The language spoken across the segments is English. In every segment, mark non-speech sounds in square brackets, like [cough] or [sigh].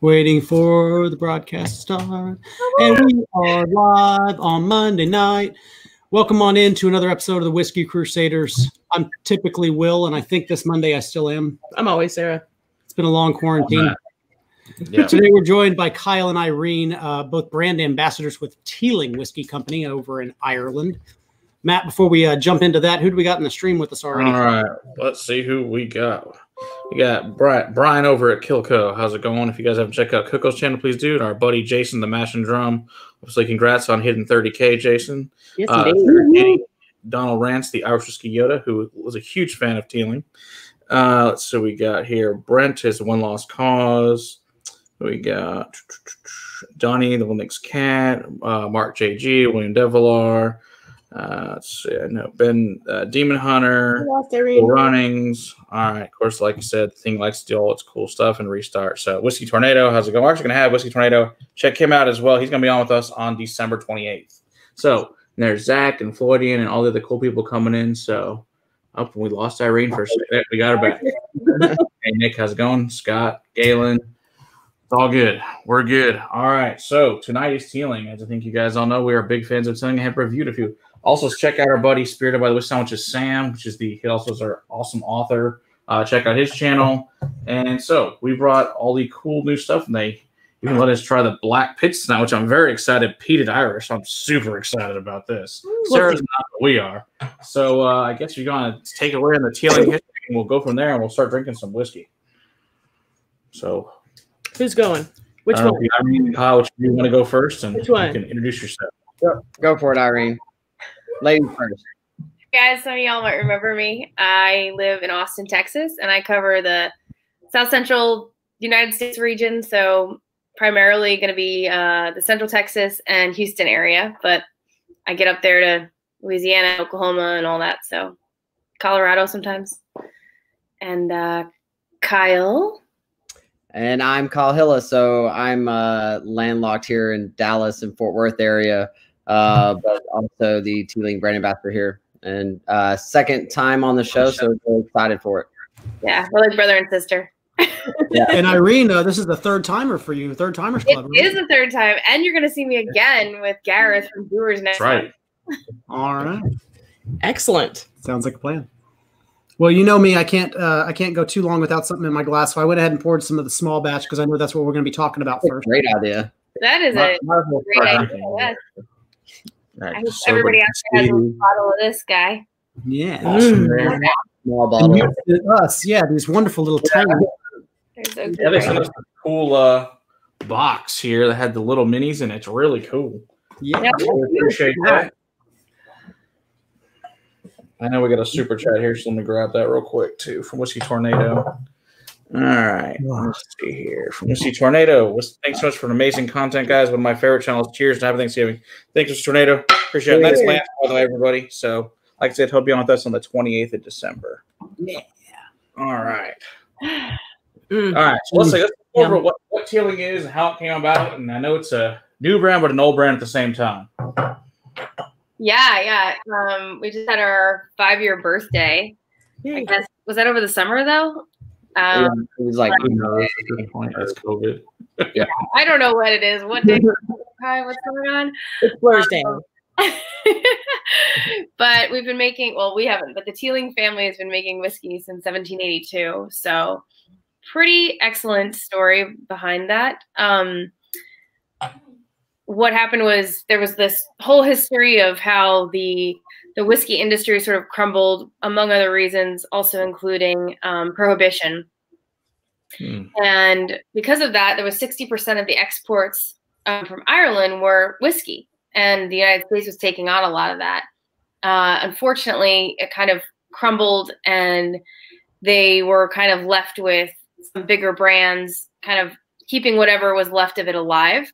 waiting for the broadcast to start. And we are live on Monday night. Welcome on in to another episode of the Whiskey Crusaders. I'm typically Will, and I think this Monday I still am. I'm always Sarah. It's been a long quarantine. Yeah. Today we're joined by Kyle and Irene, uh, both brand ambassadors with Teeling Whiskey Company over in Ireland. Matt, before we uh, jump into that, who do we got in the stream with us already? All right, let's see who we got. We got Brian, Brian over at Kilco. How's it going? If you guys haven't checked out Coco's channel, please do. And our buddy Jason, the Mash and Drum. Obviously, congrats on hitting 30K, Jason. Yes, Uh, indeed. Donald Rance, the Irish Whiskey Yoda, who was a huge fan of Teeling. Uh, let's we got here Brent is one lost cause. We got Donnie, the one next cat, uh, Mark JG, William Devilar. Uh, let's see, I know Ben uh, Demon Hunter. Cool runnings. All right. Of course, like I said, the thing likes to do all its cool stuff and restart. So, Whiskey Tornado, how's it going? We're actually going to have Whiskey Tornado. Check him out as well. He's going to be on with us on December 28th. So, there's Zach and Floydian and all the other cool people coming in. So, up we lost Irene for a second. We got her back. [laughs] hey, Nick, how's it going? Scott, Galen. It's all good. We're good. All right. So, tonight is Teeling. As I think you guys all know, we are big fans of Teeling and have reviewed a few. Also, check out our buddy Spirited by the Whiskey Sandwiches, Sam, which is the he also is our awesome author. Uh, check out his channel. And so we brought all the cool new stuff, and they even let us try the Blackpitts tonight, which I'm very excited. Peated Irish. I'm super excited about this. Sarah's not, but we are. So uh, I guess you're going to take it away in the Teeling history, and we'll go from there, and we'll start drinking some whiskey. So, Who's going? Which uh, one? I mean, Kyle, which you want to go first, and Which one? you can introduce yourself. Go for it, Irene. Ladies first. guys, some of y'all might remember me. I live in Austin, Texas, and I cover the South Central United States region. So primarily going to be uh, the Central Texas and Houston area, but I get up there to Louisiana, Oklahoma, and all that. So Colorado sometimes. And uh, Kyle. And I'm Kyle Hilla, so I'm uh, landlocked here in Dallas and Fort Worth area, uh, but also the Teeling brand ambassador here. And uh, second time on the show, so really excited for it. Yeah, we're like brother and sister. And Irene, uh, this is the third timer for you, third timers It club. right? is the third time, and you're going to see me again with Gareth from Brewers next That's right. month. [laughs] All right. Excellent. Sounds like a plan. Well, you know me, I can't uh, I can't go too long without something in my glass, so I went ahead and poured some of the small batch because I know that's what we're going to be talking about first. Great idea. That is Might- a might great start idea. Drinking. Right, I hope everybody everybody actually has a bottle of this guy. Yeah. Awesome. Mm. Small And bottle. us, yeah, these wonderful little tiny. There's a Yeah, they sent us a cool uh, box here that had the little minis, and it's really cool. Yeah. Yeah. Really appreciate that. I know we got a super chat here, so let me grab that real quick too from Whiskey Tornado. All right, let's see here from Whiskey Tornado. Thanks so much for an amazing content, guys. One of my favorite channels. Cheers and happy Thanksgiving. Thanks, Mr. Tornado. Appreciate it. That's Lance, by the way, everybody. So, like I said, he'll be on with us on the 28th of December. Yeah. All right. [sighs] Mm. All right, so let's say let's go over Yum. what, what Teeling is and how it came about. And I know it's a new brand, but an old brand at the same time. Yeah, yeah. Um, we just had our five year birthday. I guess was that over the summer though? Um, it was like, Who knows? At this point, That's COVID. [laughs] Yeah, I don't know what it is. What day? [laughs] Hi, what's going on? It's Thursday. [laughs] but we've been making well we haven't but the teeling family has been making whiskey since 1782 so pretty excellent story behind that um what happened was there was this whole history of how the the whiskey industry sort of crumbled among other reasons also including um, prohibition Hmm. and because of that, there was 60% of the exports um, from Ireland were whiskey, and the United States was taking on a lot of that. Uh, unfortunately, it kind of crumbled, and they were kind of left with some bigger brands, kind of keeping whatever was left of it alive.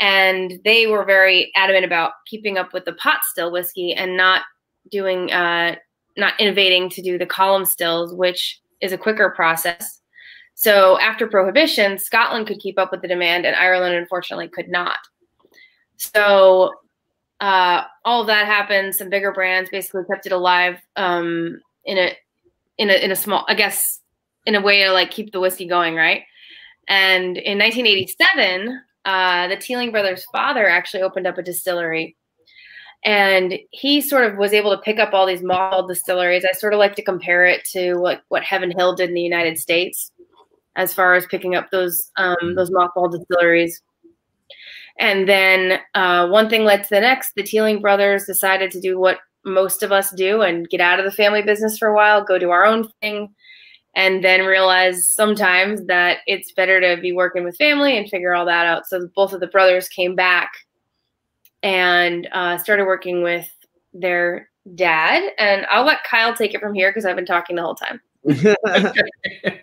And they were very adamant about keeping up with the pot still whiskey and not doing, uh, not innovating to do the column stills, which is a quicker process. So after prohibition, Scotland could keep up with the demand, and Ireland unfortunately could not. So uh, all of that happened. Some bigger brands basically kept it alive um, in a in a in a small, I guess, in a way to like keep the whiskey going, right? And in 1987, uh, the Teeling brothers' father actually opened up a distillery. And he sort of was able to pick up all these model distilleries. I sort of like to compare it to what, what Heaven Hill did in the United States, as far as picking up those um, those mothball distilleries. And then uh, one thing led to the next. The Teeling brothers decided to do what most of us do and get out of the family business for a while, go do our own thing, and then realize sometimes that it's better to be working with family and figure all that out. So both of the brothers came back and uh, started working with their dad. And I'll let Kyle take it from here because I've been talking the whole time. [laughs]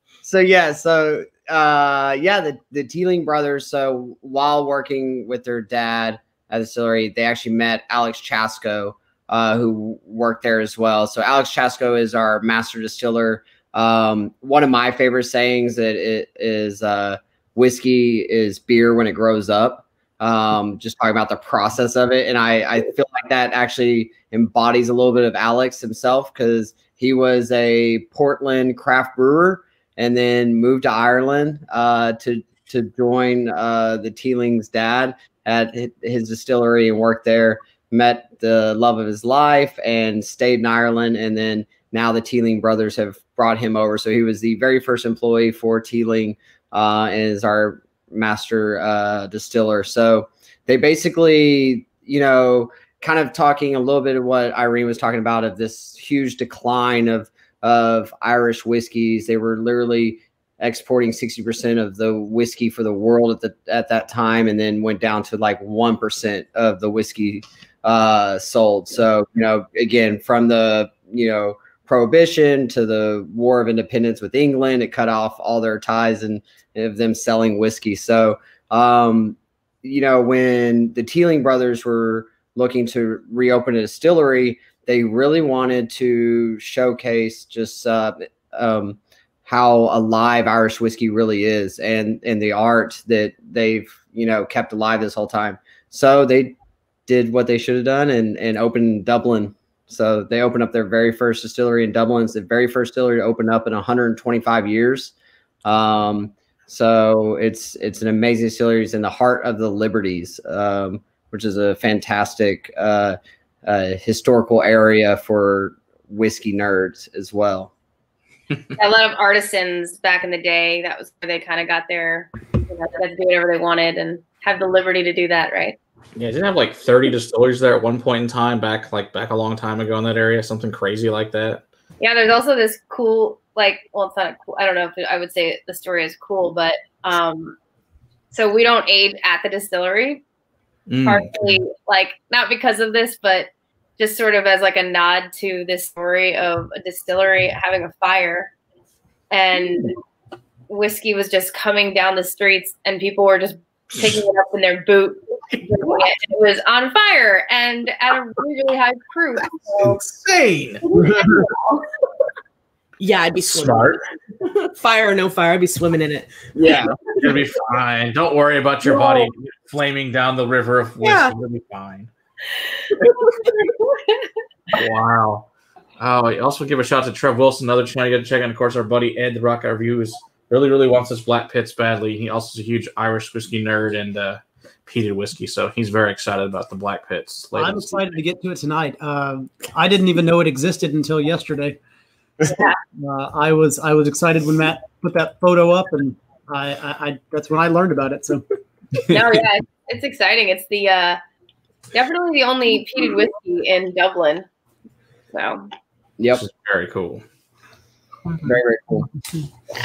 [laughs] so yeah, so uh, yeah, the the Teeling brothers. So while working with their dad at the distillery, they actually met Alex Chasko, uh, who worked there as well. So Alex Chasko is our master distiller. Um, one of my favorite sayings that it is uh, whiskey is beer when it grows up. Um, just talking about the process of it, and I, I feel like that actually embodies a little bit of Alex himself because he was a Portland craft brewer and then moved to Ireland uh, to to join uh, the Teeling's dad at his distillery and worked there. Met the love of his life and stayed in Ireland, and then now the Teeling brothers have brought him over. So he was the very first employee for Teeling uh, and is our master uh, distiller. So they basically, you know, kind of talking a little bit of what Irene was talking about of this huge decline of of Irish whiskeys. They were literally exporting 60% of the whiskey for the world at the at that time and then went down to like 1% of the whiskey uh sold. So, you know, again, from the, you know, prohibition to the war of independence with England, it cut off all their ties and of them selling whiskey. So, um, you know, when the Teeling brothers were looking to reopen a distillery, they really wanted to showcase just uh, um, how alive Irish whiskey really is, and and the art that they've you know kept alive this whole time. So they did what they should have done and and opened Dublin so they opened up their very first distillery in Dublin. It's the very first distillery to open up in 125 years. Um, so it's it's an amazing distillery. It's in the heart of the Liberties, um, which is a fantastic uh, uh, historical area for whiskey nerds as well. a lot of artisans back in the day. That was where they kind of got their you know, they do whatever they wanted and have the liberty to do that, right? Yeah, didn't have like 30 distilleries there at one point in time back like back a long time ago in that area, something crazy like that. Yeah, there's also this cool like well it's not cool I don't know if it, I would say the story is cool, but um so we don't aid at the distillery. Mm. Partially like not because of this, but just sort of as like a nod to this story of a distillery having a fire and whiskey was just coming down the streets and people were just picking it up in their boot it. it was on fire and at a really, really high proof. So. Insane. [laughs] yeah, I'd be swimming. Smart. [laughs] fire or no fire, I'd be swimming in it. Yeah, you'll be fine. Don't worry about your no. body flaming down the river of whiskey. Yeah. You'll be fine. [laughs] wow. Oh, I also give a shout out to Trev Wilson, another channel you got to check out. Of course, our buddy Ed, the Rock Reviews, really, really wants this Blackpitts badly. He also is a huge Irish whiskey nerd and uh, peated whiskey. So he's very excited about the Blackpitts. I'm excited to get to it tonight. Uh, I didn't even know it existed until yesterday. [laughs] Uh, I was I was excited when Matt put that photo up, and I, I, I that's when I learned about it. So [laughs] no, yeah, it's exciting. It's the uh, definitely the only peated whiskey in Dublin. So yep, very cool. Very very cool.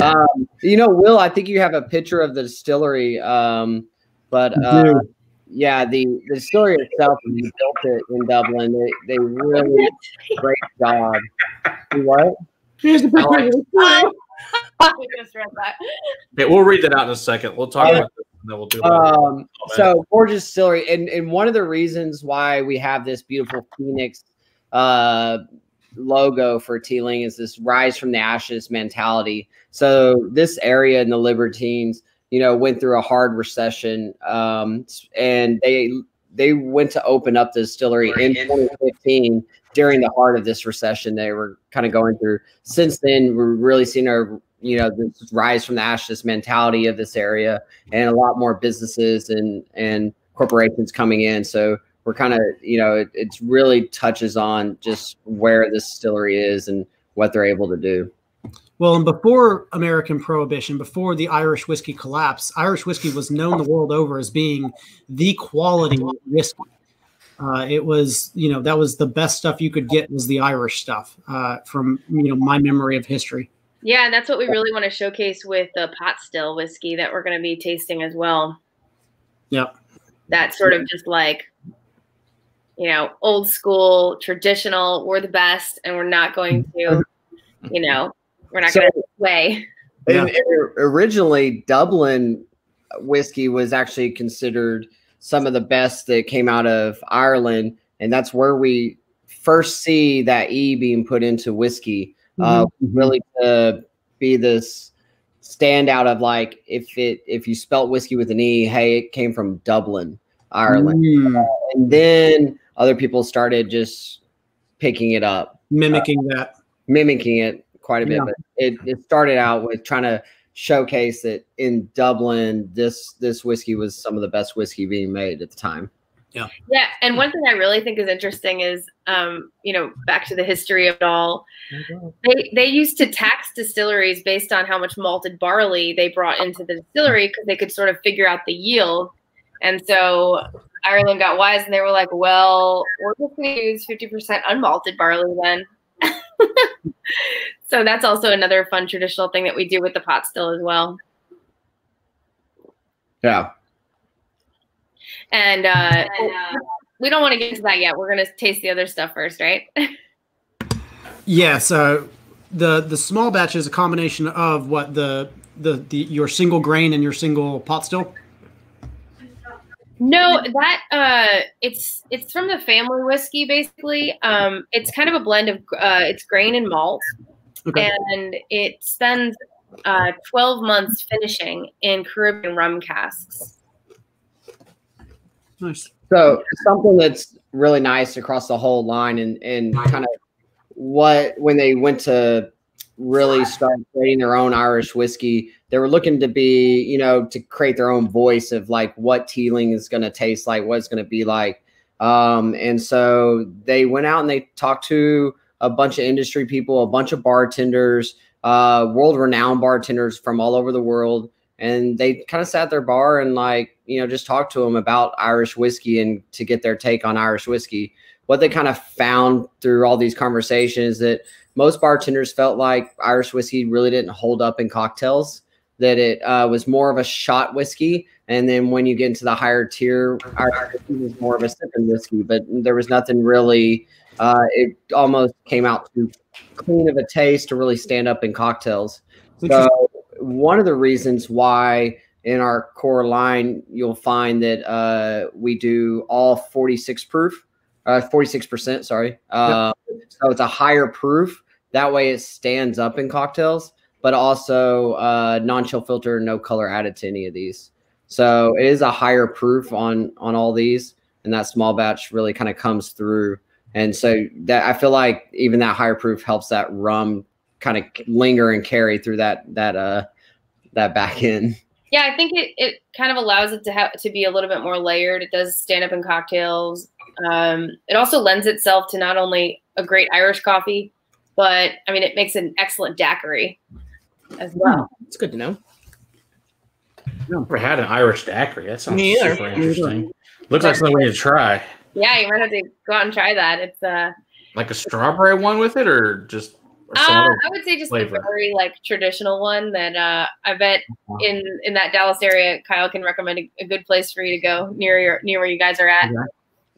Um, you know, Will, I think you have a picture of the distillery. Um, but uh, yeah, the the distillery itself, we built it in Dublin. They they really [laughs] great job. what? Here's the picture. I [laughs] just read that. Okay, we'll read that out in a second. We'll talk uh, about this and then we'll do um, so gorgeous distillery. And and one of the reasons why we have this beautiful phoenix uh logo for Teeling is this rise from the ashes mentality. So this area in the Liberties you know, went through a hard recession, um, and they they went to open up the distillery in 2015 during the heart of this recession they were kind of going through. Since then, we're really seeing a you know this rise from the ashes mentality of this area, and a lot more businesses and and corporations coming in. So we're kind of you know it it's really touches on just where the distillery is and what they're able to do. Well, and before American Prohibition, before the Irish whiskey collapse, Irish whiskey was known the world over as being the quality whiskey. Uh, it was, you know, that was the best stuff you could get was the Irish stuff uh, from, you know, my memory of history. Yeah, and that's what we really want to showcase with the pot still whiskey that we're going to be tasting as well. Yep. That sort of just like, you know, old school, traditional. We're the best, and we're not going to, you know, we're not So- going to sway. And, and originally, Dublin whiskey was actually considered some of the best that came out of Ireland, and that's where we first see that E being put into whiskey. Uh, really to be this standout of like if it if you spelt whiskey with an E, hey, it came from Dublin, Ireland, Mm, and then other people started just picking it up mimicking that. mimicking it quite a bit. Yeah. But it, it started out with trying to showcase that in Dublin, this this whiskey was some of the best whiskey being made at the time. Yeah, Yeah. and one thing I really think is interesting is, um, you know, back to the history of it all. They they used to tax distilleries based on how much malted barley they brought into the distillery because they could sort of figure out the yield. And so Ireland got wise and they were like, "Well, we're just going to use fifty percent unmalted barley then." [laughs] so that's also another fun traditional thing that we do with the pot still as well. Yeah. And, uh, we don't want to get into that yet. We're going to taste the other stuff first, right? [laughs] yeah. So the the small batch is a combination of what the the, the your single grain and your single pot still. No, that uh, it's it's from the family whiskey basically. Um, it's kind of a blend of uh, it's grain and malt, Okay. and it spends uh, twelve months finishing in Caribbean rum casks. Nice. So something that's really nice across the whole line and and kind of what when they went to really start creating their own Irish whiskey, they were looking to be, you know, to create their own voice of like what Teeling is going to taste like, what it's going to be like. Um, and so they went out and they talked to a bunch of industry people, a bunch of bartenders, uh, world renowned bartenders from all over the world. And they kind of sat at their bar and like, you know, just talked to them about Irish whiskey and to get their take on Irish whiskey. What they kind of found through all these conversations that most bartenders felt like Irish whiskey really didn't hold up in cocktails, that it uh, was more of a shot whiskey. And then when you get into the higher tier, whiskey was more of a sipping whiskey, but there was nothing really, uh, it almost came out too clean of a taste to really stand up in cocktails. So one of the reasons why in our core line you'll find that uh, we do all 46 proof, uh, 46%, sorry. Uh, So it's a higher proof. That way it stands up in cocktails, but also uh, non-chill filter, no color added to any of these. So it is a higher proof on on all these, and that small batch really kind of comes through. And so that I feel like even that higher proof helps that rum kind of linger and carry through that that uh that back end. Yeah, I think it, it kind of allows it to have to be a little bit more layered. It does stand up in cocktails. Um, it also lends itself to not only a great Irish coffee, but I mean, it makes an excellent daiquiri as well. It's good to know. Never had an Irish daiquiri. That sounds Me either. super interesting. Looks like something we need to try. Yeah, you might have to go out and try that. It's uh, Like a strawberry one with it, or just or uh I would say just flavor. a very like traditional one that uh, I bet in in that Dallas area, Kyle can recommend a, a good place for you to go near your near where you guys are at.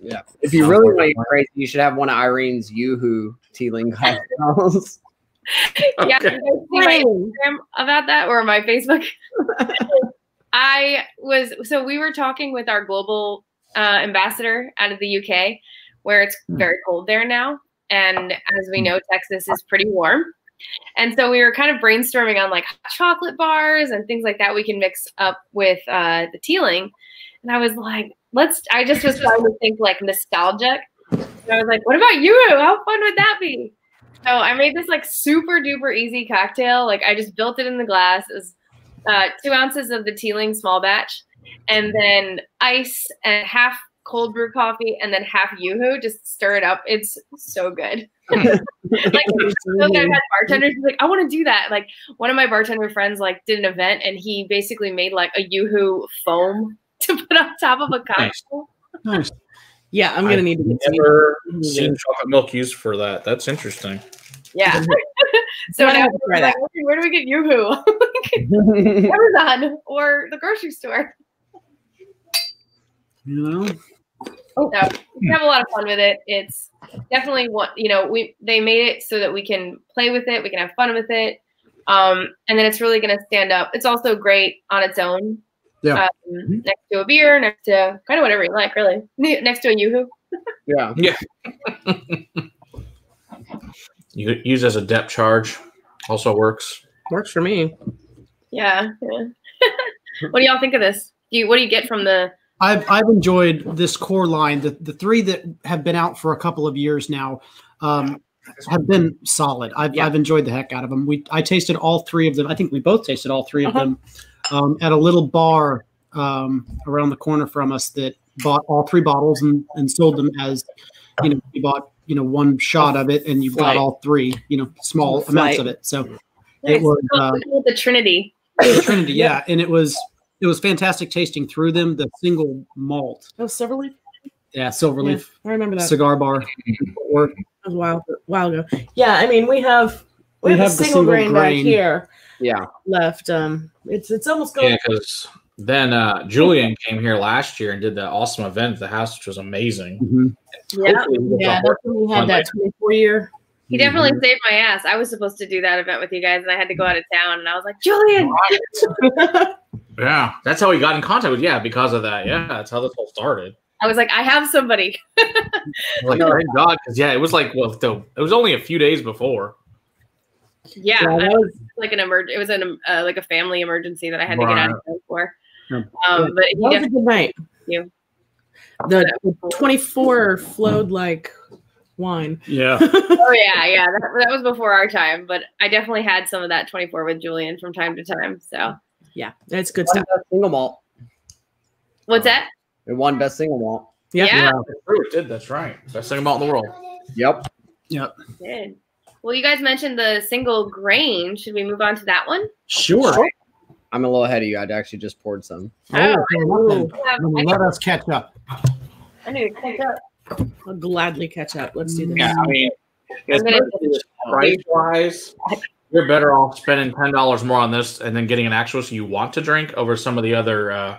Yeah. If you really want to get crazy, you should have one of Irene's Yoo-Hoo Teeling cocktails. [laughs] [laughs] Yeah, Okay. you guys see my Instagram about that or my Facebook? [laughs] I was so we were talking with our global uh, ambassador out of the UK, where it's very cold there now, and as we know, Texas is pretty warm. And so we were kind of brainstorming on like hot chocolate bars and things like that we can mix up with uh, the Teeling. And I was like, let's. I just was trying to think like nostalgic. And I was like, what about you? How fun would that be? So I made this like super duper easy cocktail. Like I just built it in the glass. It was uh, two ounces of the Teeling small batch, and then ice and half cold brew coffee, and then half YooHoo. Just stir it up. It's so good. [laughs] like I've had bartenders be like, I want to do that. Like one of my bartender friends like did an event, and he basically made like a YooHoo foam [laughs] to put on top of a cocktail. Nice. Yeah, I'm gonna I've need to get some. Never seen chocolate milk used for that. That's interesting. Yeah. [laughs] [laughs] so now have to try we're like, "Okay, where do we get YooHoo? [laughs] Amazon or the grocery store. You know, So we have a lot of fun with it. It's definitely what you know. We they made it so that we can play with it, we can have fun with it, um, and then it's really going to stand up. It's also great on its own. Yeah. Um, next to a beer, next to kind of whatever you like, really. [laughs] Next to a YooHoo. Yeah. [laughs] Yeah. [laughs] You could use as a depth charge. Also works. Works for me. Yeah. yeah. what do y'all think of this? Do you what do you get from the? I've I've enjoyed this core line. The the three that have been out for a couple of years now um, have been solid. I've Yeah. I've enjoyed the heck out of them. We I tasted all three of them. I think we both tasted all 3 of Uh-huh. them um, at a little bar um, around the corner from us that bought all three bottles and, and sold them as you know you bought you know one shot of it and you got all three you know small Flight. amounts of it. So Nice. it was. Uh, the Trinity. Trinity, yeah, and it was it was fantastic tasting through them. The single malt, Oh, Silverleaf. yeah, Silverleaf I remember that. cigar bar. [laughs] Or That was a while, while ago. Yeah, I mean, we have we, We have, have a single, single grain, grain. back here Yeah. left. Um, it's it's almost going. Yeah, because then uh, Julian came here last year and did the awesome event at the house, which was amazing. Mhm. Yeah. Hopefully we get Yeah, that's when we had that 24 year. He definitely saved my ass. I was supposed to do that event with you guys, and I had to go out of town. And I was like, Julian, [laughs] Yeah, that's how we got in contact with. Yeah, because of that. Yeah, that's how this all started. I was like, I have somebody. [laughs] Like, thank God, because yeah, it was like well, the, it was only a few days before. Yeah, Yeah, I that was like an emerg. It was an uh, like a family emergency that I had to get out of town for. Yeah. Um, but he That was a good night. you. The, the 24 flowed like wine. Yeah, [laughs] oh yeah, yeah, that, that was before our time. But I definitely had some of that 24 with Julian from time to time. So Yeah, that's good stuff. single malt. what's that? It won best single malt. Yeah. Yeah, True, it did. That's right. Best thing about in the world. Yep. Yep. did. Well, you guys mentioned the single grain. Should we move on to that one? sure. I'm a little ahead of you. I'd actually just poured some. Oh, Oh, well, I, have, then let us catch up. I need to catch up. I'll gladly catch up. Let's do this. Yeah, I mean, I'm price wise, you're better off spending ten dollars more on this and then getting an actual you want to drink over some of the other uh,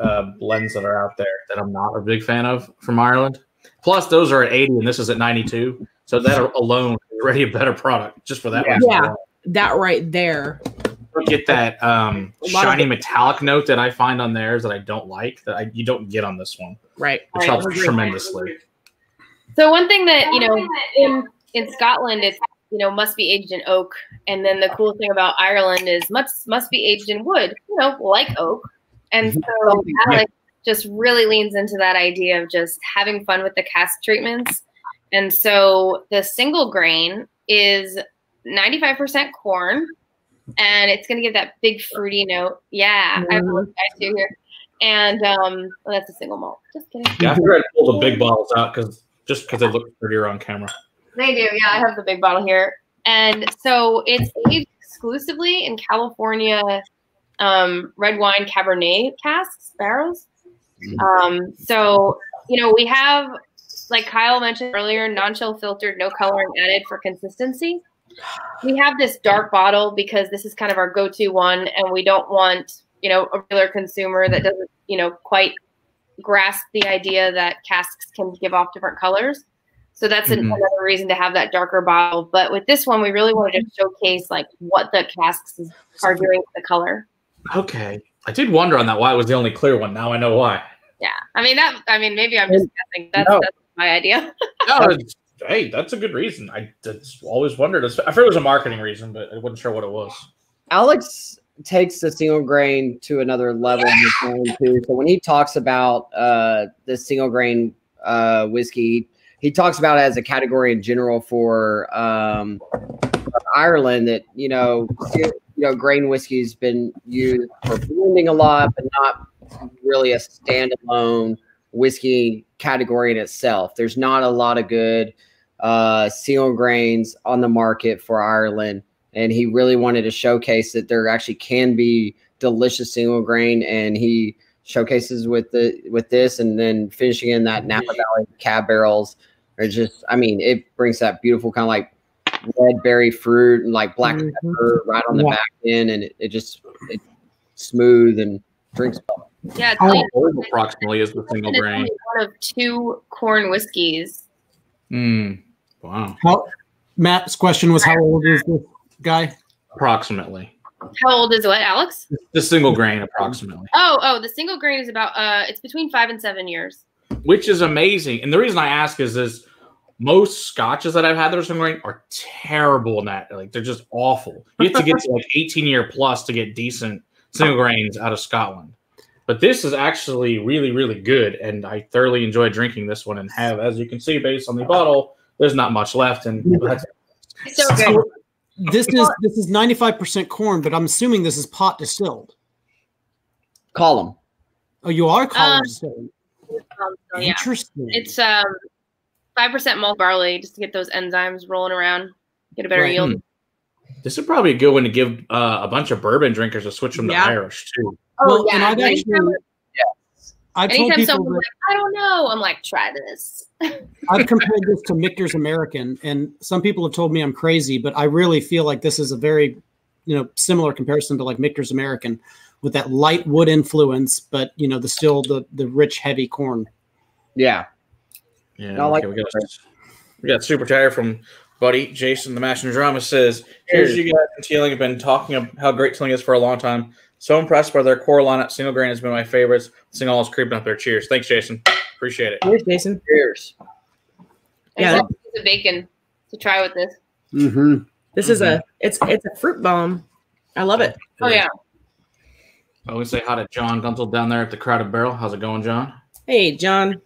uh, blends that are out there that I'm not a big fan of from Ireland. Plus, those are at eighty and this is at ninety two, so that alone is already a better product just for that. Yeah. Yeah. That right there. Get that um, A lot of shiny it- metallic note that I find on theirs that I don't like that I, you don't get on this one, Right. which Right, helps tremendously. So one thing that you know in in Scotland it's you know must be aged in oak, and then the cool thing about Ireland is must must be aged in wood, you know, like oak. And so Alex just really leans into that idea of just having fun with the cask treatments. And so the single grain is 95% corn, and it's going to give that big fruity note. Yeah, I have Mhm. one guys too here. And um, well, that's a single malt. Just kidding. Yeah, I figured I'd pull the big bottles out because just because they look prettier on camera. They do, yeah. I have the big bottle here, and so it's aged exclusively in California um, red wine Cabernet casks barrels. Um, so you know we have, like Kyle mentioned earlier, non-chill filtered, no coloring added for consistency. We have this dark bottle because this is kind of our go-to one, and we don't want you know a regular consumer that doesn't you know quite grasp the idea that casks can give off different colors. So that's Mhm. another reason to have that darker bottle. But with this one, we really wanted to showcase like what the casks are doing with the color. Okay. I did wonder on that why it was the only clear one. Now I know why. Yeah, I mean that. I mean maybe I'm just guessing. That's, No. that's my idea. [laughs] No, hey, that's a good reason. I just always wondered. I figured it was a marketing reason, but I wasn't sure what it was. Alex takes the single grain to another level in too. So when he talks about uh, the single grain uh, whiskey, he he talks about it as a category in general for um, Ireland that you know you know grain whiskey's been used for blending a lot, but not really a standalone whiskey category in itself. There's not a lot of good uh, single grains on the market for Ireland, and he really wanted to showcase that there actually can be delicious single grain, and he showcases with the with this, and then finishing in that Napa Valley cab barrels. Are just, I mean, it brings that beautiful kind of like red berry fruit and like black Mhm. pepper right on the Yeah. back end, and it, it just it's smooth and drinks. well. Yeah, How Italian Old approximately is the single grain. one of two corn whiskeys. Mm. Wow. How, Matt's question was, how old is this guy? Approximately. How old is what, Alex? The single grain, approximately. Oh, oh, the single grain is about uh, it's between five and seven years. which is amazing. And the reason I ask is is most scotches that I've had that are single grain are terrible in that. Like they're just awful. You have to get to like [laughs] 18 year plus to get decent single grains out of Scotland. But this is actually really, really good. And I thoroughly enjoy drinking this one and have, as you can see, based on the bottle, there's not much left. And [laughs] that's so good. This is this is 95% corn, but I'm assuming this is pot distilled. Call them. Oh, you are calling Um, distilled. Um, so, yeah, Interesting. it's um five percent malt barley just to get those enzymes rolling around, get a better Right. yield. this is probably a good one to give uh, a bunch of bourbon drinkers to switch them to Irish too. Oh Well, and yeah. I've actually- anytime I've told anytime people someone's that like, I don't know, I'm like, try this. [laughs] I've compared this to Michter's American, and some people have told me I'm crazy, but I really feel like this is a very, you know, similar comparison to like Michter's American, with that light wood influence, but you know, the still the the rich, heavy corn. Yeah. Yeah, I like okay, we got we got super tired from buddy Jason the Mash and Drum says, "Here's you guys and Teeling have been talking about how great Teeling is for a long time. So impressed by their core lineup. Single grain has been my favorites. Single all is creeping up there. Cheers, thanks, Jason. Appreciate it. Cheers, Jason. Cheers. Yeah, Yeah. the bacon to try with this. Mm-hmm. This is a it's it's a fruit bomb. I love it. Oh yeah, I would say hi to John Gunzel down there at the Crowded Barrel. How's it going, John? Hey, John.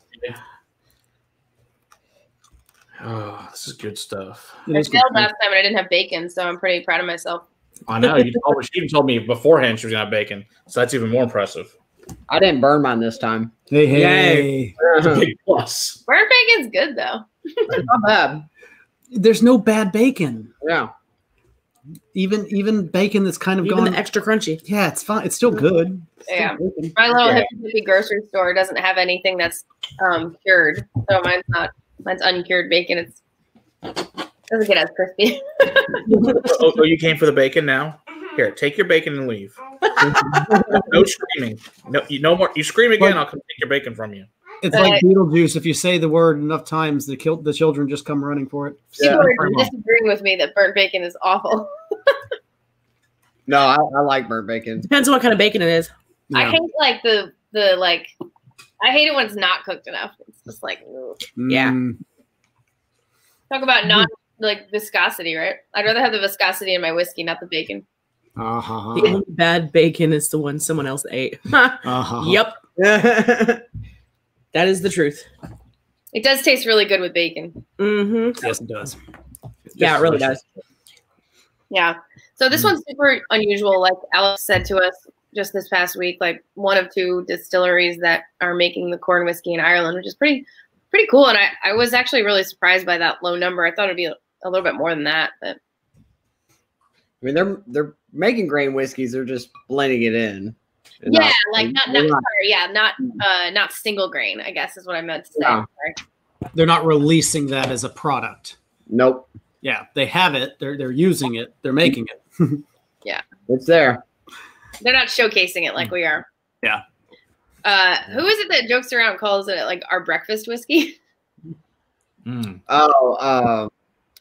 Oh, this is good stuff. I failed last time and I didn't have bacon, so I'm pretty proud of myself. I know you told she even told me beforehand she was gonna have bacon, so that's even more impressive. I didn't burn mine this time. Hey, hey. Yay. It's a big plus. Burnt bacon's good though. Not bad. There's no bad bacon. Yeah. Even even bacon that's kind of Even gone. the extra crunchy. yeah, it's fine. It's still good. It's still Yeah. bacon. My little Yeah. hippy dippy grocery store doesn't have anything that's um, cured, so mine's not. Mine's uncured bacon. It's doesn't get as crispy. [laughs] oh, oh, you came for the bacon now? Mm-hmm. Here, take your bacon and leave. Oh. [laughs] no screaming. No, you no more. You scream again, I'll come take your bacon from you. It's like Beetlejuice. If you say the word enough times, the kill the children just come running for it. People are disagreeing with me that burnt bacon is awful. No, I, I like burnt bacon. Depends on what kind of bacon it is. I hate like the the like. I hate it when it's not cooked enough. It's just like ugh. Yeah. Mm, talk about not like viscosity, right? I'd rather have the viscosity in my whiskey, not the bacon. uh-huh. The only bad bacon is the one someone else ate. [laughs] Uh-huh. Yep. [laughs] that is the truth. It does taste really good with bacon. Mm-hmm. Yes, it does. Yeah, it really does. Yeah. So this one's super unusual. Like Alex said to us just this past week, like one of two distilleries that are making the corn whiskey in Ireland, which is pretty pretty cool. And I, I was actually really surprised by that low number. I thought it'd be a, a little bit more than that, but I mean, they're they're making grain whiskeys. They're just blending it in. Yeah, not- like not not not- sorry, yeah, not uh not single grain, I guess is what I meant to say. Yeah. Sorry. They're not releasing that as a product. Nope. Yeah, they have it. They're they're using it. They're making it. [laughs] Yeah. It's there. They're not showcasing it like we are. Yeah. Uh, who is it that jokes around calls it like our breakfast whiskey? [laughs] Mm. Oh, uh,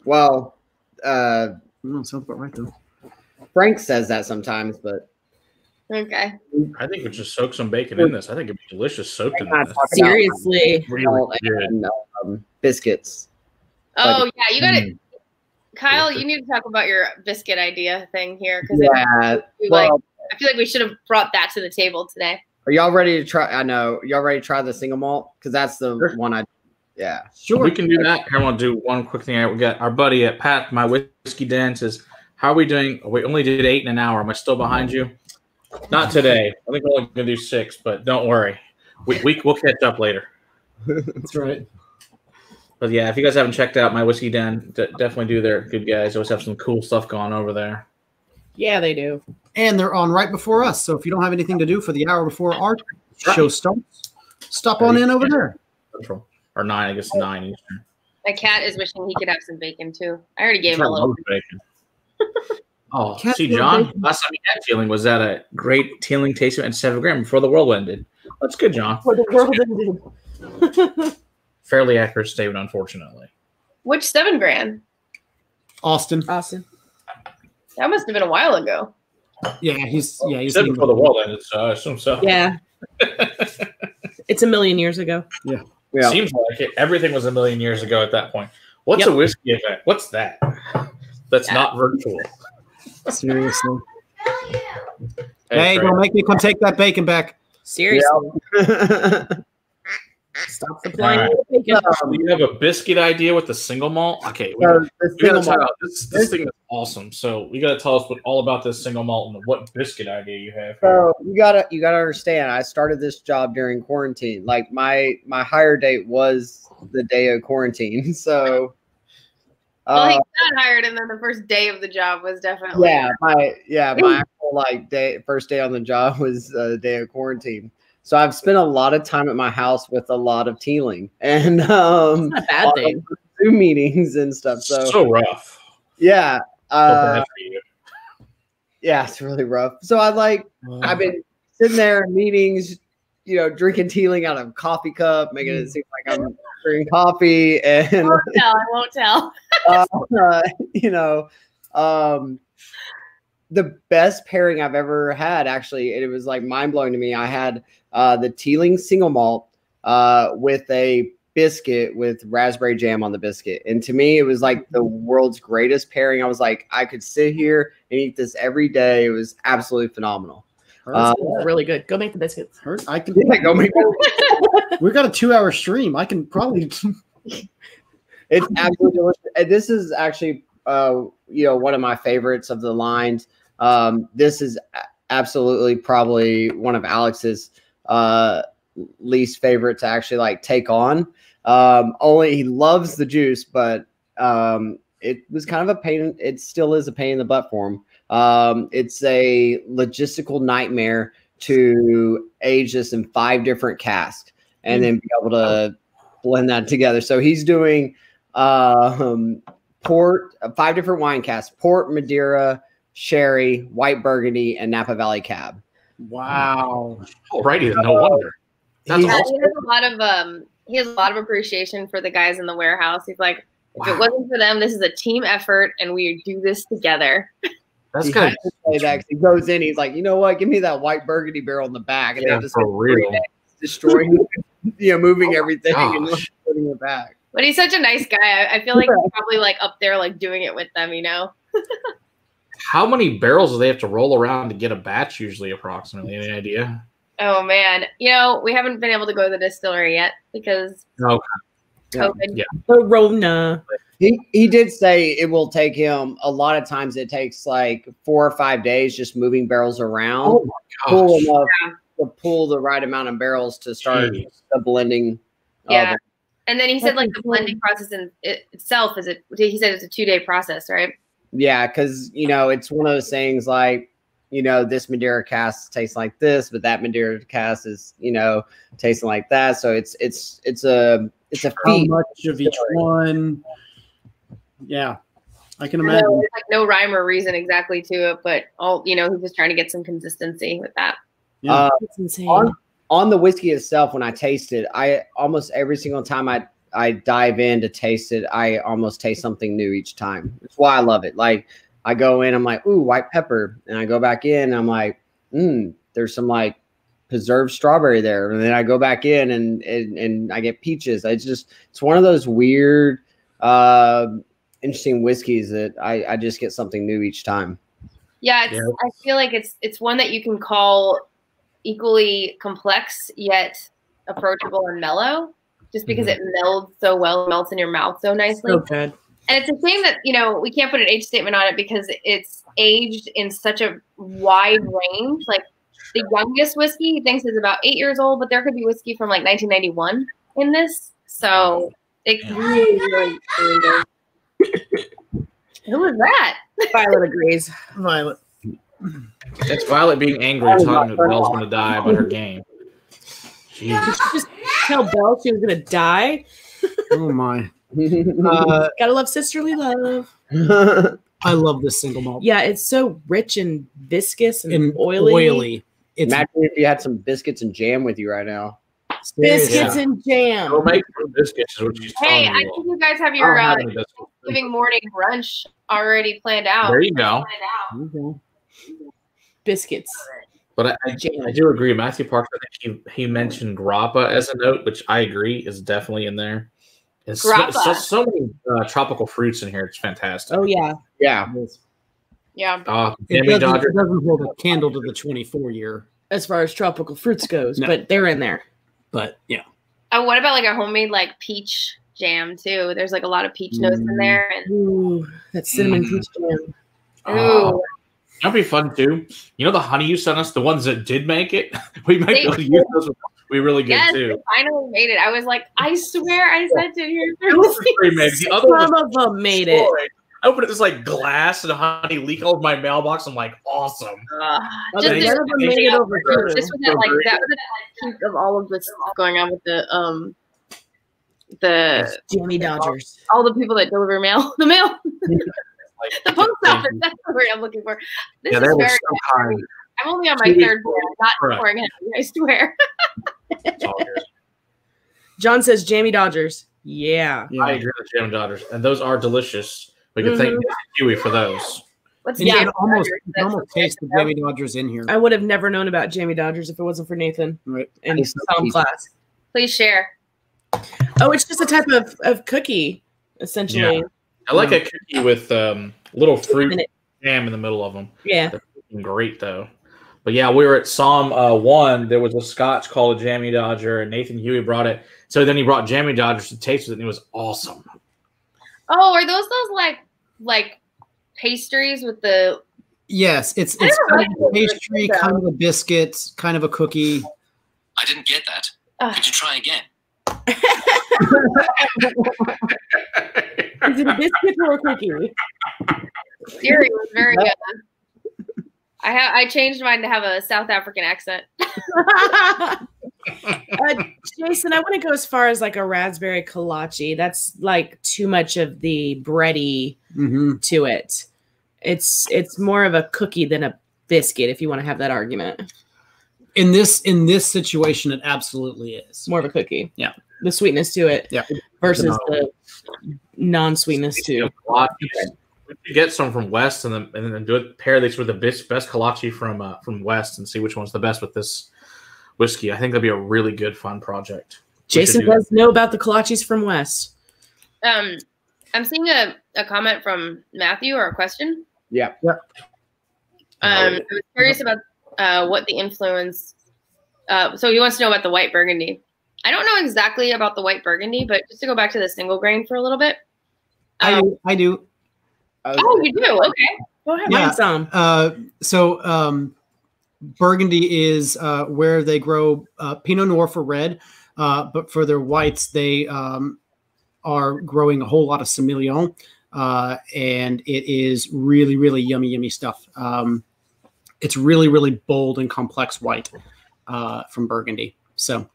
well, uh, Mm, sounds about right though. Frank says that sometimes, but Okay. I think we just soak some bacon in this. I think it'd be delicious soaked in Not this. Seriously. Really milk and um, biscuits. Oh yeah, you got it, Mm. Kyle. You need to talk about your biscuit idea thing here because Yeah. like Well, I feel like we should have brought that to the table today. are y'all ready to try? I know y'all ready to try the single malt because that's the Sure. one I Yeah. Sure. We can do that. I want to do one quick thing. We got our buddy at Pat, my whiskey den says, "How are we doing? Oh, we only did eight in an hour. Am I still behind you? Not today. I think we're only gonna do six, but don't worry. We, we we'll catch up later. That's right. But yeah, if you guys haven't checked out my whiskey den, d- definitely do. They're good guys. Always have some cool stuff going over there. Yeah, they do. And they're on right before us. So if you don't have anything to do for the hour before our show starts, stop on in over there. Central. Or nine, I guess oh. nine Eastern. My cat is wishing he could have some bacon too. I already gave him a Try little. roast bacon. [laughs] Oh, Cat see, John. bacon. Last time we had Teeling was that a great Teeling tasting at Seven Grand before the world ended. That's good, John. For the world ended. [laughs] Fairly accurate statement, unfortunately. Which seven grand? Austin. Austin. That must have been a while ago. Yeah, he's yeah, he's said before the world ended, so I assume so. Yeah. [laughs] it's a million years ago. Yeah. Seems like it. Everything was a million years ago at that point. What's Yep. a whiskey event? What's that? That's Yeah. not virtual. seriously. [laughs] Hey, Hey, don't make me come take that bacon back. Seriously. Yeah. [laughs] Stop supplying All right. the bacon. Do you have a biscuit idea with the single malt? Okay, we, So, we gotta single talk about this. This thing is awesome. So we gotta tell us what all about this single malt and what biscuit idea you have. So you gotta you gotta understand. I started this job during quarantine. Like my my hire date was the day of quarantine. [laughs] So Well, he uh, got hired, and then the first day of the job was definitely. yeah, my yeah [laughs] my actual like day first day on the job [laughs] was uh, day of quarantine. So I've spent a lot of time at my house with a lot of Teeling [laughs] and um Not a bad lot thing. of Zoom meetings and stuff. So, So rough. yeah, uh, bad for you. yeah, it's really rough. So I like I've been sitting there in meetings, you know, drinking Teeling out of a coffee cup, making it seem like I'm drinking coffee, I and won't tell. I won't tell. [laughs] uh, [laughs] you know, um, the best pairing I've ever had. Actually, it was like mind blowing to me. I had uh, the Teeling single malt uh, with a biscuit with raspberry jam on the biscuit, and to me, it was like the world's greatest pairing. I was like, I could sit here and eat this every day. It was absolutely phenomenal. Uh, really good. Go make the biscuits. Hurt. I can. Yeah, go make [laughs] We got a two-hour stream. I can probably. [laughs] It's absolutely delicious. And this is actually, uh, you know, one of my favorites of the lines. Um, this is absolutely probably one of Alex's uh, least favorite to actually like take on. Um, only he loves the juice, but um, it was kind of a pain. It still is a pain in the butt for him. Um, it's a logistical nightmare to age this in five different casks and then be able to blend that together. So he's doing um, port, uh, five different wine casks: port, Madeira, sherry, white Burgundy, and Napa Valley Cab. Wow. Alrighty, then, no wonder. That's Yeah, awesome. he has a lot of um. He has a lot of appreciation for the guys in the warehouse. He's like, if it wasn't for them, this is a team effort, and we do this together. That's he good. has to say he goes in, he's like, you know what? Give me that white Burgundy barrel in the back, and Yeah, they just for real. destroying, [laughs] you know, moving everything and [laughs] putting it back. But he's such a nice guy. I, I feel like he's probably like up there, like doing it with them. You know. [laughs] How many barrels do they have to roll around to get a batch? Usually, approximately. Any idea? Oh man, you know we haven't been able to go to the distillery yet because No. COVID. Yeah. Corona. He he did say it will take him a lot of times. It takes like four or five days just moving barrels around, Oh pull my enough Yeah. to pull the right amount of barrels to start Jeez. the blending. of Yeah. it. And then he said like the blending process in it itself is it. He said it's a two day process, right? Yeah, because you know it's one of those things like you know this Madeira cask tastes like this, but that Madeira cask is you know tasting like that. So it's it's it's a it's a How feat. much of each one? Yeah, I can imagine. there's, like no rhyme or reason exactly to it, but all you know, he was trying to get some consistency with that. Yeah. Uh, It's insane. on on the whiskey itself, when I taste it, I almost every single time I I dive in to taste it, I almost taste something new each time. That's why I love it. Like I go in, I'm like, ooh, white pepper, and I go back in, I'm like, mm, there's some like preserved strawberry there, and then I go back in and and, and I get peaches. It's just it's one of those weird, uh, interesting whiskeys that I I just get something new each time. Yeah, it's, Yeah. I feel like it's it's one that you can call equally complex yet approachable and mellow. Just because mm-hmm. it melds so well, melts in your mouth so nicely. So good. And it's a shame that you know we can't put an age statement on it because it's aged in such a wide range. Like the youngest whiskey he thinks is about eight years old, but there could be whiskey from like 1991 in this. So it really, really, really does. Who was that? Violet agrees. Violet. That's Violet being angry, oh telling that Belle's going to die about her game. Jeez. Did she just tell Belle she was gonna die? [laughs] Oh my! [laughs] Uh, Gotta love sisterly love. [laughs] I love this single malt. Yeah, it's so rich and viscous and, and oily. oily. It's Imagine if you had some biscuits and jam with you right now. Biscuits Yeah. and jam. Go make some biscuits is what she's Hey, I think you guys have your don't uh, have any. Thanksgiving morning brunch already planned out. There you go. Biscuits. But I, I, I do agree. Matthew Parks, I think he, he mentioned grappa as a note, which I agree is definitely in there. And so, Grappa. so, so many uh, tropical fruits in here. It's fantastic. Oh yeah. Yeah. Yeah. Uh, it, doesn't, Dodger. it doesn't hold a candle to the 24 year, As far as tropical fruits goes, No. but they're in there. but yeah. Oh, what about like a homemade like peach jam too? There's like a lot of peach notes in there, and Ooh, that cinnamon Mm. peach jam. Oh, that'd be fun too. You know the honey you sent us, the ones that did make it. [laughs] we might be able to They- use those. We really good yes, too. they finally made it. I was like, I swear I sent [laughs] it here. Those were pretty amazing. The other one Some of them made it. I opened it, this like glass and honey leak all over my mailbox. I'm like, awesome. Uh, just They- none this, made it over here. this was at like that was at the peak of all of this going on with the um the Jammy Dodgers. all the people that deliver mail [laughs] the mail Like, the post office. That's the word I'm looking for. This Yeah, is they were very. so kind. I'm only on my Two third weeks beer, not Correct. pouring heavy. I swear. [laughs] It's all good. John says Jammy Dodgers. Yeah. yeah. I agree with Jam Dodgers, and those are delicious. We can thank mm-hmm. Huey for those. Let's And you can almost, you can almost taste the Jammy Dodgers in here. I would have never known about Jammy Dodgers if it wasn't for Nathan Right. in Nice. some class. Please share. Oh, it's just a type of, of cookie, essentially. I like a cookie with um, little fruit jam in the middle of them. Yeah. They're Great though. But yeah, we were at Psalm uh, one. There was a Scotch called a Jammy Dodger, and Nathan Huey brought it. So then he brought Jammy Dodgers to taste it, and it was awesome. Oh, are those those like like pastries with the? Yes, it's it's kind of a it. pastry, kind of a biscuit, kind of a cookie. I didn't get that. Ugh. Could you try again? [laughs] [laughs] Is it a biscuit or a cookie? Siri was very good. I have I changed mine to have a South African accent. [laughs] uh, Jason, I wouldn't go as far as like a raspberry kolache. That's like too much of the bready hmm to it. It's it's more of a cookie than a biscuit, if you want to have that argument. In this in this situation, it absolutely is. More of a cookie. Yeah. The sweetness to it Yeah. versus No. the non-sweetness to Kolaches. We could get some from West, and then and then do it. Pair these with the best best kolache from uh, from West, and see which one's the best with this whiskey. I think that'd be a really good fun project. Jason do that. does know about the kolaches from West. Um, I'm seeing a, a comment from Matthew or a question. Yeah. Um, I was curious about uh, what the influence. Uh, so he wants to know about the white burgundy. I don't know exactly about the white burgundy, but just to go back to the single grain for a little bit. I Um, do. I do. oh, you do? Okay. Go ahead, Yeah. some. Uh, so um, Burgundy is uh, where they grow uh, Pinot Noir for red, uh, but for their whites they um, are growing a whole lot of Semillon, uh, and it is really really yummy yummy stuff. Um, it's really really bold and complex white uh, from Burgundy. So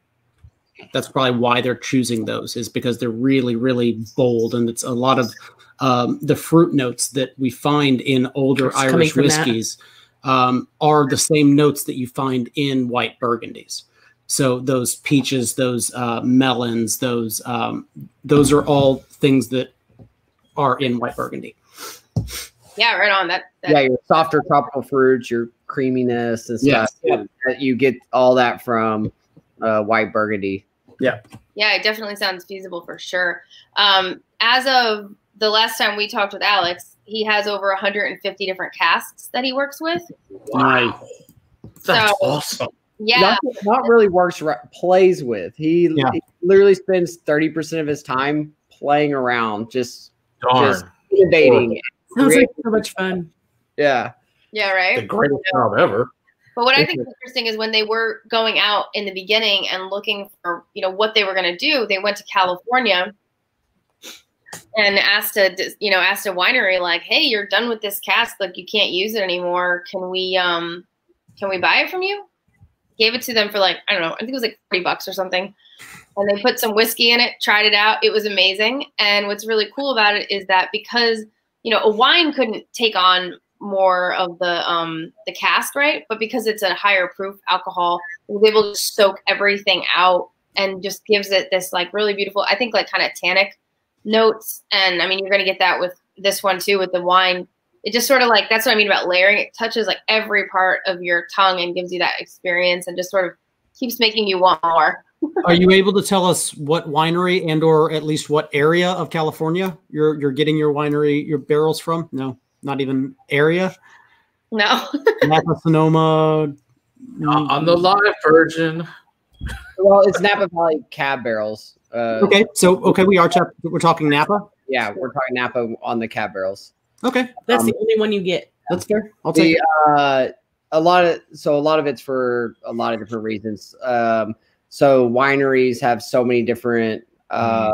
that's probably why they're choosing those is because they're really really bold and it's a lot of um, the fruit notes that we find in older It's Irish from that. whiskeys um, are the same notes that you find in white burgundies. So those peaches, those uh, melons, those um, those are all things that are in white burgundy. Yeah, right on. That, that Yeah, your softer tropical fruits, your creaminess and stuff. Yes. That you get all that from uh, white burgundy. Yeah, Yeah, it definitely sounds feasible for sure. Um, as of the last time we talked with Alex, he has over 150 different casks that he works with. Wow. That's So- awesome. Yeah. Not, not really works ri- plays with. He, Yeah. he literally spends thirty percent of his time playing around, just Darn. Just- innovating. Sounds like so much fun. Yeah, Yeah, right? the greatest job ever. But what I think is interesting is when they were going out in the beginning and looking for, you know, what they were going to do, they went to California and asked a, you know, asked a winery like, "Hey, you're done with this cask. Like, you can't use it anymore. Can we, um, can we buy it from you?" Gave it to them for like I don't know, I think it was like forty bucks or something. And they put some whiskey in it, tried it out. It was amazing. And what's really cool about it is that because you know a wine couldn't take on more of the um the cask right? But because it's a higher proof alcohol it was able to soak everything out and just gives it this like really beautiful i think like kind of tannic notes. And i mean you're to get that with this one too with the wine. It just sort of like that's what i mean about layering. It touches like every part of your tongue and gives you that experience and just sort of keeps making you want more. [laughs] Are you able to tell us what winery and or at least what area of California you're you're getting your winery your barrels from? No, not even area. no [laughs] Napa Sonoma. Uh, on the live version. well, it's Napa Valley cab barrels. Uh, Okay, so okay, we are chap- we're talking Napa. Yeah, we're talking Napa on the cab barrels. Okay, That's Um, the only one you get. that's fair. I'll take The it. uh, a lot of so a lot of it's for a lot of different reasons. Um, so wineries have so many different. Um,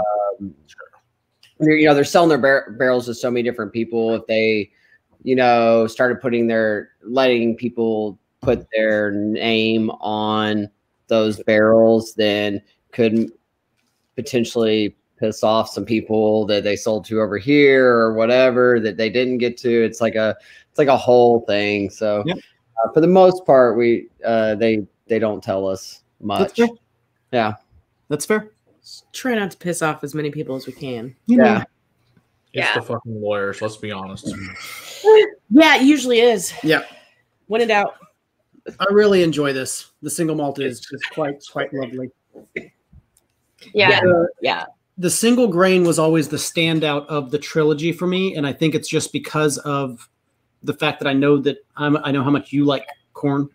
they're, you know, they're selling their bar- barrels to so many different people. If they, you know, started putting their letting people put their name on those barrels, then could potentially piss off some people that they sold to over here or whatever that they didn't get to. It's like a it's like a whole thing. So Yep. uh, for the most part, we uh, they they don't tell us That's much. fair. Yeah. That's fair. Try not to piss off as many people as we can. You know, Yeah. It's Yeah. the fucking lawyers. Let's be honest. [laughs] Yeah, it usually is. Yeah. When in doubt. I really enjoy this. The single malt is just quite quite lovely. yeah The, Yeah. the single grain was always the standout of the trilogy for me, and I think it's just because of the fact that I know that I'm, I know how much you like corn,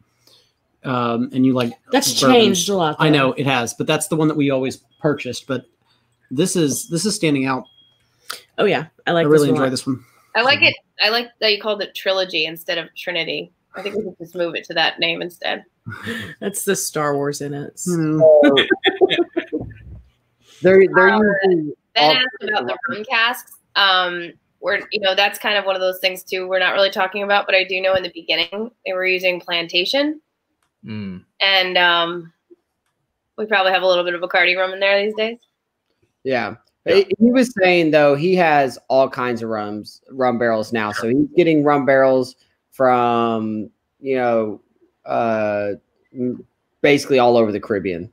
um, and you like That's bourbon. changed a lot. I know it has, but that's the one that we always purchased. But this is this is standing out. Oh yeah, I like. I really this enjoy lot. this one. i like it i like that you called it trilogy instead of trinity i think we could just move it to that name instead [laughs] That's the Star Wars in it. [laughs] They're they're Uh, usually Ben all- asked about the rum casks. Um, where you know that's kind of one of those things too. We're not really talking about, but I do know in the beginning they were using plantation, Mm. and um, we probably have a little bit of Bacardi rum in there these days. Yeah. Yeah. He he was saying though he has all kinds of rums, rum barrels now. So he's getting rum barrels from you know uh, basically all over the Caribbean.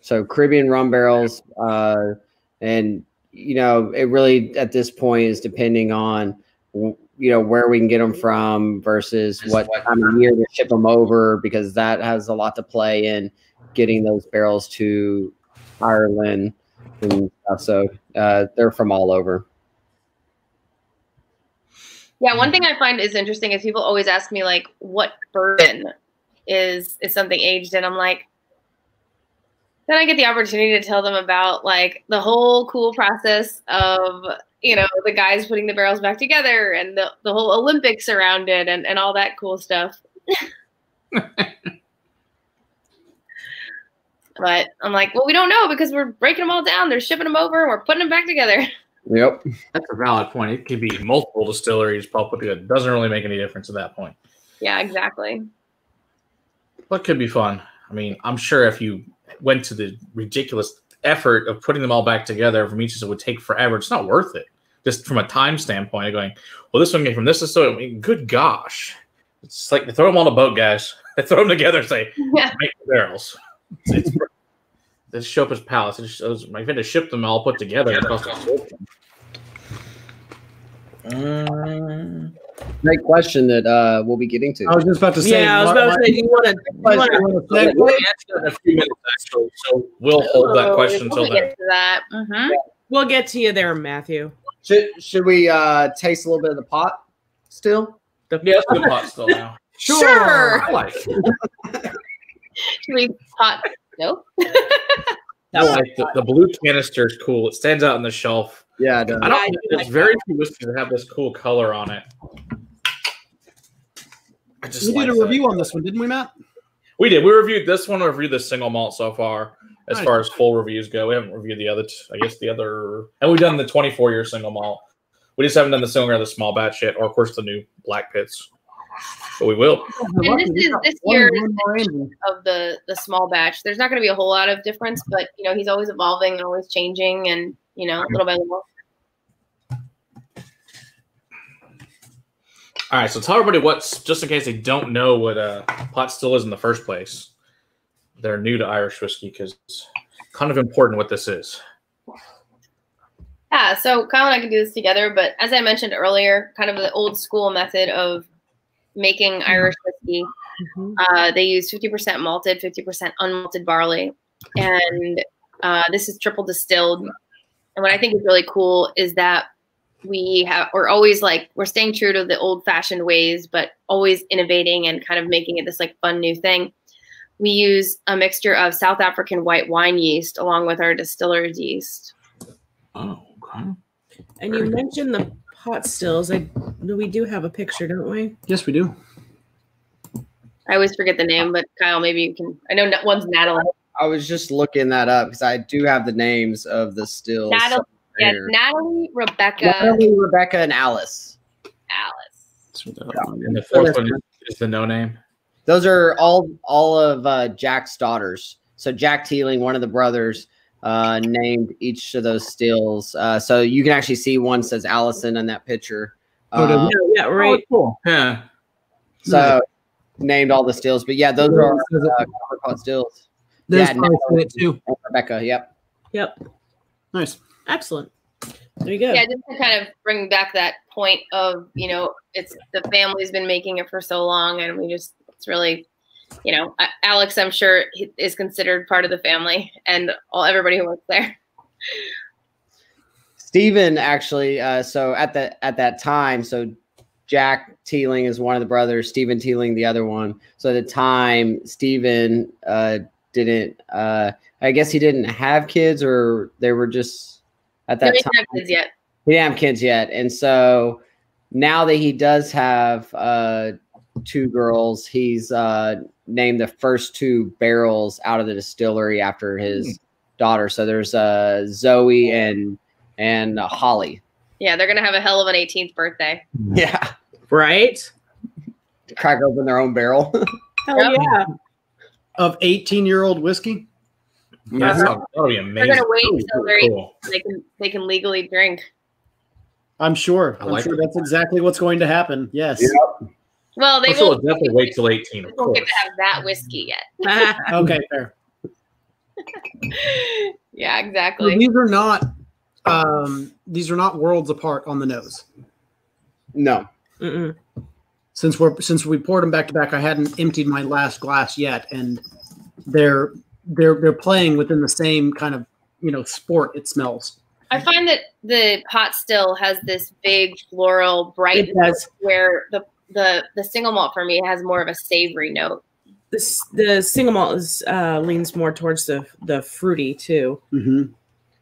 So Caribbean rum barrels, uh, and you know it really at this point is depending on w- you know where we can get them from versus what time of year to ship them over because that has a lot to play in getting those barrels to Ireland and stuff. So uh, they're from all over. Yeah, one thing I find is interesting is people always ask me like, what bourbon is is something aged And I'm like, then I get the opportunity to tell them about like the whole cool process of you know the guys putting the barrels back together and the, the whole Olympics around it and, and all that cool stuff. [laughs] but I'm like, well, we don't know because we're breaking them all down. They're shipping them over and we're putting them back together. [laughs] Yep. That's a valid point. It could be multiple distilleries all put together. Doesn't really make any difference at that point. yeah, exactly. But could be fun. I mean, I'm sure if you went to the ridiculous effort of putting them all back together from each, it would take forever. It's not worth it. Just from a time standpoint, of going, well, this one came from this distillery. I mean, good gosh, it's like they throw them on a boat, guys. [laughs] They throw them together and say, [laughs] Yeah. make the barrels. It's, it's, [laughs] they show up as pallets. It shows, I had to ship them all put together. It cost a. Um, Great question that uh, we'll be getting to. I was just about to say. Yeah, I was about to say, you want to? why- You want why- to? we'll answer that in a few minutes, actually. So we'll hold that Oh, question we'll then. get to that. Mhm. We'll get to you there, Matthew. Should should we uh, taste a little bit of the pot still? The- Yeah, it's good pot still now. [laughs] Sure. I like it. Should we pot? No. [laughs] I like the, the blue canister is cool. It stands out on the shelf. Yeah, it does. I Yeah, I don't. do There's like very few whiskeys that have this cool color on it. I just We like did a that. review on this one, didn't we, Matt? We did. We reviewed this one. We reviewed the single malt so far. As Nice. far as full reviews go, we haven't reviewed the other. T- I guess the other, and we've done the 24 year single malt. We just haven't done the single or the small batch yet, or of course the new Blackpitts. But we will. And this is this year one more engine. of the the small batch. There's not going to be a whole lot of difference, but you know he's always evolving and always changing, and you know little by little. All right. So tell everybody what's just in case they don't know what uh, pot still is in the first place. They're new to Irish whiskey because it's kind of important what this is. Yeah, so Kyle and I can do this together, but as I mentioned earlier, kind of the old school method of making Irish whiskey. Mhm. Uh, they use 50% malted, 50% unmalted barley, and uh, this is triple distilled. And what I think is really cool is that we have we're always like we're staying true to the old fashioned ways, but always innovating and kind of making it this like fun new thing. We use a mixture of South African white wine yeast along with our distiller's yeast. Oh, okay. And you mentioned the pot stills. I we do have a picture, don't we? Yes, we do. I always forget the name, but Kyle, maybe you can. I know one's Natalie. I was just looking that up because I do have the names of the stills. Natalie, yeah. Natalie, Rebecca, Natalie, Rebecca, and Alice. Alice. And the fourth one is the no name. Those are all all of uh, Jack's daughters. So Jack Teeling, one of the brothers, uh, named each of those stills. Uh, so you can actually see one says Alison in that picture. Oh, Um, Yeah, yeah, right. cool. Yeah. so named all the stills, but yeah, those are Says uh, copper pot stills. There's yeah, price in it too. Rebecca, yep. Yep. Nice. Excellent. There you go. Yeah, just to kind of bring back that point of you know, it's the family's been making it for so long, and we just it's really, you know, Alex, I'm sure is considered part of the family, and all everybody who works there. Stephen actually. Uh, so at the at that time, so Jack Teeling is one of the brothers. Stephen Teeling, the other one. So at the time, Stephen uh, didn't. Uh, I guess he didn't have kids, or they were just at that time. have kids yet. He didn't have kids yet, and so now that he does have uh, two girls, he's uh, named the first two barrels out of the distillery after his daughter. So there's uh, Zoe and and uh, Holly. Yeah, they're gonna have a hell of an 18th birthday. Yeah, Right? crack open their own barrel. [laughs] Hell Yep. yeah. Of 18 year old whiskey. That's that'll be They're gonna wait until they're cool. they can they can legally drink. I'm sure. I I'm like sure it. that's exactly what's going to happen. Yes. Well, they I'm won't, definitely wait till 18, of won't get course. to have that whiskey yet. [laughs] [laughs] Okay, fair. [laughs] yeah, So exactly. these are not um these are not worlds apart on the nose. no, Mm-mm. Since we're since we poured them back to back, I hadn't emptied my last glass yet, and they're they're they're playing within the same kind of you know sport. It smells. I find that the pot still has this big floral bright It does. where the the the single malt for me has more of a savory note. This, the single malt is, uh, leans more towards the the fruity too. Mm-hmm.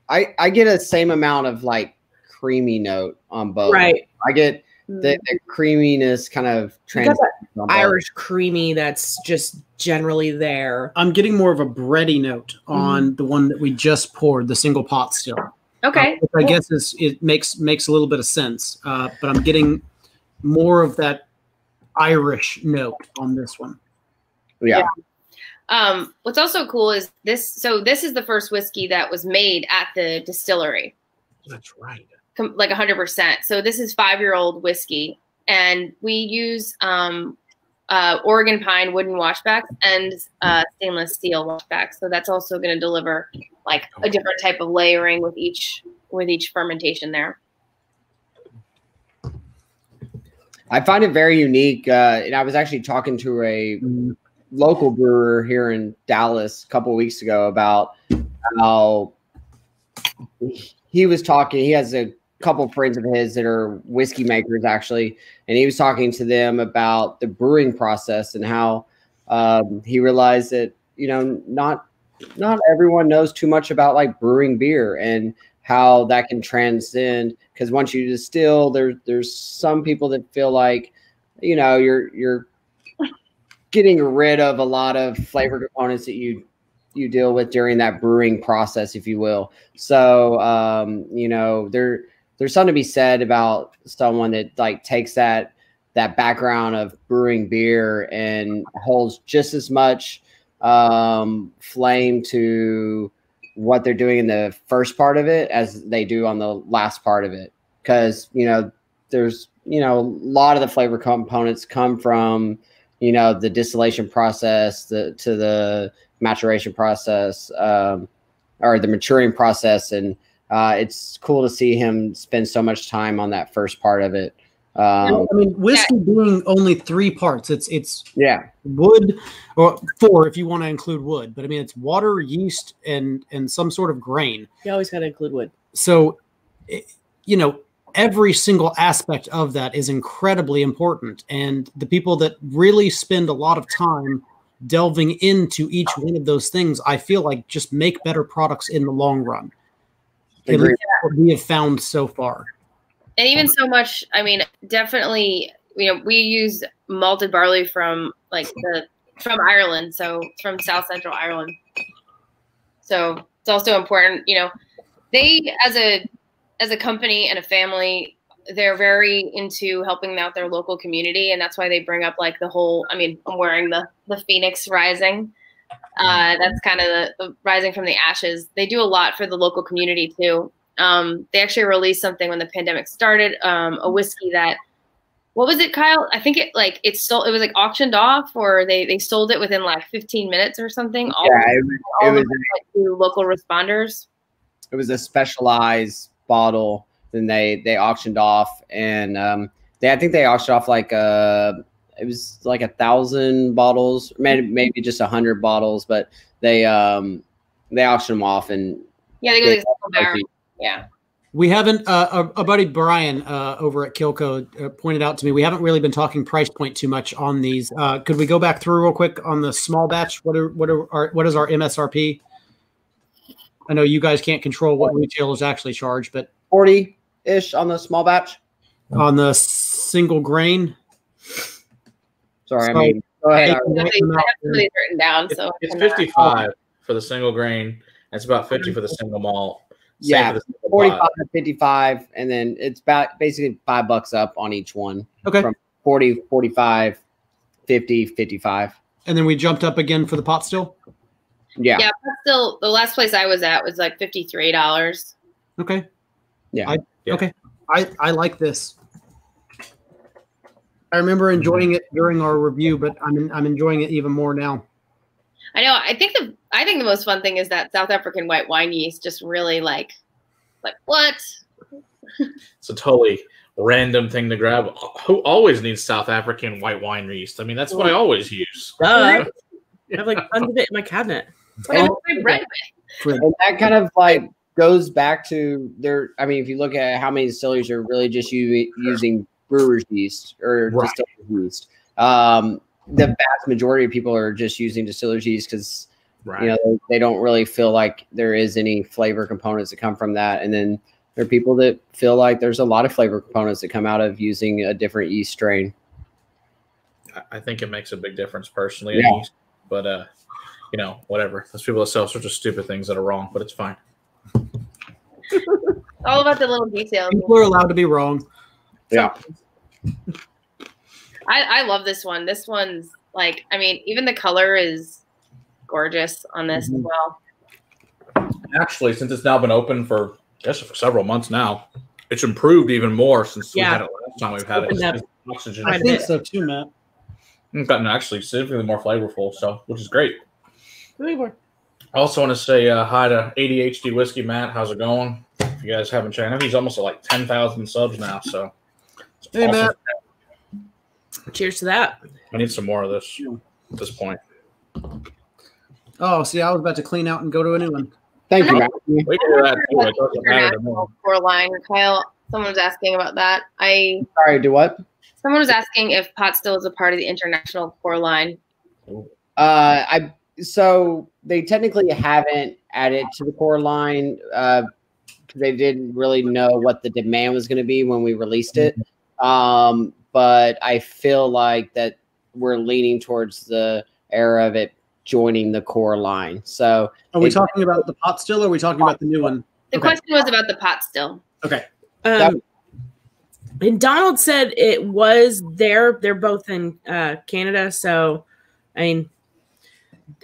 I I get a same amount of like creamy note on both. Right. I get the, the creaminess kind of You trans. that on both. Irish creamy that's just generally there. I'm getting more of a bready note on Mm-hmm. the one that we just poured, the single pot still. Okay. Which I guess is it makes makes a little bit of sense. Uh, but I'm getting more of that Irish note on this one. Yeah. Um, what's also cool is this. So this is the first whiskey that was made at the distillery, That's right. com- like 100%. So this is five year old whiskey, and we use um, uh, Oregon pine wooden washbacks and uh, stainless steel washbacks. So that's also going to deliver like a different type of layering with each with each fermentation there. I find it very unique. Uh, and I was actually talking to a local brewer here in Dallas a couple weeks ago about how he was talking. He has a couple friends of his that are whiskey makers, actually, and he was talking to them about the brewing process and how um, he realized that you know not not everyone knows too much about like brewing beer and how that can transcend because once you distill there there's some people that feel like you know you're you're getting rid of a lot of flavor components that you you deal with during that brewing process if you will. So um you know there there's something to be said about someone that like takes that that background of brewing beer and holds just as much um, flame to what they're doing in the first part of it as they do on the last part of it. Because you know, there's you know a lot of the flavor components come from you know the distillation process, the to the maturation process, um, or the maturing process, and uh, it's cool to see him spend so much time on that first part of it. Um, I mean, whiskey being only three parts, it's it's yeah, wood or four if you want to include wood. But I mean, it's water, yeast, and and some sort of grain. You always got to include wood. So, it, you know, every single aspect of that is incredibly important, and the people that really spend a lot of time delving into each one of those things, I feel like just make better products in the long run. At Agreed. least what we have found so far. And even so much i mean definitely you know we use malted barley from like the from ireland so from south central ireland. So it's also important you know they as a as a company and a family they're very into helping out their local community and that's why they bring up like the whole i mean i'm wearing the the phoenix rising. Uh, that's kind of the, the rising from the ashes. They do a lot for the local community too um, they actually released something when the pandemic started, um, a whiskey that what was it, Kyle? I think it like it sold it was like auctioned off or they they sold it within like 15 minutes or something. All, yeah, it, was- all it was to local responders. it was a specialized bottle. Then they they auctioned off, and um, they I think they auctioned off like uh it was like a thousand bottles, maybe maybe just a hundred bottles, but they um they auctioned them off, and Yeah, they go Yeah. To the Central Barrel. Yeah. We haven't. Uh, a, a buddy Brian uh, over at Kilco uh, pointed out to me we haven't really been talking price point too much on these. Uh, could we go back through real quick on the small batch? What are what are our, what is our MSRP? I know you guys can't control what retailers actually charge, but forty ish on the small batch. on the single grain, Sorry, I So- mean go ahead. I have some of these written down, It's, so I it's 55 for the single grain. It's about 50 for the single malt. Same Yeah, for 45 pot. 55 and then it's about basically five bucks up on each one okay, From- 40 45 50 55 and then we jumped up again for the pot still. yeah, Yeah, but still the last place I was at was like fifty three dollars. Okay, Yeah. I, Yeah. okay, I I like this. I remember mm-hmm. enjoying it during our review, but I'm I'm enjoying it even more now. I know. I think the I think the most fun thing is that South African white wine yeast just really like like what? It's a totally random thing to grab. Who always needs South African white wine yeast? I mean, that's what I always use. Duh. I have like tons of it in my cabinet. It's what I make my bread with. and that kind of like goes back to their i mean if you look at how many distilleries are really just u- using brewer's yeast or Right. distillers yeast um the vast majority of people are just using distillers yeast because Right. you know they, they don't really feel like there is any flavor components that come from that and then there are people that feel like there's a lot of flavor components that come out of using a different yeast strain I- I think it makes a big difference personally. Yeah. at least. But uh, you know, whatever. Those people that sell such of stupid things that are wrong, but it's fine. All about the little details. People are allowed to be wrong. yeah I, I love this one. This one's like, I mean, even the color is gorgeous on this as Mhm. well. Actually, since it's now been open for I guess for several months now, it's improved even more since Yeah. we had it last time we've had it. Opened up Oxygen. quite I a think so too, Matt. It's gotten actually significantly more flavorful, so which is great. Really. I also want to say uh, hi to ADHD Whiskey Matt. How's it going? If you guys haven't checked, I know he's almost at like 10,000 subs now. So, it's Hey, Matt. Cheers to that. I need some more of this at this point. Oh, see, I was about to clean out and go to a new one. thank you Matt. We can do that too. It doesn't matter to me. International core line. Kyle, someone was asking about that. I sorry do what someone was asking if pot still is a part of the international core line. Uh, I so they technically haven't added to the core line. Uh, 'cause they didn't really know what the demand was going to be when we released it. Um, but I feel like that we're leaning towards the era of it joining the core line. So Are we It- talking about the pot still, or are we talking about the new one? The Okay. question was about the pot still. Okay. Um, and Donald said it was there. They're both in uh, Canada, so I mean,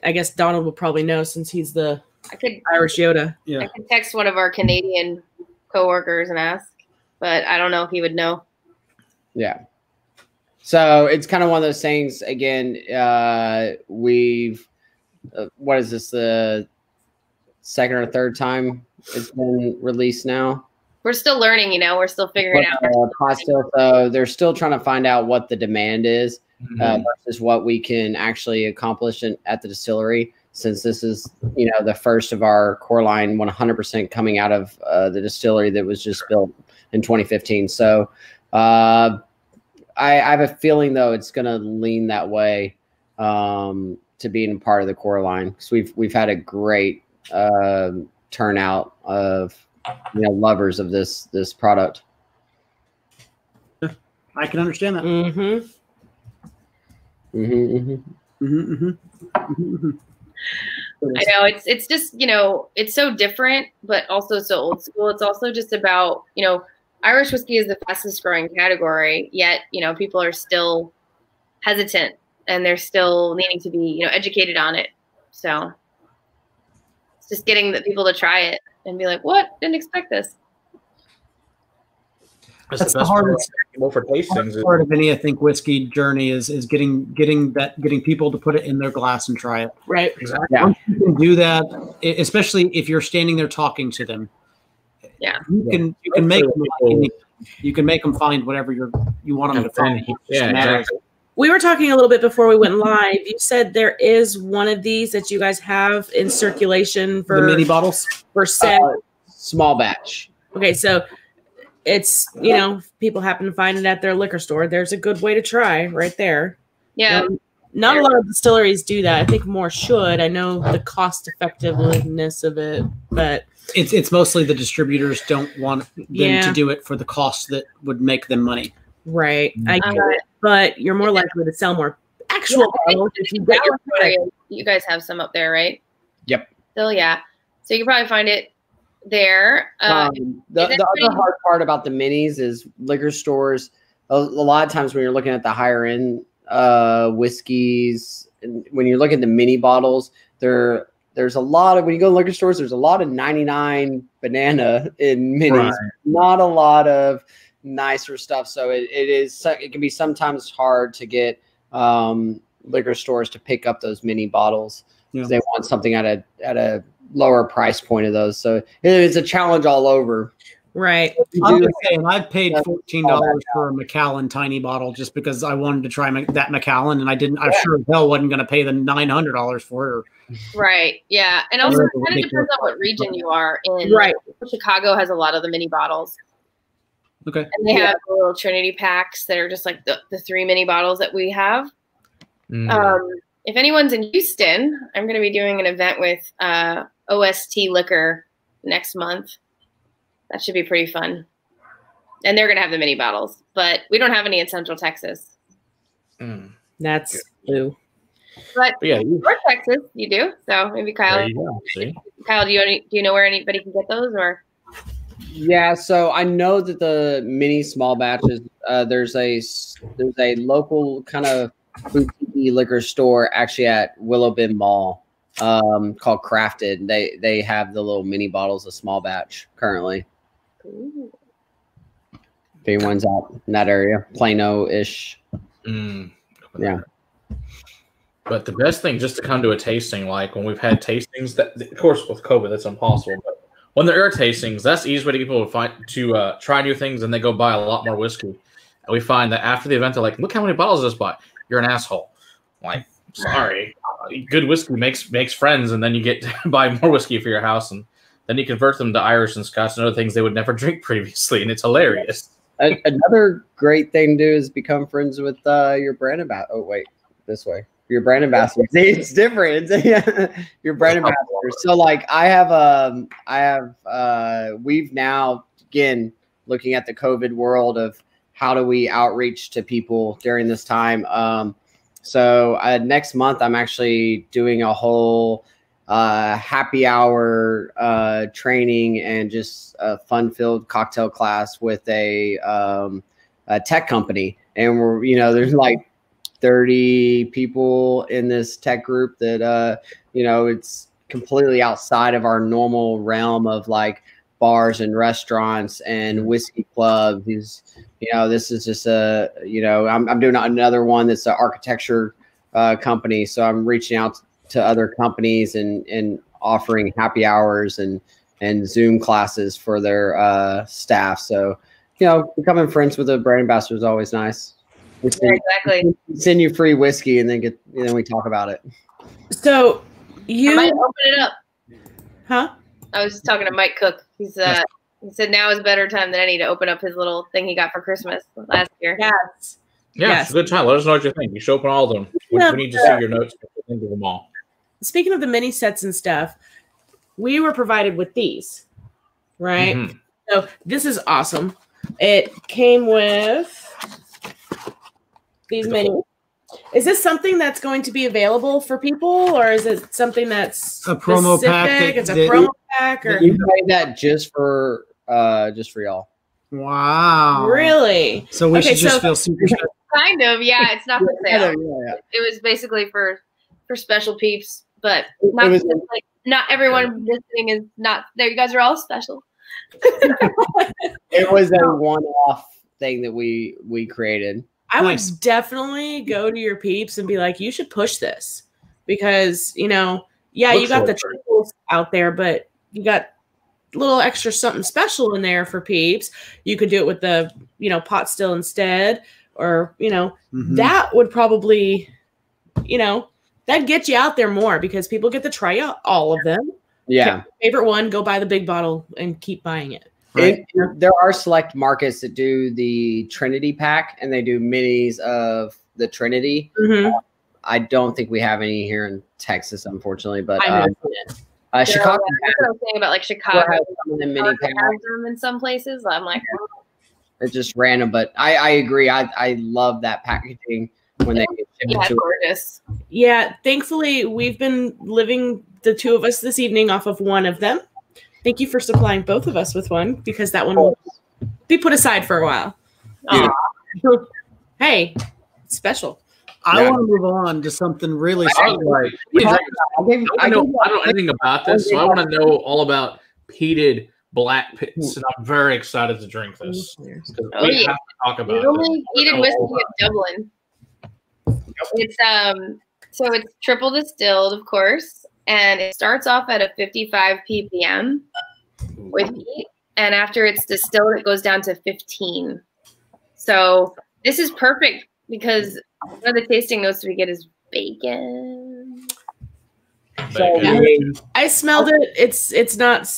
I guess Donald will probably know since he's the I could Irish Yoda. Yeah. I could text one of our Canadian coworkers and ask, but I don't know if he would know. Yeah. So it's kind of one of those things. Again, uh, we've uh, what is this the second or third time it's been released now? We're still learning, you know. We're still figuring out. Uh, still, so they're still trying to find out what the demand is uh, versus what we can actually accomplish in, at the distillery. Since this is, you know, the first of our core line 100% coming out of uh, the distillery that was just built in 2015. So uh, I, I have a feeling though it's going to lean that way um, to being part of the core line because we've we've had a great uh, turnout of you know lovers of this this product. I can understand that. Mm-hmm. hmm Mhm, mhm, mhm, mhm. I know it's it's just you know it's so different, but also so old school. It's also just about you know Irish whiskey is the fastest growing category, yet you know people are still hesitant and they're still needing to be you know educated on it. So it's just getting the people to try it and be like, "What? Didn't expect this." That's, That's the best part hardest- well for tastings. is- Part of any, I think, whiskey journey is is getting getting that getting people to put it in their glass and try it. Right. Exactly. Yeah. Once you can do that, especially if you're standing there talking to them. Yeah. you can you can make them like you can make them find whatever you're you want them to find. Yeah, exactly. We were talking a little bit before we went live. You said there is one of these that you guys have in circulation for The for mini bottles. for sale. Uh, small batch. Okay, so it's you know if people happen to find it at their liquor store. There's a good way to try right there. Yeah, Um, not a lot of distilleries do that. I think more should. I know the cost effectiveness of it, but It's it's mostly the distributors don't want them Yeah. to do it for the cost that would make them money. right, I Uh, get it. But you're more likely to sell more actual bottles if you get your Dallas you guys have some up there, right? Yep. Still, yeah. So you can probably find it there. Uh, Um, the, the other hard part about the minis is liquor stores. A, a lot of times when you're looking at the higher end uh, whiskeys, and when you look at the mini bottles, there there's a lot of when you go to liquor stores, there's a lot of 99 banana in minis, Right. not a lot of nicer stuff. So it, it is it can be sometimes hard to get um, liquor stores to pick up those mini bottles. 'cause Yeah. They want something at a at a lower price point of those. So it's a challenge all over. Right. You I'm just saying, I've paid fourteen dollars for a Macallan tiny bottle just because I wanted to try that Macallan, and I didn't. I'm sure as hell wasn't going to pay the nine hundred dollars for it. Right. Yeah. And also, it kind of depends on what region you are in. Right. Chicago has a lot of the mini bottles. okay, And they have the little Trinity packs that are just like the, the three mini bottles that we have. Mm. Um, if anyone's in Houston, I'm going to be doing an event with uh, OST Liquor next month. That should be pretty fun. And they're going to have the mini bottles, but we don't have any in Central Texas. Mm. That's blue. But But yeah, you, North Texas, you do. So maybe Kyle, there you go. Kyle, do you do you know where anybody can get those or? Yeah, so I know that the mini small batches. Uh, there's a s- there's a local kind of boutique liquor store actually at Willow Bend Mall um, called Crafted. They they have the little mini bottles of small batch currently. If anyone's out in that area, Plano ish. Mm. Yeah. But the best thing just to come to a tasting, like when we've had tastings, that of course with COVID that's impossible. But when there are tastings, that's the easiest way to people to find to uh, try new things, and they go buy a lot more whiskey. And we find that after the event, they're like, "Look how many bottles I just bought." You're an asshole. Like, sorry, [laughs] good whiskey makes makes friends, and then you get [laughs] to buy more whiskey for your house, and then you convert them to Irish and Scotch and other things they would never [laughs] drink previously, and it's hilarious. Another great thing to do is become friends with uh, your brand about. Oh wait, this way. your brand ambassador. See, [laughs] it's different. [laughs] Your brand ambassador. So like I have um I have uh we've now again looking at the COVID world of how do we outreach to people during this time. Um so uh, next month I'm actually doing a whole uh, happy hour uh, training and just a fun filled cocktail class with a, um, a tech company. And we're, you know, there's like 30 people in this tech group that, uh, you know, it's completely outside of our normal realm of like bars and restaurants and whiskey clubs. These, you know, this is just a, you know, I'm, I'm doing another one that's an architecture uh, company. So I'm reaching out to other companies and and offering happy hours and and Zoom classes for their uh, staff. So you know, becoming friends with a brand ambassador is always nice. We Yeah, send, exactly. send you free whiskey and then get and then we talk about it. So I might you, open it up. huh? I was just talking to Mike Cook. He's uh, he said now is a better time than any to open up his little thing he got for Christmas last year. Yes. Yeah, Yes. it's a good time. Let us know what you think. You should open all of them. We, Yeah. we need to see your notes. Think of them all. Speaking of the mini sets and stuff, we were provided with these, right? Mhm. So this is awesome. It came with these mini. Is this something that's going to be available for people, or is it something that's A promo pack specific? that- it's a that- promo pack, or you made that just for uh just for y'all. Wow. really? So we Okay, should just so- feel super. Kind of, yeah. It's not for [laughs] sale. Yeah, sale. yeah, It was basically for for special peeps, but It not was- like not everyone listening is not there. You guys are all special. [laughs] It was a one-off thing that we we created. I Nice. would definitely go to your peeps and be like, you should push this because you know, yeah, Look you got for the it. triples out there, but you got a little extra something special in there for peeps. You could do it with the you know pot still instead, or you know Mhm. that would probably, you know, that gets you out there more because people get to try out all of them. Yeah. Favorite one, go buy the big bottle and keep buying it. It- there are select markets that do the Trinity pack and they do minis of the Trinity. Mhm. I don't think we have any here in Texas, unfortunately, but I um, know. uh, Yeah, Chicago that's I was saying about like has Chicago. some of the mini packs. has them in some places. I'm like, It's just random, but I, I agree. I, I love that packaging when they get yeah, to gorgeous. Yeah, thankfully we've been living the two of us this evening off of one of them. Thank you for supplying both of us with one because that one will be put aside for a while. Aw. [laughs] Hey, special. I Yeah. want to move on to something really I special. like, I I I know, I don't know anything about this, so I want to know all about peated Blackpitts, and I'm very excited to drink this. Oh, we yeah. have to talk about We've it. only peated know whiskey all in Dublin. It's um so it's triple distilled, of course, and it starts off at a 55 ppm with peat, and after it's distilled, it goes down to 15. So this is perfect because one of the tasting notes we get is bacon. So Bacon. we- I smelled it. It's it's not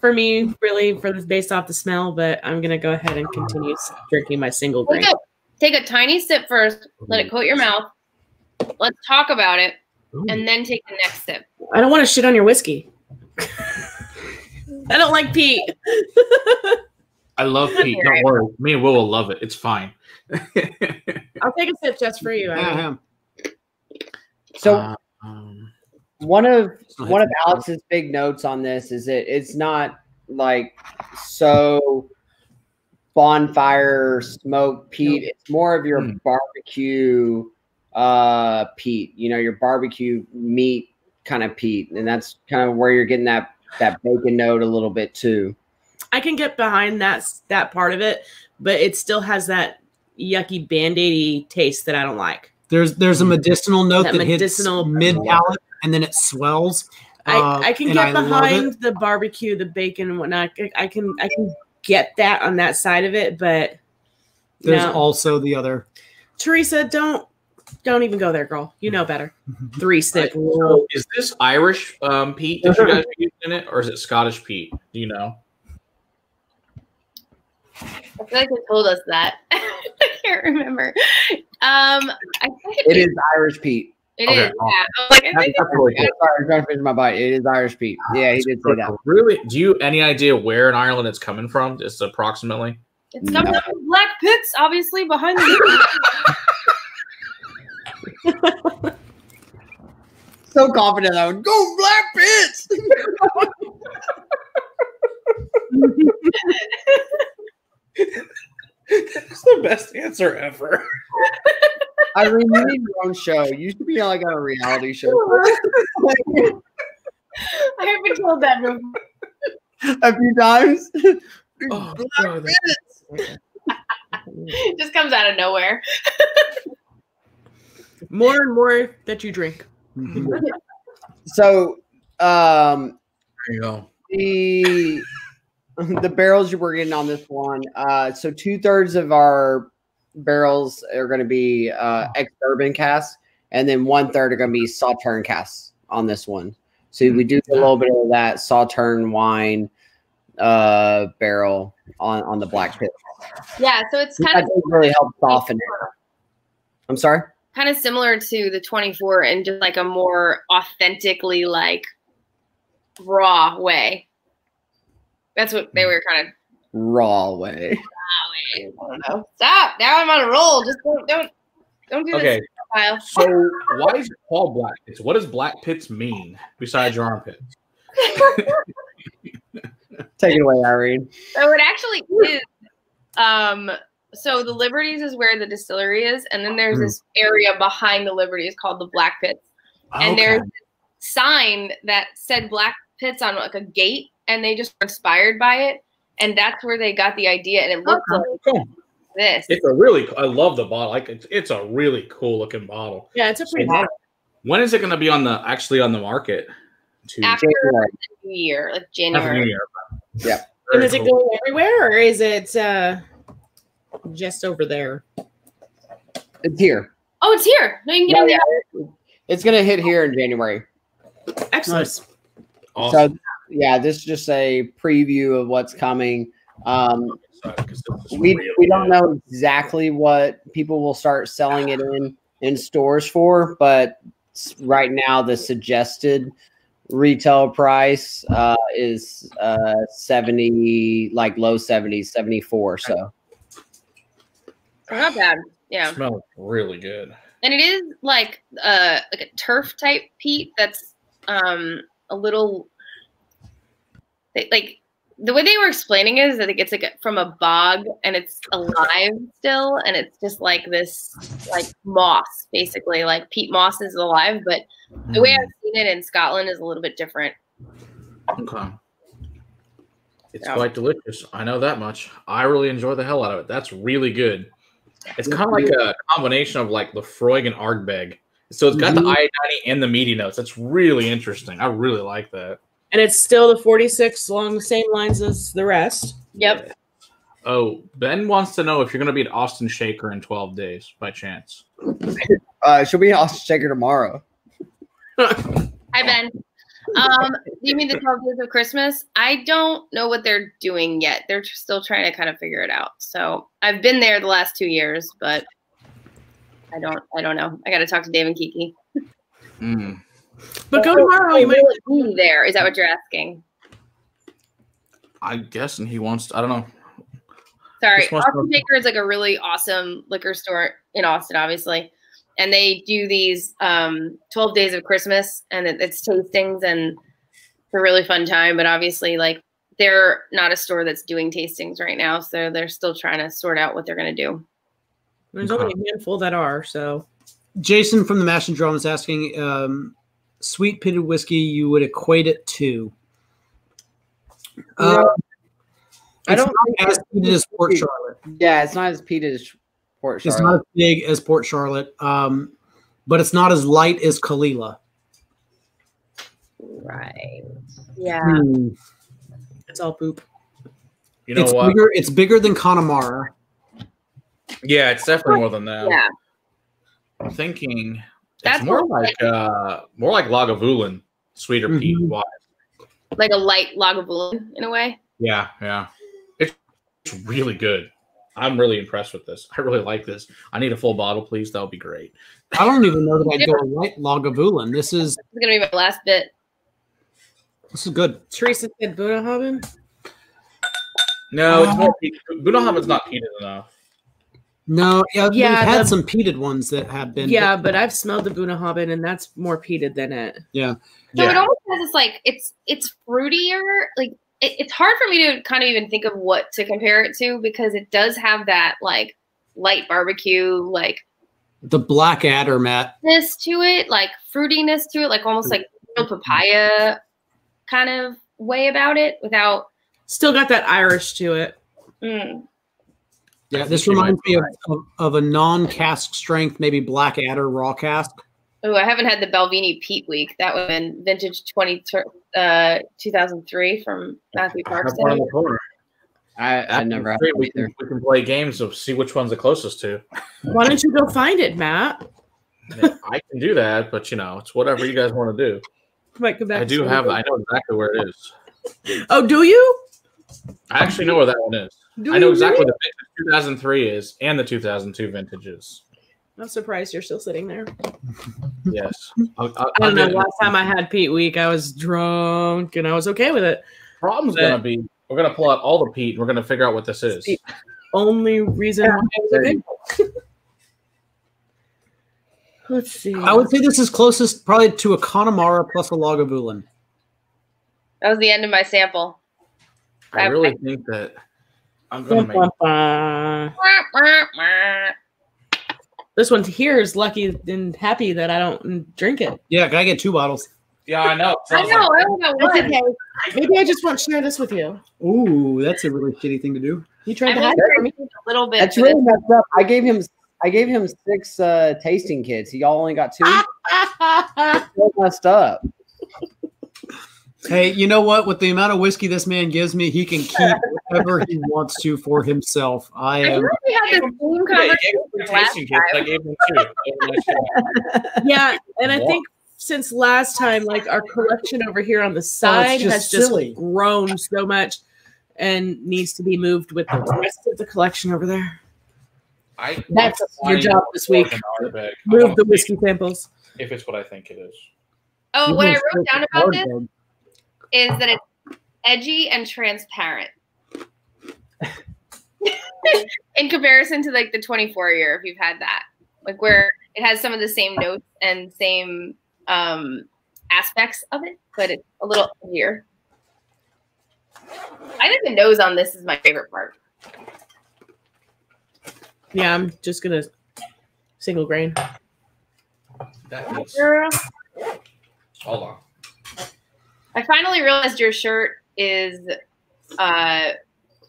for me really for the based off the smell, but I'm gonna go ahead and continue drinking my single Take drink. a, take a tiny sip first, let it coat your mouth. Let's talk about it, Ooh. and then take the next sip. I don't want to shit on your whiskey. [laughs] I don't like peat. I love peat. Don't worry. Me and Will will love it. It's fine. [laughs] I'll take a sip just for you. Yeah, mean. yeah. so Uh, um, one of one of hit- Alex's big notes on this is that it's not like so bonfire smoke peat. It's more of your Hmm. barbecue uh peat. You know, your barbecue meat kind of peat, and that's kind of where you're getting that that bacon note a little bit too. I can get behind that that part of it, but it still has that yucky band-aidy taste that I don't like. There's there's a medicinal note That that, medicinal- hits mid palate and then it swells. I, Uh, I can get I behind the barbecue, the bacon, and whatnot. I- I can I can get that on that side of it, but There's no. also the other. Teresa, don't don't even go there, girl. You know better. Three stick rule. is this Irish um, peat that you guys are using in it, or is it Scottish peat? Do you know? I feel like they told us that. [laughs] I can't remember. Um, I think It is Irish peat. It Okay, is. Yeah. Like, I That's, think that's really cool. Sorry, I'm trying to finish my bite. It is Irish peat. Yeah, he did say that. Really? Do you any idea where in Ireland it's coming from? Just approximately. it's coming up with black pits, obviously behind the. [laughs] [laughs] [laughs] So confident I would go Blackpitts. That's the best answer ever. I mean, you need your own show. You should be like on a reality show. I have been told that before. a few times. Oh, Black God, that- just comes out of nowhere. More and more that you drink. [laughs] So, um, There you go. the the barrels you were getting on this one. Uh, so two thirds of our barrels are going to be uh, ex bourbon casks, and then one third are going to be sauterne casks on this one. So we do a little bit of that sauterne wine uh, barrel on on the black pit. Yeah, so it's That kind of does really help soften it. I'm sorry. Kind of similar to the 24 and just like a more authentically like raw way. That's what they were kind of Raw way. I don't know. Stop. Now I'm on a roll. Just don't don't don't do Okay, this Kyle. so why is it called black pits? What does Blackpitts mean besides your armpits? Take it away, Irene. So it actually is um so the Liberties is where the distillery is, and then there's Hmm. this area behind the Liberties called the Blackpitts. And there's Okay. this sign that said Black Pits on like a gate, and they just were inspired by it. And that's where they got the idea, and it looked Okay, like cool. this. It's a really. I love the bottle. Like it's, it's a really cool looking bottle. Yeah, it's a pretty So bottle. When is it going to be on the actually on the market? To After January. the new year, like January. after January. New Year. Yeah. And Very is it going everywhere or is it uh just over there? It's here. Oh, it's here. No, you can get Yeah, in there. It's gonna hit here in January. Excellent. Awesome. So yeah, this is just a preview of what's coming. Um, Because this is we we don't know exactly what people will start selling it in in stores for, but right now the suggested retail price uh, is uh, 70 like low 70s 74 so Not bad. Yeah. It smells really good. and it is like uh like a turf type peat that's um a little like the way they were explaining it is that it gets like from a bog and it's alive still and it's just like this like moss basically like peat moss is alive but the way i've seen it in scotland is a little bit different Okay. It's Yeah. quite delicious. I know that much. I really enjoy the hell out of it. That's really good. It's kind of like a combination of like Laphroaig and Ardbeg. So it's got the Mhm. iodine and the meaty notes. That's really interesting. I really like that. And it's still the 46 along the same lines as the rest. yep Oh, Ben wants to know if you're going to be at Austin Shaker in 12 days by chance. [laughs] uh she'll be in Austin Shaker tomorrow [laughs] hi ben um you mean the 12 days of christmas i don't know what they're doing yet they're still trying to kind of figure it out so i've been there the last two years but i don't i don't know i gotta talk to dave and kiki Mm. But go tomorrow. You might be there is that what you're asking I guess, and he wants. To, I don't know. sorry austin be- shaker is like a really awesome liquor store in austin obviously and they do these um 12 days of christmas and it, it's tastings and it's a really fun time but obviously like they're not a store that's doing tastings right now so they're still trying to sort out what they're going to do. There's only a handful that are, so. Jason from the Mash and Drum is asking, um, sweet pitted whiskey, you would equate it to? Uh, I don't not think as peated as Port Charlotte. yeah it's not as peated as Port It's not as big as Port Charlotte, um, but it's not as light as Caol Ila. right yeah Hmm. it's all poop. You know it's what? bigger. It's bigger than Connemara. Yeah, it's definitely more than that. yeah I'm thinking That's it's more what- like uh more like Lagavulin, sweeter peat Mhm. wise. like a light lagavulin in a way Yeah, yeah. It's, it's really good. I'm really impressed with this. I really like this. I need a full bottle, please. That would be great. I don't even know that I'd go white Lagavulin. This is It's gonna be my last bit. this is good. Teresa said Bunnahabhain. No, it's Uh, more peated. Bunnahabhain's not peated enough. No, yeah, Yeah, we've had the- some peated ones that have been. Yeah, but I've smelled the Buna Bunnahabhain and that's more peated than it. yeah. So it almost has this like it's it's fruitier. Like it, it's hard for me to kind of even think of what to compare it to because it does have that like light barbecue like The Blackadder, Matt. ness to it, like fruitiness to it, like almost like real papaya kind of way about it without. Still got that Irish to it. Mm. Yeah, this reminds me of, of, of a non-cask strength, maybe Blackadder raw cask. Oh, I haven't had the Balvenie Peat Week. That would have been vintage 20, uh, 2003 from Matthew I one in Parkson. the corner. I, I never had we can, we can play games of see which one's the closest to. Why don't you go find it, Matt? Yeah, I can do that, but you know, it's whatever you guys want to do. Might come back. I do to have. I know exactly where it is. Oh, do you? I actually know where that one is. Do I know exactly really? what the 2003 is and the 2002 vintage is. I'm surprised you're still sitting there. Yes. I'll, I'll, I don't know. I'll get- Last time I had Peat Week, I was drunk and I was okay with it. problem's but- gonna be we're gonna pull out all the peat. and we're gonna figure out what this is. Only reason why I was okay. [laughs] Let's see. I would say this is closest probably to a Connemara plus a Lagavulin. That was the end of my sample. I really think that I'm gonna make. This one here is lucky and happy that I don't drink it. Yeah, can I get two bottles? Yeah, I know. I know. I only got That's one. okay. Maybe I just won't share this with you. Ooh, that's a really shitty thing to do. You I tried to mean, hide it from me. a little bit. That's really messed up. I gave him I gave him six uh, tasting kits. Y'all only got two. [laughs] so messed up. Hey, you know what? With the amount of whiskey this man gives me, he can keep [laughs] whatever he wants to for himself. I I feel am. like had the same Yeah, conversation gave me three last tasting kits. I gave them two. I gave them nice yeah, and I think since last time, like our collection over here on the oh, side just has just silly. grown so much and needs to be moved with the rest of the collection over there. I, That's your job this week. an Ardbeg. I Move the whiskey samples. If it's what I think it is. Oh, what I wrote down about this Ardbeg. Is that it's edgy and transparent. [laughs] In comparison to like the 24 year, if you've had that, like where it has some of the same notes and same um, aspects of it, but it's a little edgier. I think the nose on this is my favorite part. Yeah, I'm just gonna single grain. That is. Hold on. I finally realized your shirt is uh,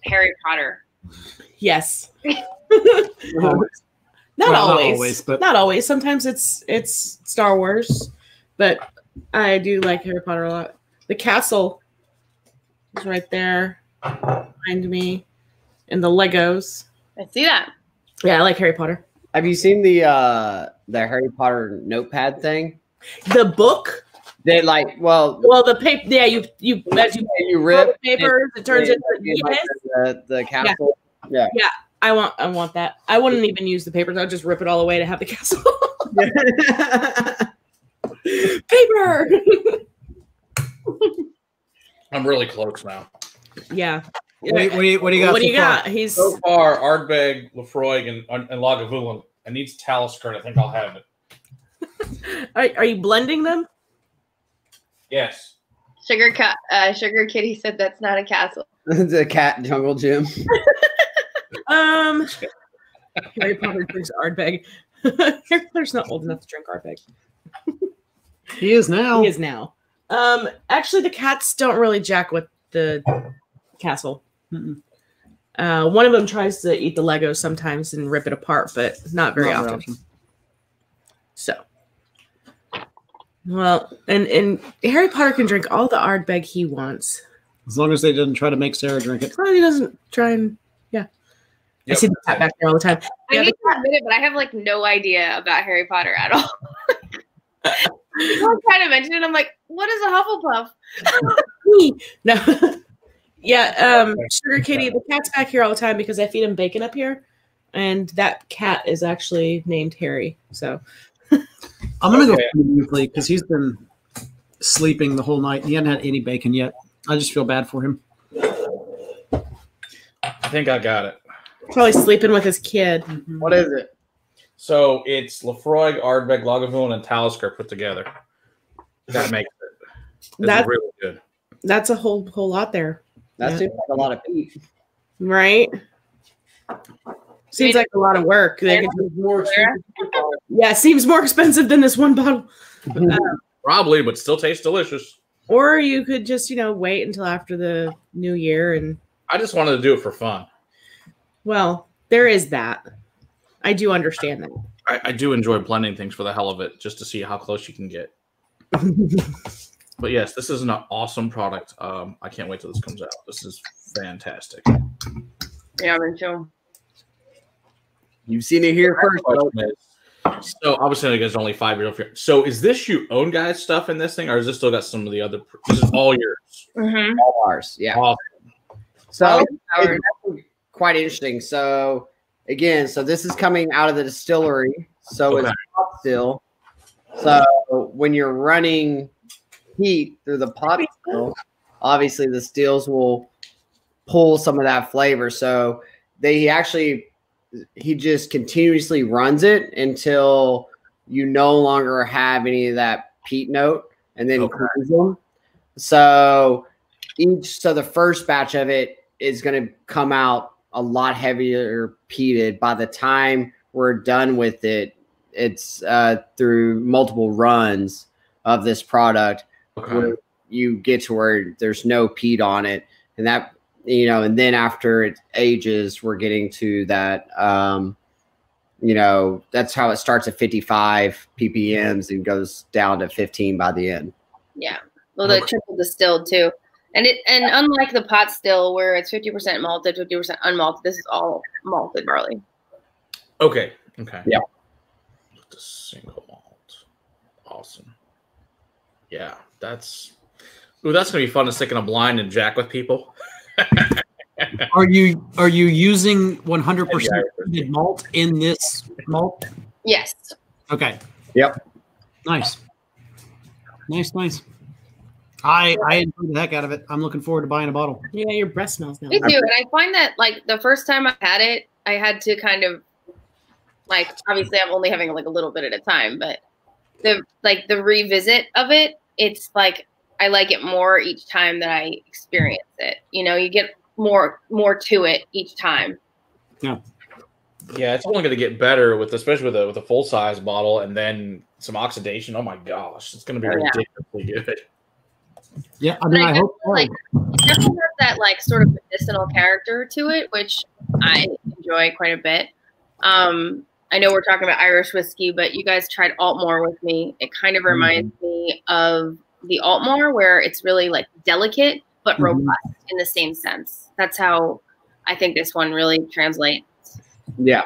Harry Potter. Yes. [laughs] Well, Not not always. always, but- not always. Sometimes it's it's Star Wars, but I do like Harry Potter a lot. The castle is right there behind me, and the Legos. I see that. Yeah, I like Harry Potter. Have you seen the uh the Harry Potter notepad thing? The book, They like well well, the paper. Yeah, you you as you you rip rip the papers, it turns it- into like the, the castle. Yeah. Yeah I want I want that. I wouldn't even use the papers. I'd just rip it all away to have the castle. [laughs] Paper. [laughs] I'm really close now. yeah. What, do you- what do you, what do you got? What do so you far? got? He's So far, Ardbeg, Laphroaig, and, and Lagavulin. I need Talisker. I think I'll have it. [laughs] are, are you blending them? Yes. Sugar cat, uh, Sugar Kitty said that's not a castle. [laughs] it's a cat jungle gym. [laughs] Um, Harry Potter drinks Ardbeg. [laughs] Harry Potter's not old enough to drink Ardbeg. He is now. He is now. Um, actually, the cats don't really jack with the castle. Mm-mm. Uh, one of them tries to eat the Legos sometimes and rip it apart, but not very Not often. So, well, and and Harry Potter can drink all the Ardbeg he wants, As long as they didn't try to make Sarah drink it. as long as he doesn't try and yeah. I see the cat back there all the time. I Yeah, need to admit it, but I have like no idea about Harry Potter at all. [laughs] People kind of mentioned it. I'm like, what is a Hufflepuff? [laughs] no. yeah, um, Sugar Kitty, the cat's back here all the time because I feed him bacon up here. and that cat is actually named Harry. So I'm gonna Okay. go weekly because he's been sleeping the whole night. He hasn't had any bacon yet. I just feel bad for him. I think I got it. probably sleeping with his kid. Mm-hmm. What is it? So it's Laphroaig, Ardbeg, Lagavulin, and Talisker put together. That makes it. That's really good. that's a whole whole lot there, That Yeah. seems like a lot of beef. right? Seems like a lot of work. They could do more. Yeah, seems more expensive than this one bottle. [laughs] Probably, but still tastes delicious. Or you could just, you know, wait until after the new year and I just wanted to do it for fun. well, there is that. I do understand that. I, I do enjoy blending things for the hell of it, just to see how close you can get. [laughs] But yes, this is an awesome product. Um, I can't wait till this comes out. This is fantastic. Yeah, me too. You've seen it here first. Question is- So obviously, you guys only five years old. So is this you own guys stuff in this thing, or is this still got some of the other? This is all yours. Mm-hmm. All ours. Yeah. Awesome. So it's actually quite interesting. So again, so this is coming out of the distillery. So Okay. it's pot still. So when you're running heat through the pot still, obviously the stills will pull some of that flavor. So they actually he just continuously runs it until you no longer have any of that peat note and then Okay. cleans them. So each so the first batch of it is going to come out a lot heavier peated by the time we're done with it it's uh, through multiple runs of this product Okay. where you get to where there's no peat on it and that you know and then after it ages we're getting to that um you know that's how it starts at 55 ppms and goes down to 15 by the end Yeah. Well, the triple distilled too, and it and unlike the pot still where it's fifty percent malted, fifty percent unmalted, this is all malted barley. Okay. Okay. Yeah. The single malt. Awesome. Yeah, that's. Ooh, that's gonna be fun to stick in a blind and jack with people. [laughs] [laughs] Are you are you using 100% malt in this malt? Yes. Okay. Yep. Nice. Nice, nice. I I enjoyed the heck out of it. I'm looking forward to buying a bottle. Yeah, your breath smells now. Me too. And I find that like the first time I had it, I had to kind of like obviously I'm only having like a little bit at a time, but the like the revisit of it, it's like I like it more each time that I experience it. You know, you get more more to it each time. Yeah, Yeah, it's only gonna get better with, especially with a with a full size bottle, and then some oxidation. Oh my gosh, it's gonna be Oh, yeah. ridiculously good. Yeah, I mean, But I hope so. like it definitely has that like sort of medicinal character to it, which I enjoy quite a bit. Um, I know we're talking about Irish whiskey, but you guys tried Aultmore with me. It kind of reminds me of the Aultmore, where it's really like delicate but Mhm. robust in the same sense. That's how I think this one really translates. yeah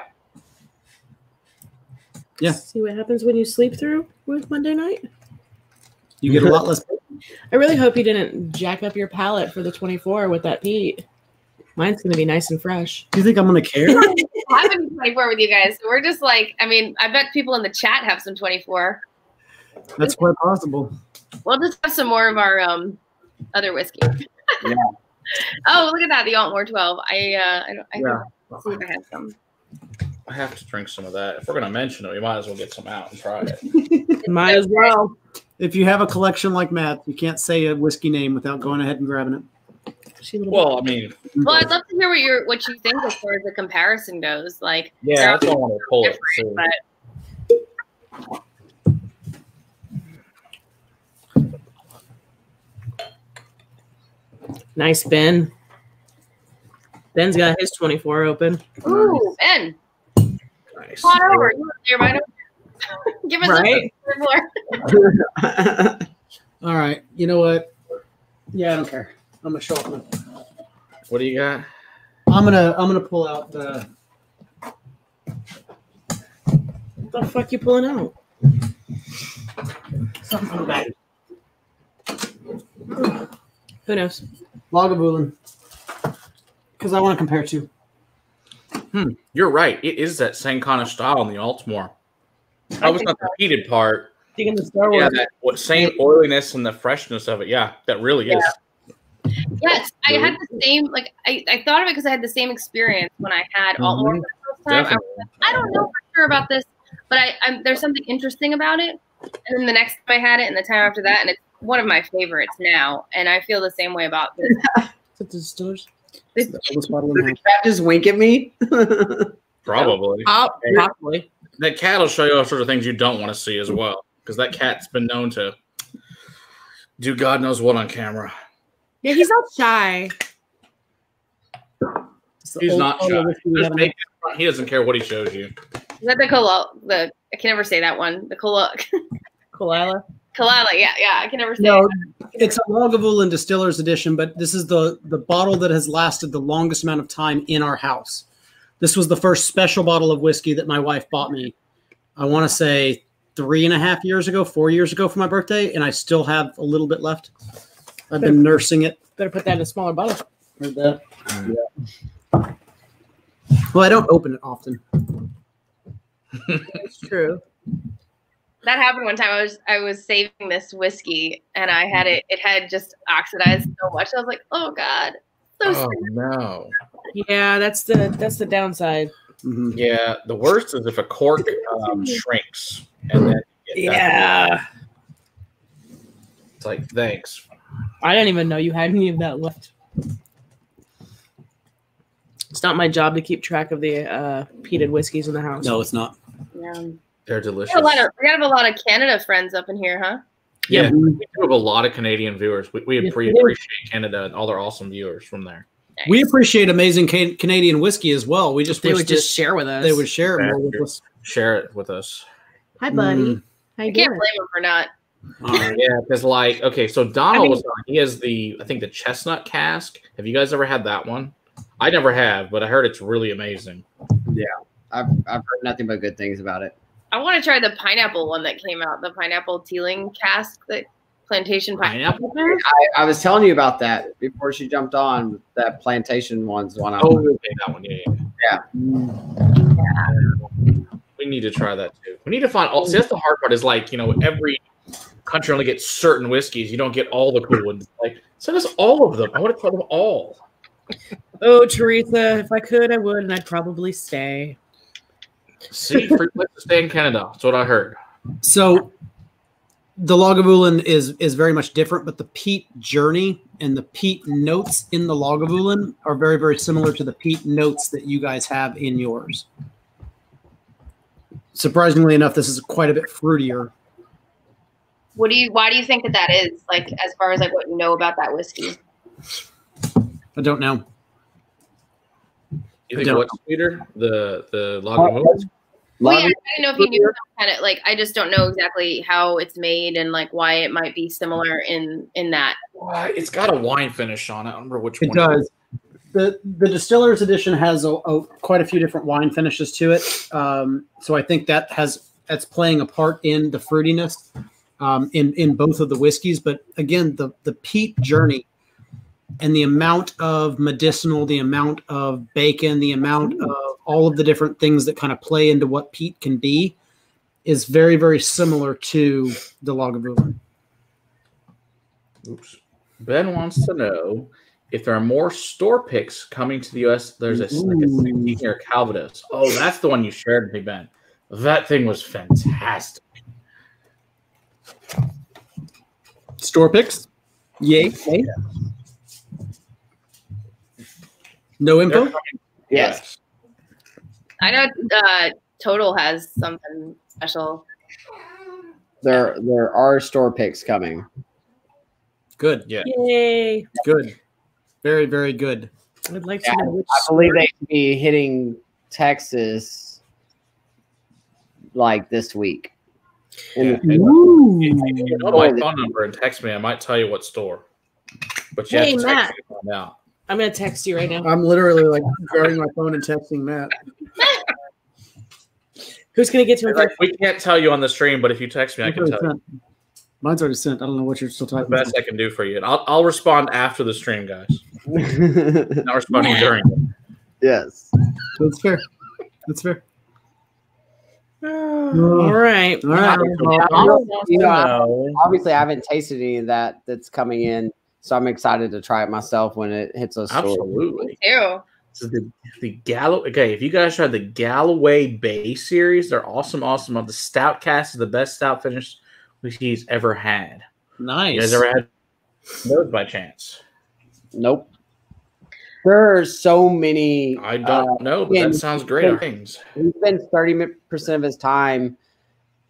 Yeah. See what happens when you sleep through with Monday night. you get a lot less. [laughs] I really hope you didn't jack up your palate for the 24 with that peat. Mine's gonna be nice and fresh. Do you think I'm gonna care? [laughs] I haven't 24 with you guys. So we're just like, I mean, I bet people in the chat have some 24. That's quite possible. We'll just have some more of our um other whiskey. [laughs] Yeah. oh, look at that, the Aultmore 12. I uh I don't I Yeah. see if I have some. I have to drink some of that. If we're gonna mention it, we might as well get some out and try it. [laughs] Might as well. If you have a collection like Matt, you can't say a whiskey name without going ahead and grabbing it. Well, I mean, Well, I'd love to hear what you what you think as far as the comparison goes. Like yeah, that's why I want to pull it. but nice Ben. Ben's got his 24 open. ooh, Ben, nice. come on over. You want your over? Give us Right? a little. [laughs] All right. You know what? Yeah, I don't care. I'm gonna show up. What do you got? I'm gonna I'm gonna pull out the. What the fuck you pulling out? Something from the bag. Who knows? Lagavulin. Because I want to compare two. Hmm, you're right. It is that same kind of style in the Altamore. That was not the heated part. Digging the Star Wars. Yeah, that what same oiliness and the freshness of it. Yeah, that really is. Yes, I had the same. Like I, I thought of it because I had the same experience when I had Aultmore mm-hmm. for the first time. I, was like, I don't know for sure about this, but I, I'm, there's something interesting about it. And then the next time I had it, and the time after that, and it's one of my favorites now. And I feel the same way about this. [laughs] Is it the distillers? The oldest bottle in the Did the cat just wink at me? [laughs] Probably. Pop, possibly. That cat will show you all sorts of things you don't want to see as well. Because that cat's been known to do God knows what on camera. Yeah, he's not shy. He's not bottle shy. whiskey Just make He doesn't care what he shows you. Is that the Kola? The I can never say that one. The Kola. [laughs] Caol Ila. Kalala. Yeah, yeah. I can never say. No, it. it's a Lagavulin Distillers Edition, but this is the the bottle that has lasted the longest amount of time in our house. This was the first special bottle of whiskey that my wife bought me. I want to say three and a half years ago, four years ago for my birthday, and I still have a little bit left. I've been nursing it. Better put that in a smaller bottle. Heard that? Yeah. Well, I don't open it often. It's true. That happened one time. I was I was saving this whiskey and I had it. It had just oxidized so much. I was like, oh god, so Oh sad. no. Yeah, that's the that's the downside. Mhm. Yeah, the worst is if a cork um, [laughs] shrinks and then get Yeah. it's like thanks. I didn't even know you had any of that left. It's not my job to keep track of the uh, peated whiskeys in the house. No, it's not. Yeah. They're We delicious. have a lot of we have a lot of Canada friends up in here, huh? Yeah, we do have a lot of Canadian viewers. We, we Yes, pre- appreciate Canada and all their awesome viewers from there. We appreciate amazing ca- Canadian whiskey as well. We just they wish would just that share with us. they would share it more with us. Share it with us. Hi, buddy. Mm. How I you can't blame them for not. All right. [laughs] Yeah, because like okay, so Donald I mean- was on. He has the I think the chestnut cask. Have you guys ever had that one? I never have, but I heard it's really amazing. Yeah, I've, I've heard nothing but good things about it. I want to try the pineapple one that came out, the pineapple Teeling cask that plantation pineapple. Pineapple. I, I was telling you about that before she jumped on. That plantation one's one. I Oh, okay, that one. Yeah, yeah. Yeah. We need to try that too. We need to find. all see, that's the hard part. Is like you know every country only gets certain whiskeys. You don't get all the cool ones. Like send us all of them. I want to try them all. Oh, Teresa, if I could, I would, and I'd probably stay. See, free place to stay in Canada. That's what I heard. So the Lagavulin is is very much different, but the peat journey and the peat notes in the Lagavulin are very very similar to the peat notes that you guys have in yours. Surprisingly enough, this is quite a bit fruitier. What do you? Why do you think that that is? Like as far as like what you know about that whiskey. I don't know. You think don't what's sweeter? The the Lagavulin? Well, yeah, I Lager- didn't know if you knew some kind of like. I just don't know exactly how it's made and like why it might be similar in in that. Uh, it's got a wine finish on it. I don't remember which It one. does. The the distillers edition has a, a quite a few different wine finishes to it. Um, so I think that has that's playing a part in the fruitiness um, in in both of the whiskeys. But again, the the peat journey and the amount of medicinal, the amount of bacon, the amount mm. of all of the different things that kind of play into what peat can be is very very similar to the Lagavulin. Oops. Ben wants to know if there are more store picks coming to the U.S. There's a, like a 16 year Calvados. Oh, that's the one you shared with me, Ben. That thing was fantastic. Store picks? Yay. No info? coming- Yes. I know uh, Total has something special. There there are store picks coming. Good. Yeah. Yay! Good. Very, very good. I'd like Yeah, to know which. I believe they should be hitting Texas like this week. In Yeah. the- If you know my phone number and text me, I might tell you what store. But you Hey, have to text Matt. me to find out. I'm gonna text you right now. I'm literally like grabbing my phone and texting Matt. Who's gonna get to it? Like, we can't tell you on the stream, but if you text me, I Mine's can already tell you. sent. Mine's already sent. I don't know what you're still The typing. best I can do for you. And I'll, I'll respond after the stream, guys. [laughs] Not responding during. yes. That's fair. That's fair. Ah, [sighs] all right. All right. Yeah, you know, obviously, I haven't tasted any of that that's coming in, so I'm excited to try it myself when it hits us. Absolutely. Ew. So the the Gallo okay, if you guys tried the Galway Bay series, they're awesome, awesome. The stout cask is the best stout finish we he's ever had. You Nice. guys ever had those by chance? Nope. There are so many. I don't uh, know, but yeah, that sounds great. Things. he spends 30% of his time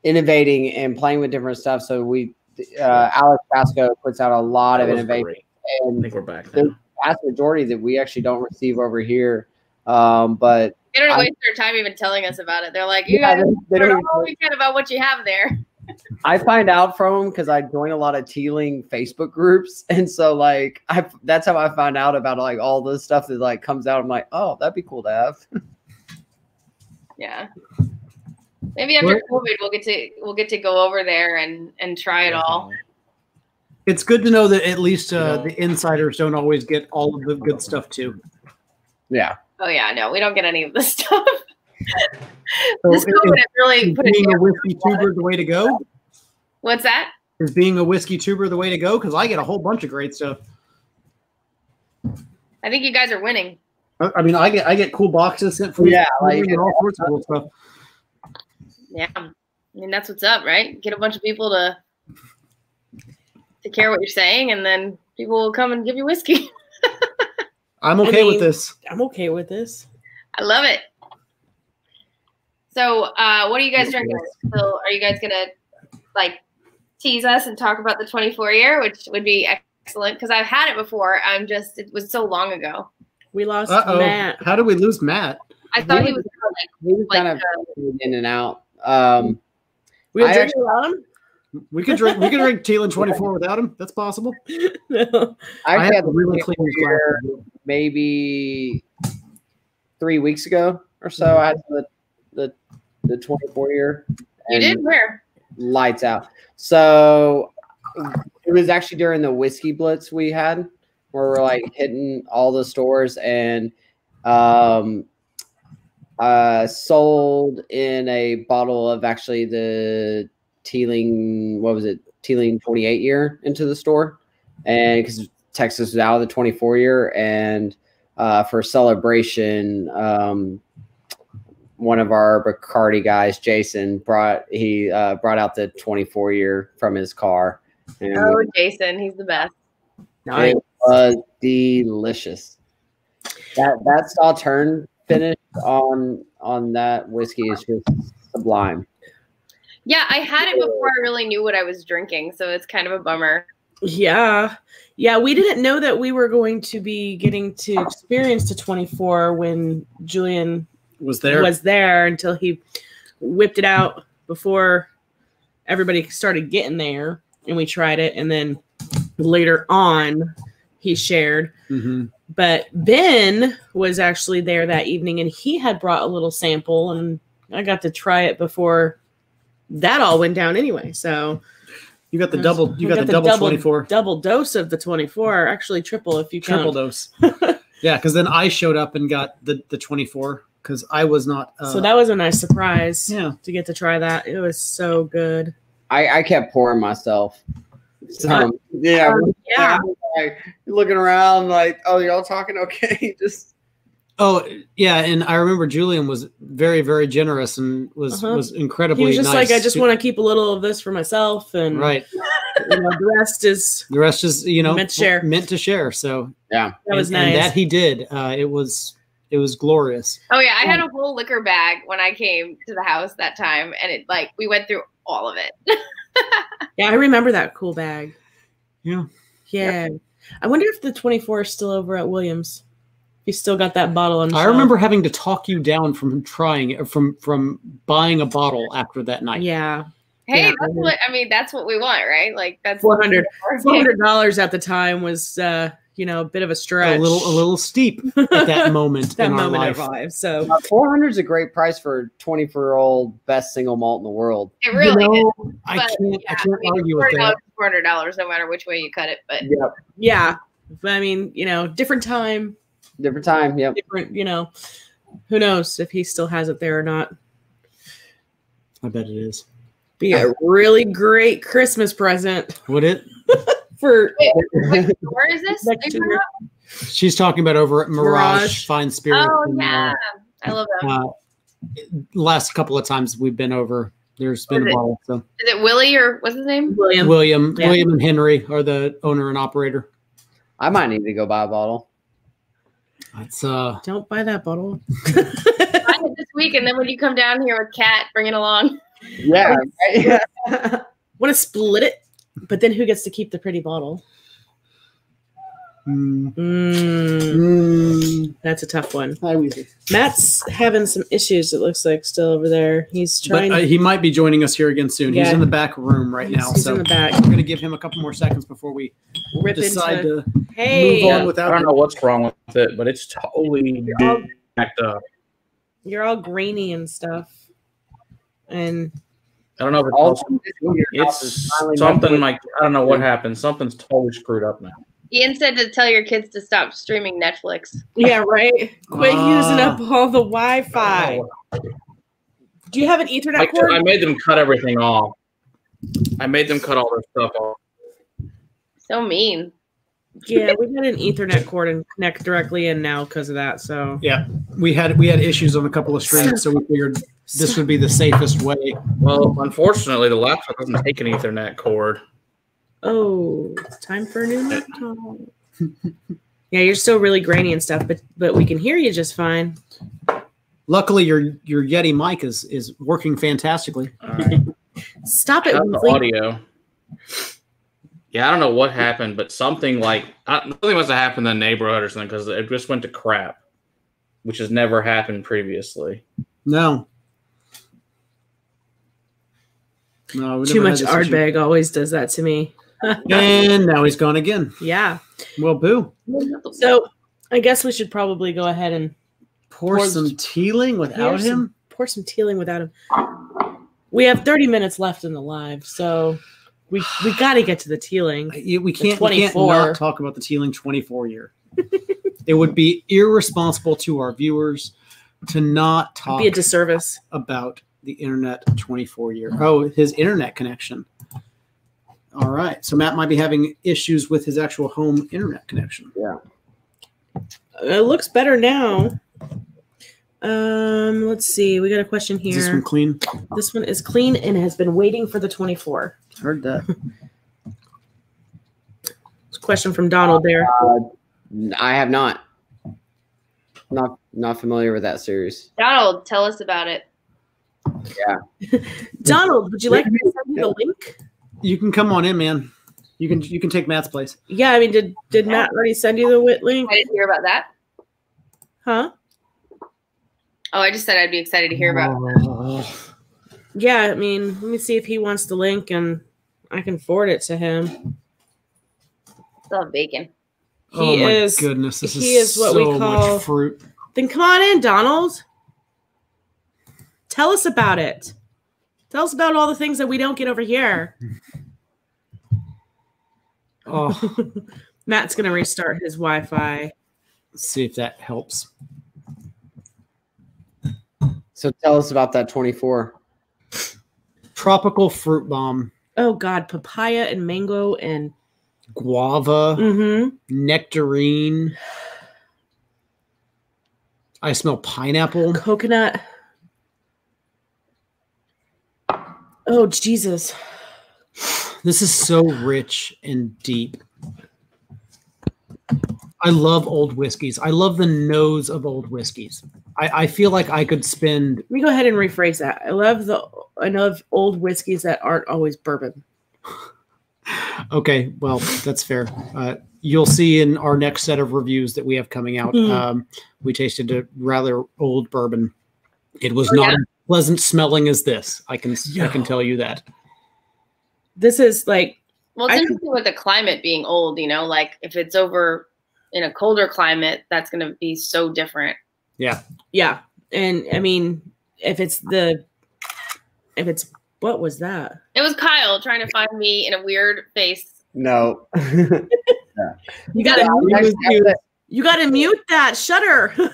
innovating and playing with different stuff. So we, uh, Alex Chasko puts out a lot of That was innovation. great. I And think we're back the vast majority that we actually don't receive over here. Um, but They don't I- waste their time even telling us about it. They're like, you yeah, guys they, they don't don't know all we can about what you have there. I find out from them because I join a lot of Teeling Facebook groups, [laughs] and so like I that's how I find out about like all the stuff that like comes out. I'm like, oh, that'd be cool to have. [laughs] Yeah. Maybe after COVID, we'll get to we'll get to go over there and and try it all. It's good to know that at least uh, the insiders don't always get all of the good stuff too. Yeah, Oh yeah, no, we don't get any of this [laughs] stuff. So this is- COVID it really is put a being a damper whiskey tuber the way to go? What's that? Is being a whiskey tuber the way to go? Because I get a whole bunch of great stuff. I think you guys are winning. I I mean, I get I get cool boxes sent from Yeah, like- and all sorts of cool stuff. Yeah. I mean that's what's up, right? Get a bunch of people to to care what you're saying, and then people will come and give you whiskey. [laughs] I'm I okay with this. I'm okay with this. I love it. So, uh, what are you guys drinking? So, are you guys gonna like tease us and talk about the 24 year, which would be excellent because I've had it before. I'm just it was so long ago. We lost Uh oh. Matt. How did we lose Matt? I thought he was like he like kind of uh, in and out. Um, We can I drinking without him. We could drink. We could drink Teeling [laughs] 24 without him. That's possible. [laughs] No. I, I had have to the really really clean this beer maybe three weeks ago or so. I had the the, the 24 year. you did where? lights out. So it was actually during the whiskey blitz we had where we're like hitting all the stores and um uh sold in a bottle of actually the Teeling what was it Teeling 28 year into the store and because Texas was out of the 24 year and uh for celebration um one of our Bacardi guys, Jason, brought he uh, brought out the 24 year from his car, and Oh, Jason, he's the best. it was delicious. That that sauterne finish on on that whiskey is just sublime. Yeah, I had it before I really knew what I was drinking, so it's kind of a bummer. Yeah. Yeah, we didn't know that we were going to be getting to experience the 24 when Julian Was there? was there until he whipped it out before everybody started getting there and we tried it and then later on he shared Mhm. But Ben was actually there that evening and he had brought a little sample and I got to try it before that all went down anyway so You got the double. You We got, the, double, 24 double dose of the 24 actually triple if you triple count dose. [laughs] yeah, because then I showed up and got the the 24 because I was not. Uh, so that was a nice surprise yeah. to get to try that it was so good I, I kept pouring myself. So, yeah, Um, yeah like, looking around like, oh, y'all talking? [laughs] Okay, just Oh yeah, and I remember Julian was very very generous and was Uh-huh. was incredibly. he was just nice like, I just to- want to keep a little of this for myself, and Right. you know, the rest is The rest is you know Meant to share. Meant to share. So yeah. that was and, and that he did. Uh, it was it was glorious. Oh yeah, I had a whole liquor bag when I came to the house that time, and it like we went through all of it. [laughs] [laughs] yeah, I remember that cool bag. Yeah. yeah. I wonder if the 24 is still over at Williams. He still got that bottle on. the I shelf. remember having to talk you down from trying from from buying a bottle after that night. Yeah, Hey, Yeah. that's what I mean. That's what we want, right? Like that's 400 Okay. four hundred dollars at the time was, uh, you know, a bit of a stretch. A little a little steep [laughs] at that moment that in our moment life. of life. So uh, Four hundred is a great price for a twenty-four year old best single malt in the world. It really you is. I but, can't yeah, I can't I mean, argue with that. Four hundred dollars, no matter which way you cut it. But Yep. yeah, I mean, you know, different time, Different time. Yep. different, you know, Who knows if he still has it there or not? I bet it is. Be a really great Christmas present Would it? For [laughs] Where is this? Next to your- She's talking about over at Mirage, Mirage. Fine Spirit. Oh and, uh, yeah, I love that. uh, last couple of times we've been over, there's been Is a it- bottle. So Is it Willie or what's his name? William. William, Yeah. William and Henry are the owner and operator. I might need to go buy a bottle. That's uh, Don't buy that bottle. [laughs] Find it this week, and then when you come down here with Kat, bring it along. Yeah. [laughs] right? Want to split it? But then who gets to keep the pretty bottle? mm, Mm, that's a tough one. hi, Weezy. Matt's having some issues. It looks like still over there. He's But trying. uh, he might be joining us here again soon. He's in the back room right he's, now, he's so in the back. we're gonna give him a couple more seconds before we Rip decide into. to Hey, move on without. I don't him. know what's wrong with it, but it's totally all- backed up. you're all grainy and stuff. And I don't know if it's, All also- it's something like I don't know what happened. Something's totally screwed up now. Ian said to tell your kids to stop streaming Netflix. yeah, right. Quit using Ah. up all the Wi-Fi. Do you have an Ethernet I, cord? I made them cut everything off. I made them cut all their stuff off. So mean. yeah, [laughs] we got an Ethernet cord and connect directly in now because of that. So yeah, We had we had issues on a couple of streams, so we figured this would be the safest way. Well, unfortunately, the laptop doesn't take an Ethernet cord. Oh, it's time for a new laptop. yeah, you're still really grainy and stuff, but but we can hear you just fine. Luckily, your your Yeti mic is is working fantastically. All right. Stop it, the audio? Yeah, I don't know what happened, but something like uh, I, something must have happened in the neighborhood or something because it just went to crap, which has never happened previously. No. No, Too much this issue. Ardbeg always does that to me. [laughs] And now he's gone again. Yeah. Well, boo. So I guess we should probably go ahead and Pour Pour- some Teeling without Here's him. pour some Teeling without him. We have 30 minutes left in the live, so we we [sighs] got to get to the Teeling. We can't, we can't not talk about the Teeling 24 year. it would be irresponsible to our viewers to not It'd talk be a disservice. about the internet 24 year. Oh, his internet connection. All right. So Matt might be having issues with his actual home internet connection. Yeah. It looks better now. Um, let's see. We got a question Is this one here. clean? This one is clean and has been waiting for the 24. Heard that. It's a question from Donald there. I have not. Not not familiar with that series. Donald, tell us about it. [laughs] Donald, would you like me to send you the link? You can come on in, man. You can mm-hmm. you can take Matt's place. Yeah, I mean, did did Matt already send you the wit link? I didn't hear about that. Huh? Oh, I just said I'd be excited to hear about. Oh, Yeah, I mean, let me see if he wants the link and I can forward it to him. Still have bacon. He oh my is- goodness. This he is, is what we so call- much fruit. Then come on in, Donald. Tell us about it. Tell us about all the things that we don't get over here. Oh, [laughs] Matt's gonna restart his Wi-Fi. see if that helps. So tell us about that 24. Tropical fruit bomb, Oh God, papaya and mango and guava, mm-hmm. nectarine. I smell pineapple. coconut. Oh Jesus! This is so rich and deep. I love old whiskeys. I love the nose of old whiskeys. I, I feel like I could spend Let me go ahead and rephrase that. I love the I love old whiskeys that aren't always bourbon. [laughs] Okay, well, that's fair. Uh, you'll see in our next set of reviews that we have coming out. Mhm. Um, we tasted a rather old bourbon. It was Oh, not yeah? As pleasant smelling as this. I can I can tell you that. This is like Well, it's I- interesting with the climate being old. You know, like if it's over in a colder climate, that's going to be so different. Yeah. yeah, and I mean if it's the if it's what was that? It was Kyle trying to find me in a weird face. No. [laughs] You got Yeah. to He was, he was- You got to mute that shutter. [laughs]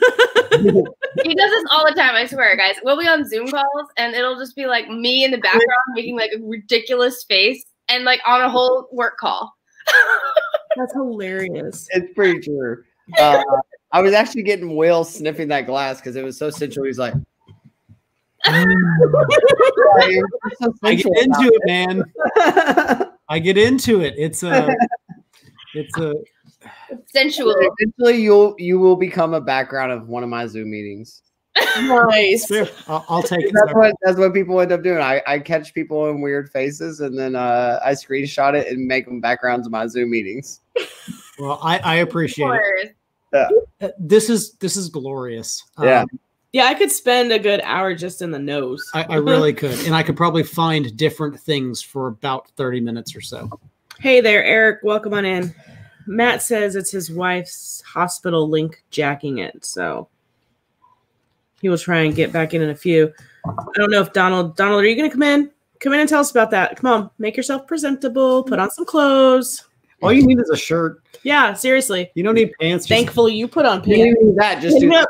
He does this all the time, I swear, guys. We'll be on Zoom calls and it'll just be like me in the background making like a ridiculous face and like on a whole work call. [laughs] That's hilarious. It's pretty true. Uh, I was actually getting Will sniffing that glass because it was so sensual. He's like, "It [laughs] so I get into it, man. I get into it. It's a, it's a. Sensual. Eventually, you'll you will become a background of one of my Zoom meetings. Nice. Fair. I'll, I'll take it. That's sir. what that's what people end up doing. I, I catch people in weird faces and then uh, I screenshot it and make them backgrounds of my Zoom meetings. Well, I, I appreciate it. Course. Uh, This is this is glorious. Yeah. Um, Yeah, I could spend a good hour just in the nose. I, I really could, and I could probably find different things for about thirty minutes or so. Hey there, Eric. Welcome on in. Matt says it's his wife's hospital link jacking it, so he will try and get back in in a few. I don't know if Donald, Donald, are you going to come in? Come in and tell us about that. Come on, make yourself presentable. Put on some clothes. All you need is a shirt. Yeah, seriously. You don't need pants. Thankfully, you put on pants. You don't even need that. Just [laughs] do, No,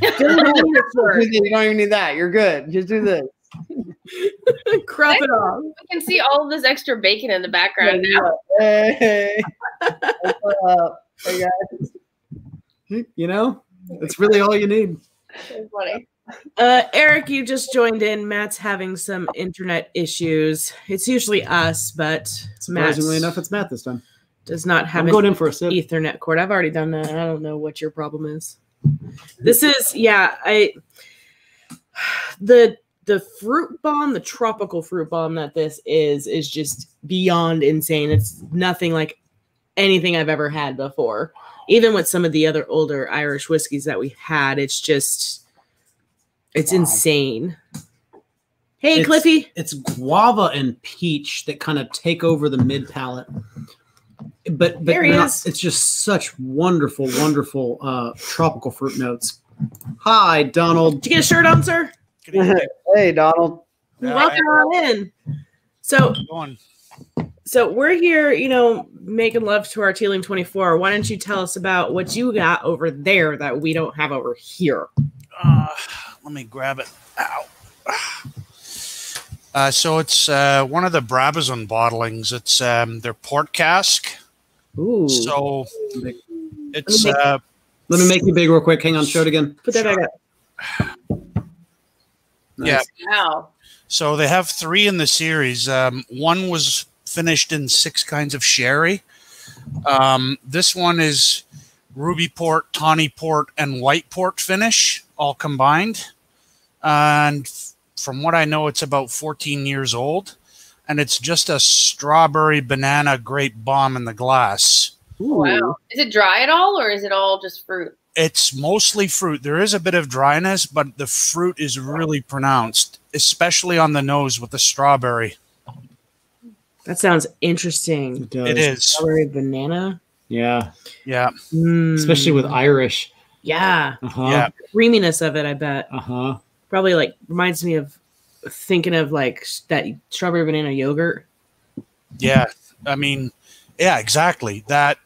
just do this. You don't even need that. You're good. Just do this. [laughs] crop it off. [laughs] We can see all of this extra bacon in the background now. Hey, what's [laughs] up? Hey guys. You know, it's really all you need. Funny. Uh, Eric, you just joined in. Matt's having some internet issues. It's usually us, but Matt Surprisingly enough, it's Matt this time. does not have I'm an going in for a sip. Ethernet cord. I've already done that. I don't know what your problem is. This is yeah. I [sighs] the the fruit bomb, the tropical fruit bomb that this is, is just beyond insane. It's nothing like anything I've ever had before. Even with some of the other older Irish whiskeys that we had, it's just it's Wow. insane. Hey, It's- Cliffy. It's guava and peach that kind of take over the mid palate. But but There not- is. it's just such wonderful, wonderful uh, tropical fruit notes. Hi, Donald. Did you get a shirt on, sir? Good evening. [laughs] hey Donald. Yeah, Welcome on in. So Going. So we're here, you know, making love to our Teeling 24. Why don't you tell us about what you got over there that we don't have over here? Uh, let me grab it. Ow. Uh, so it's uh, one of the Brabazon bottlings. It's um, their port cask. Ooh. So it's make- uh, Let me make you big real quick. Hang on, show it again. Put that back up. Yeah. Wow. so they have three in the series. Um, one was finished in six kinds of sherry. Um, this one is ruby port, tawny port, and white port finish all combined. And f- from what I know, it's about 14 years old. And it's just a strawberry banana grape bomb in the glass. Wow. Is it dry at all or is it all just fruit? It's mostly fruit. There is a bit of dryness, but the fruit is really pronounced, especially on the nose with the strawberry. That sounds interesting. does. It is. Strawberry banana. Yeah, Yeah. Mm, especially with Irish. yeah, Uh huh. Yeah. creaminess of it. I bet Uh huh. probably like reminds me of thinking of like that strawberry banana yogurt. Yeah. I mean, yeah, exactly. That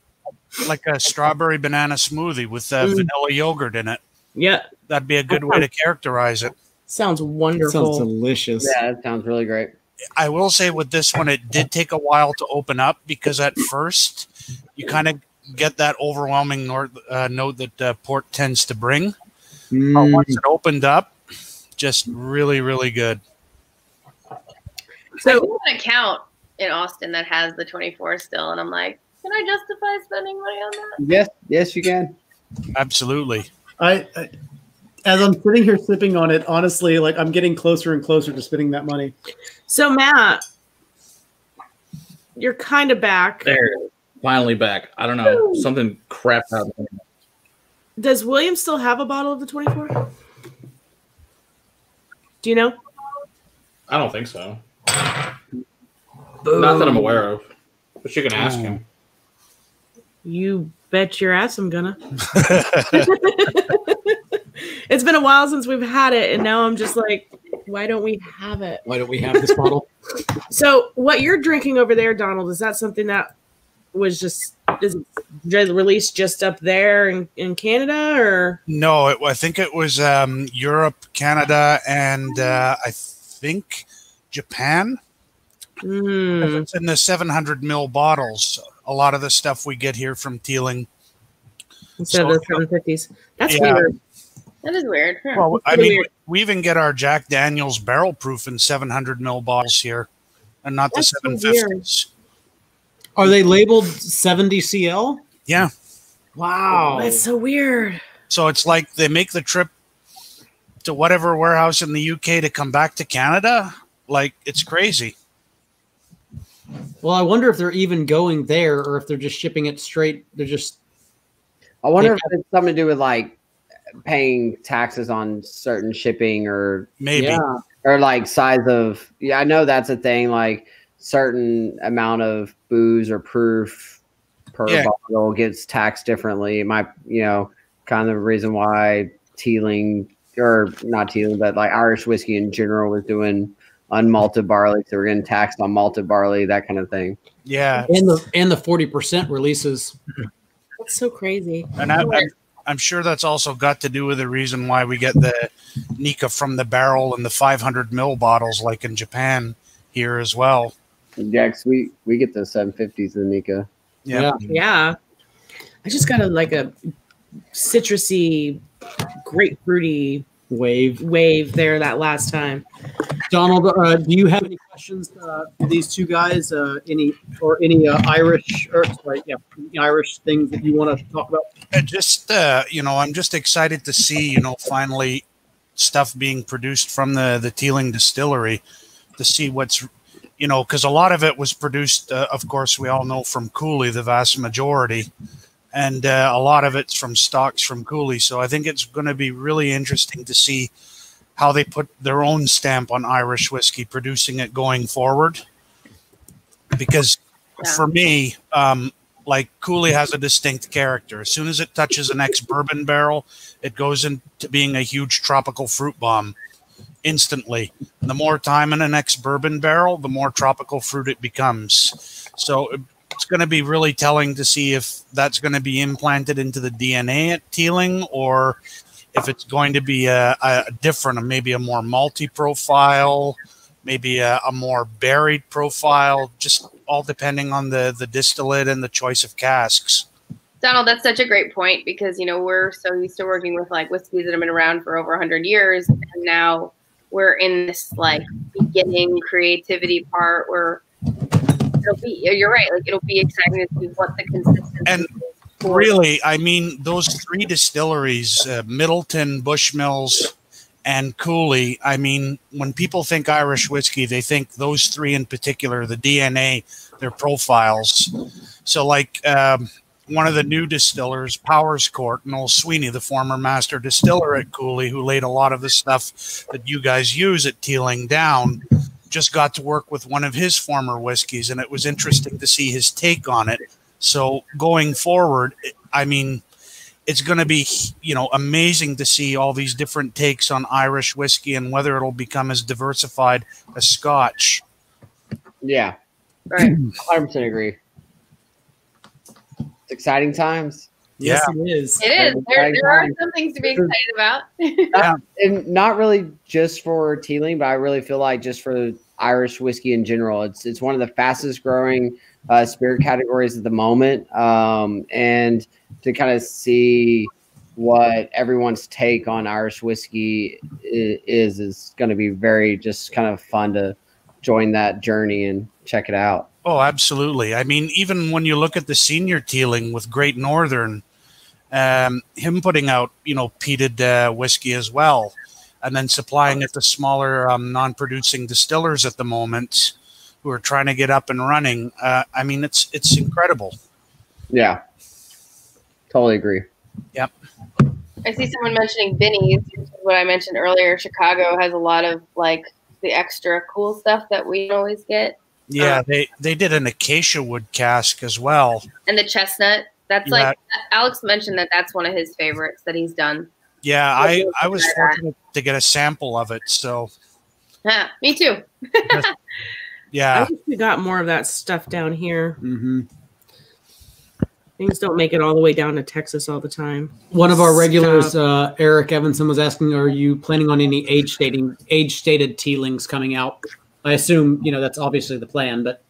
like a strawberry banana smoothie with uh, Mm. vanilla yogurt in it. Yeah, That'd be a good way to characterize it. sounds wonderful. Sounds delicious. Yeah, it sounds really great. I will say with this one, it did take a while to open up because at first you kind of get that overwhelming nor- uh, note that uh, port tends to bring. But Mm. once it opened up, just really, really good. I so do an account in Austin that has the 24 still, and I'm like, can I justify spending money on that? Yes, yes, you can. Absolutely. I, I, as I'm sitting here sipping on it, honestly, like I'm getting closer and closer to spending that money. so Matt, you're kind of back. There. Finally back. I don't know. Something crap out. Does William still have a bottle of the 24? Do you know? I don't think so. Not that I'm aware of. But you can ask him. You bet your ass I'm gonna. [laughs] [laughs] it's been a while since we've had it, and now I'm just like, why don't we have it? Why don't we have this bottle? [laughs] So, what you're drinking over there, Donald, is that something that was just is it did just up there in, in Canada or No, it, I think it was um, Europe, Canada, and uh, I think Japan. Hmm. It's in the 700 mil bottles. A lot of the stuff we get here from Teeling. instead of the seven fifties? That's Yeah. weird. That is weird. Huh. Well, I mean, weird. we even get our Jack Daniels barrel proof in 700 mil bottles here, and not That's the so 750s. Are they labeled 70 CL? Yeah. Wow. That's so weird. So it's like they make the trip to whatever warehouse in the UK to come back to Canada. Like it's crazy. Well, I wonder if they're even going there or if they're just shipping it straight. They're just I wonder if it's something to do with like paying taxes on certain shipping or Maybe. yeah. or like size of yeah i know that's a thing like certain amount of booze or proof per Yeah. bottle gets taxed differently it might you know kind of the reason why teeling or not teeling but like irish whiskey in general was doing unmalted barley so we're getting taxed on malted barley that kind of thing Yeah. And the and the 40% releases. That's so crazy. And I, I'm, I'm sure that's also got to do with the reason why we get the Nikka from the barrel and the 500 mil bottles, like in Japan here as well. yeah 'cause we we get the 750s in Nikka Yeah. Yeah. I just got a like a citrusy, grapefruity Wave. wave there that last time. Donald, uh, do you have any questions uh, for these two guys? Uh, any or any uh, Irish or sorry, yeah, Irish things that you want to talk about? Uh, just uh, you know, I'm just excited to see you know finally stuff being produced from the the Teeling distillery to see what's you know because a lot of it was produced, of course, we all know from Cooley, the vast majority, and a lot of it's from stocks from Cooley. So I think it's going to be really interesting to see how they put their own stamp on Irish whiskey, producing it going forward. Because Yeah. for me, um, like Cooley has a distinct character. As soon as it touches an ex bourbon barrel, it goes into being a huge tropical fruit bomb instantly. And the more time in an ex bourbon barrel, the more tropical fruit it becomes. So it's going to be really telling to see if that's going to be implanted into the DNA at Teeling or if it's going to be a, a different, maybe a more multi profile, maybe a, a more buried profile, just all depending on the, the distillate and the choice of casks. Donald, that's such a great point because you know we're so used to working with like whiskeys that have been around for over 100 years, and now we're in this like beginning creativity part where it'll be. You're right. Like it'll be exciting to see what the consistency And is Really, I mean, those three distilleries, uh, Midleton, Bushmills, and Cooley, I mean, when people think Irish whiskey, they think those three in particular, the DNA, their profiles. So, like, um, one of the new distillers, Powerscourt, Noel Sweeney, the former master distiller at Cooley, who laid a lot of the stuff that you guys use at Teeling down, just got to work with one of his former whiskeys, and it was interesting to see his take on it. So going forward, I mean, it's going to be you know amazing to see all these different takes on Irish whiskey and whether it'll become as diversified as Scotch. yeah Right. [clears throat] 100% agree it's exciting times Yes, it is. It is. There, there are some things to be excited about. [laughs] yeah. and not really just for Teeling, but I really feel like just for Irish whiskey in general, it's it's one of the fastest growing uh, spirit categories at the moment, um, and to kind of see what everyone's take on Irish whiskey is is going to be very just kind of fun to join that journey and check it out. Oh, absolutely. I mean, even when you look at the senior Teeling with Great Northern, um, him putting out you know peated uh, whiskey as well, and then supplying it to smaller um, non-producing distillers at the moment who are trying to get up and running. Uh, I mean, it's it's incredible. Yeah, totally agree. Yep. I see someone mentioning Binny's, which is what I mentioned earlier. Chicago has a lot of like the extra cool stuff that we always get. Yeah, Uh, they they did an acacia wood cask as well. And the chestnut. That's Yeah. like Alex mentioned that that's one of his favorites that he's done. Yeah, I I was fortunate to get a sample of it. So Yeah, [laughs] me too. [laughs] I yeah, wish we got more of that stuff down here. hmm Things don't make it all the way down to Texas all the time. One of our regulars, uh, Eric Evanson, was asking, "Are you planning on any age stating age stated Teelings coming out?" I assume you know that's obviously the plan, but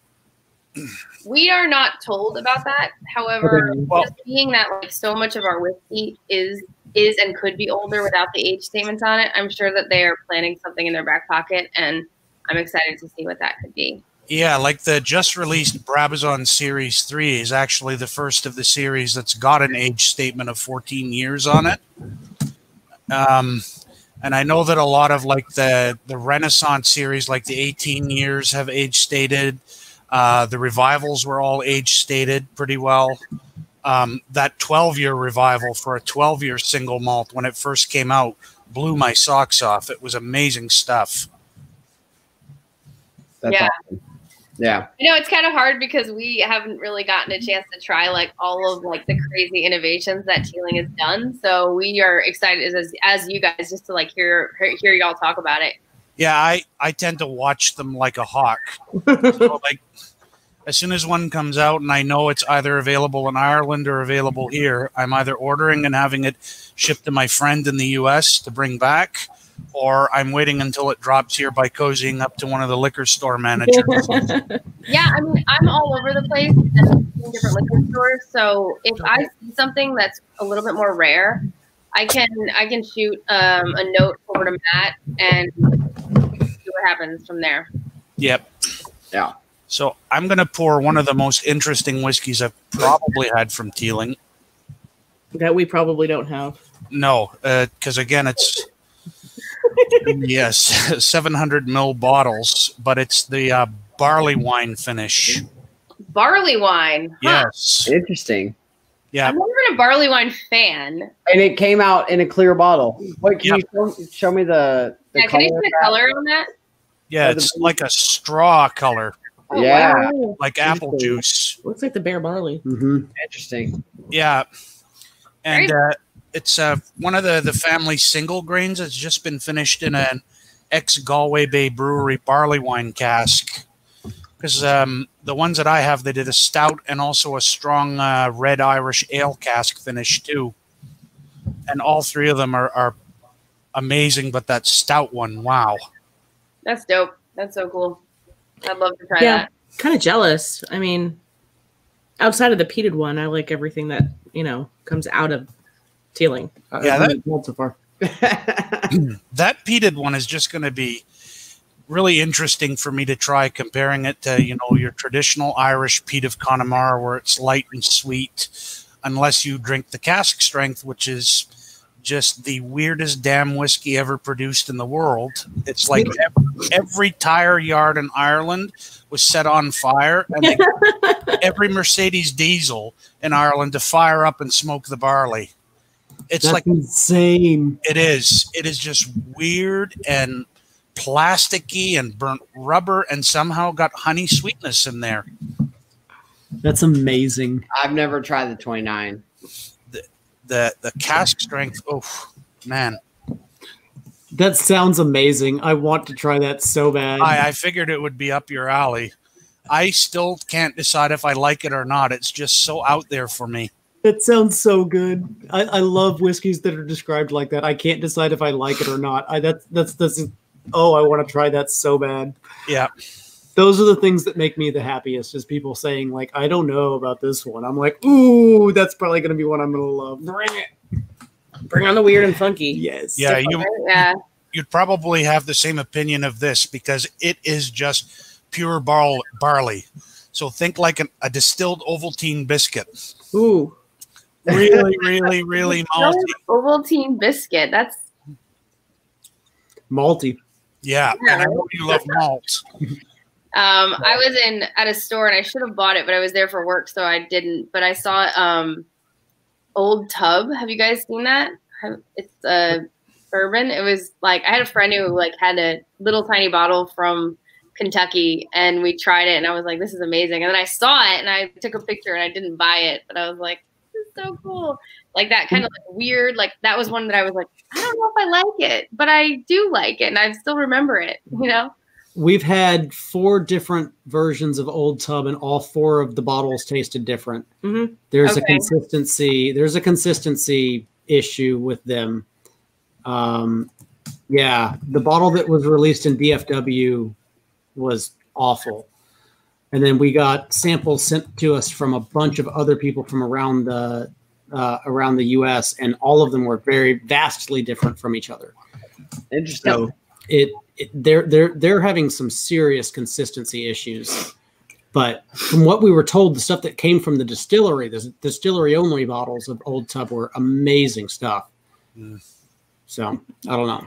We are not told about that. However, Okay. Well- just being that like so much of our whiskey is is and could be older without the age statements on it, I'm sure that they are planning something in their back pocket, and I'm excited to see what that could be. Yeah, like the just released Brabazon Series 3 is actually the first of the series that's got an age statement of 14 years on it. Um, and I know that a lot of like the, the Renaissance series, like the 18 years, have age stated. Uh, the revivals were all age stated pretty well. Um, that 12 year revival for a 12 year single malt when it first came out blew my socks off. It was amazing stuff. That's Yeah. awesome. Yeah. You know, it's kind of hard because we haven't really gotten a chance to try like all of like the crazy innovations that Teeling has done. So we are excited as as you guys just to like hear hear, hear y'all talk about it. Yeah, I, I tend to watch them like a hawk. [laughs] so like as soon as one comes out and I know it's either available in Ireland or available here, I'm either ordering and having it shipped to my friend in the US to bring back, or I'm waiting until it drops here by cozying up to one of the liquor store managers. [laughs] Yeah, I mean, I'm all over the place in different liquor stores. So if I see something that's a little bit more rare, I can I can shoot um, a note over to Matt and see what happens from there. yep. Yeah. So I'm gonna pour one of the most interesting whiskeys I've probably had from Teeling. that we probably don't have. No, because again, it's yes, [laughs] 700 mil bottles, but it's the uh, barley wine finish. Barley wine. Huh. Yes, Interesting. yeah, I'm never been a barley wine fan. And it came out in a clear bottle. What can Yep. you show, show me the, the Yeah, can you see color? the color on that? yeah. It's like a straw color, Oh, Yeah. wow. like apple juice. Looks like the bare barley. Mm -hmm. Interesting. Yeah, and uh, it's uh, one of the the family single grains that's just been finished in an ex Galway Bay Brewery barley wine cask. Because um, the ones that I have, they did a stout and also a strong uh, red Irish ale cask finish too. And all three of them are, are amazing, but that stout one, wow! That's dope. That's so cool. I'd love to try Yeah. that. Kind of jealous. I mean, outside of the peated one, I like everything that you know comes out of Teeling. I- Yeah, I've that- so far. [clears throat] that peated one is just going to be really interesting for me to try comparing it to you know your traditional irish peat of connemara where it's light and sweet unless you drink the cask strength which is just the weirdest damn whiskey ever produced in the world it's like ev- every tire yard in ireland was set on fire and [laughs] every mercedes diesel in ireland to fire up and smoke the barley it's That's like insane. it is. It is just weird and plasticky and burnt rubber and somehow got honey sweetness in there. That's amazing. I've never tried the 29. The the the cask strength, oh man. That sounds amazing. I want to try that so bad. I, I figured it would be up your alley. I still can't decide if I like it or not. It's just so out there for me. That sounds so good. I, I love whiskeys that are described like that. I can't decide if I like it or not. I that's that's that's oh, I want to try that so bad. Yeah. Those are the things that make me the happiest is people saying like, I don't know about this one. I'm like, ooh, that's probably gonna be one I'm gonna love. Bring it. Bring on the weird and funky. Yes. Yeah, you Yeah. you'd probably have the same opinion of this because it is just pure bar- barley. So think like an, a distilled Ovaltine biscuit. Ooh. [laughs] Really, really, really malty. Ovaltine biscuit. That's Malty. Yeah, and I know you love malt. [laughs] Um, I was in at a store and I should have bought it, but I was there for work, so I didn't. But I saw um, Old Tub. Have you guys seen that? It's a bourbon. It was like I had a friend who like had a little tiny bottle from Kentucky, and we tried it, and I was like, "This is amazing." And then I saw it, and I took a picture, and I didn't buy it, but I was like, "This is so cool." Like that kind of like weird. Like that was one that I was like, I don't know if I like it, but I do like it, and I still remember it. You know. we've had four different versions of Old Tub, and all four of the bottles tasted different. Mhm. There's a consistency. There's a consistency issue with them. Um, yeah, the bottle that was released in DFW was awful, and then we got samples sent to us from a bunch of other people from around the uh, around the U.S., and all of them were very vastly different from each other. Interesting. So it, it they're they're they're having some serious consistency issues. But from what we were told, the stuff that came from the distillery, the distillery only bottles of Old Tub were amazing stuff. Mm. So I don't know.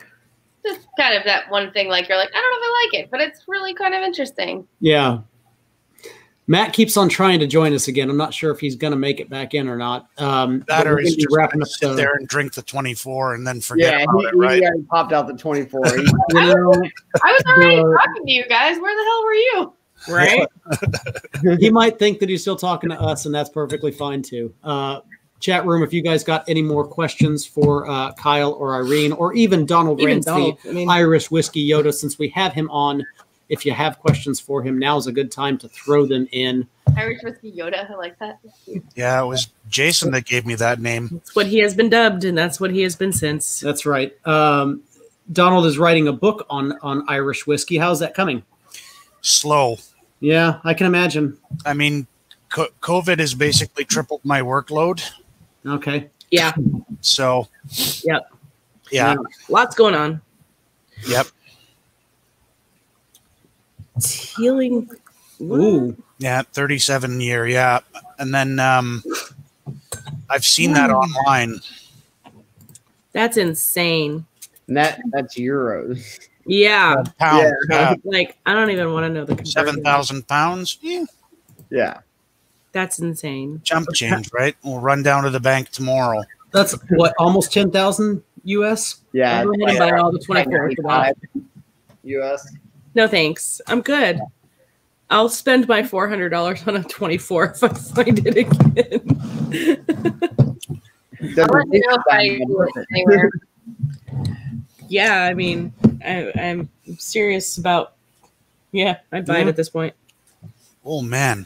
Just kind of that one thing, like you're like, I don't know if I like it, but it's really kind of interesting. Yeah. Matt keeps on trying to join us again. I'm not sure if he's going to make it back in or not. Um, That but or we're he's just wrapping up sit the- there and drink the 24 and then forget Yeah, about he, it, right? Yeah, he already popped out the 24. [laughs] He- you know, I was already The- talking to you guys. Where the hell were you? Right? [laughs] he might think that he's still talking to us, and that's perfectly fine too. Uh, chat room, if you guys got any more questions for uh, Kyle or Irene, or even Donald Even Ramsey, Donald. I mean, Irish Whiskey Yoda, since we have him on, if you have questions for him, now's a good time to throw them in. Irish whiskey Yoda. I like that. Yeah, it was Jason that gave me that name. it's what he has been dubbed, and that's what he has been since. That's right. Um, Donald is writing a book on on Irish whiskey. How's that coming? Slow. Yeah, I can imagine. I mean, co- COVID has basically tripled my workload. Okay. Yeah, So, Yep. yeah, lots going on. yep. Teeling. Ooh. Yeah, 37 year, yeah. And then um I've seen that online. That's insane. and that that's euros. Yeah. Pounds, Yeah. yeah. Like, I don't even want to know the conversion. 7,000 pounds. Yeah, Yeah. That's insane. jump change, right? We'll run down to the bank tomorrow. That's what almost ten thousand US. Yeah. I'll go ahead and buy all the 24 for that. 95 US. No thanks. I'm good. I'll spend my four hundred dollars on a twenty four if I find it again. I'll let know if I do it anywhere. yeah, I mean, I, I'm serious about. Yeah, I'd buy it at this point. Oh man.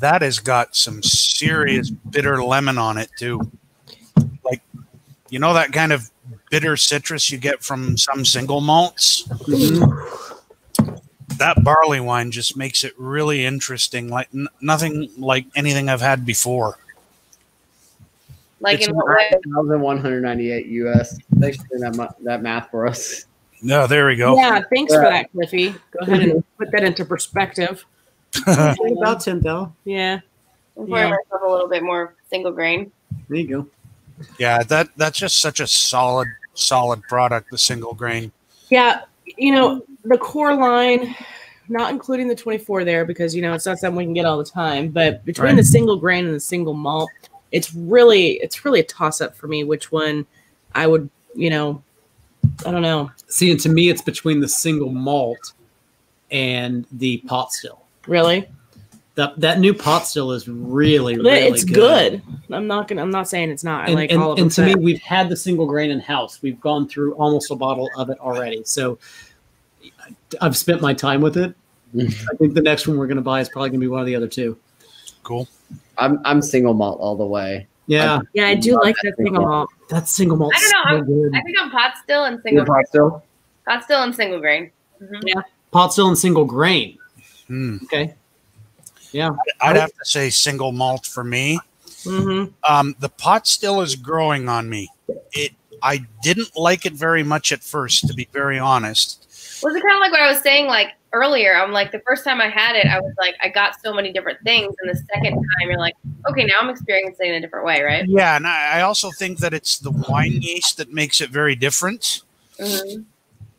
That has got some serious bitter lemon on it too. Like you know that kind of bitter citrus you get from some single malts? That barley wine just makes it really interesting, like n- nothing like anything I've had before. Like It's in what way? 1,198 US. Thanks for doing that, mu- that math for us. No, there we go. Yeah, thanks for that, Cliffy. Go ahead and put that into perspective. [laughs] About ten thousand. Yeah. I'm pouring Yeah. myself a little bit more single grain. There you go. Yeah, that that's just such a solid, solid product. The single grain. Yeah, you know, the core line, not including the 24 there because, you know, it's not something we can get all the time, but between Right. the single grain and the single malt, it's really it's really a toss up for me which one I would, you know, I don't know. See, and to me, it's between the single malt and the pot still. Really? That that new pot still is really, really it's good. I'm not gonna I'm not saying it's not. I And, like and, all of and to me, we've had the single grain in house. We've gone through almost a bottle of it already. So I've spent my time with it. I think the next one we're going to buy is probably going to be one of the other two. Cool. I'm I'm single malt all the way. Yeah, yeah, I do like that single malt. that single malt. I don't know, So good. I think I'm pot still and Your single pot still? pot still and single grain. Mhm. Pot still and single grain. Hmm. Okay. Yeah. I'd have to say single malt for me. hmm Um, the pot still is growing on me. It. I didn't like it very much at first, to be very honest. Was it kind of like what I was saying like earlier? I'm like the first time I had it, I was like I got so many different things, and the second time you're like, okay, now I'm experiencing it in a different way, right? Yeah, and I, also think that it's the wine yeast that makes it very different Mhm.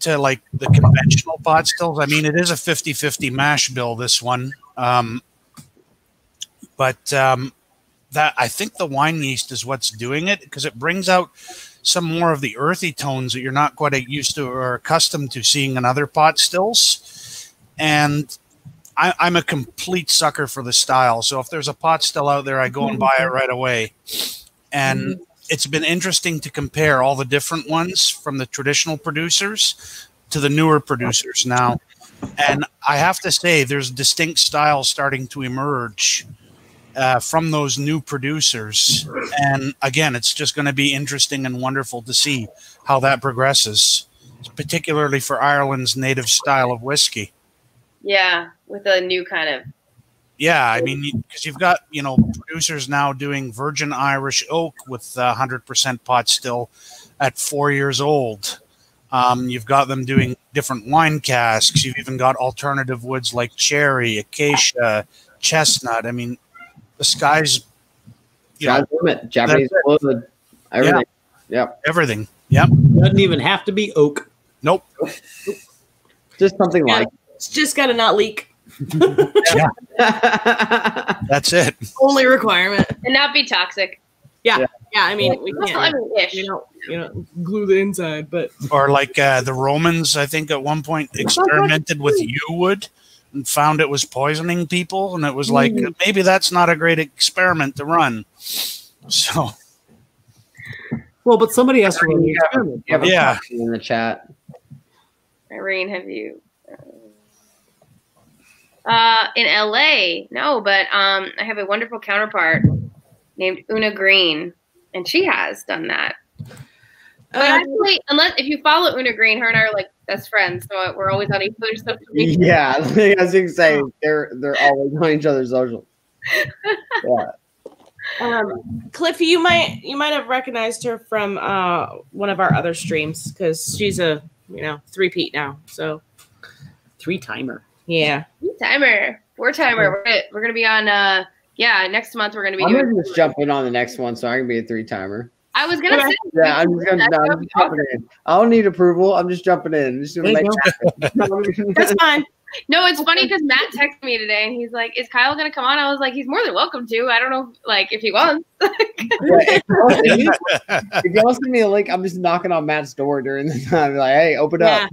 to like the conventional pot stills. I mean, it is a 50-50 mash bill. This one, um, but um, that I think the wine yeast is what's doing it because it brings out some more of the earthy tones that you're not quite used to or accustomed to seeing in other pot stills. And I, I'm a complete sucker for the style. So if there's a pot still out there, I go and buy it mm-hmm. right away. And mm-hmm. it's been interesting to compare all the different ones from the traditional producers to the newer producers. Now, And I have to say, there's distinct styles starting to emerge uh, from those new producers. And again, it's just going to be interesting and wonderful to see how that progresses, particularly for Ireland's native style of whiskey. Yeah, with a new kind of Yeah, I mean, because you've got you know producers now doing Virgin Irish Oak with hundred percent pot still at four years old. Um, you've got them doing different wine casks. You've even got alternative woods like cherry, acacia, chestnut. I mean, the sky's you Sky's the limit. Japanese wood, everything. Yep. everything. Yep. Doesn't even have to be oak. Nope. Just something Yeah. like. It's just got to not leak. [laughs] [laughs] That's it. Only requirement. and not be toxic. Yeah, Yeah. I mean, we can't. I mean, ish. You know, you know, glue the inside, but Or like uh, the Romans, I think at one point experimented with yew wood and found it was poisoning people, and it was like maybe that's not a great experiment to run. So Well, but somebody asked to run the Yeah. experiment. You have a Yeah. question in the chat. Irene, have you? Uh, in LA, no, but um, I have a wonderful counterpart named Una Green, and she has done that. But Uh, actually, unless if you follow Una Green, her and I are like best friends, so we're always on each other's social media. Yeah, [laughs] I was going to say they're they're always on each other's social. [laughs] Yeah. um, Cliffy, you might you might have recognized her from uh, one of our other streams because she's a you know three peat now. So Three timer. yeah, Timer, four timer. We're gonna, we're gonna be on. Uh, yeah, next month we're gonna be I'm doing. gonna just jump in on the next one, so I can be a three timer. I was gonna say. Yeah, I'm just gonna. No, I'm just jumping in. I don't need approval. I'm just jumping in. Just gonna make you [laughs] that's [laughs] fine. No, it's funny because Matt texted me today and he's like, "Is Kyle gonna come on?" I was like, "He's more than welcome to. I don't know, like if he wants." [laughs] Yeah, if y'all send me- send me a link, I'm just knocking on Matt's door during the time. Like, hey, open up.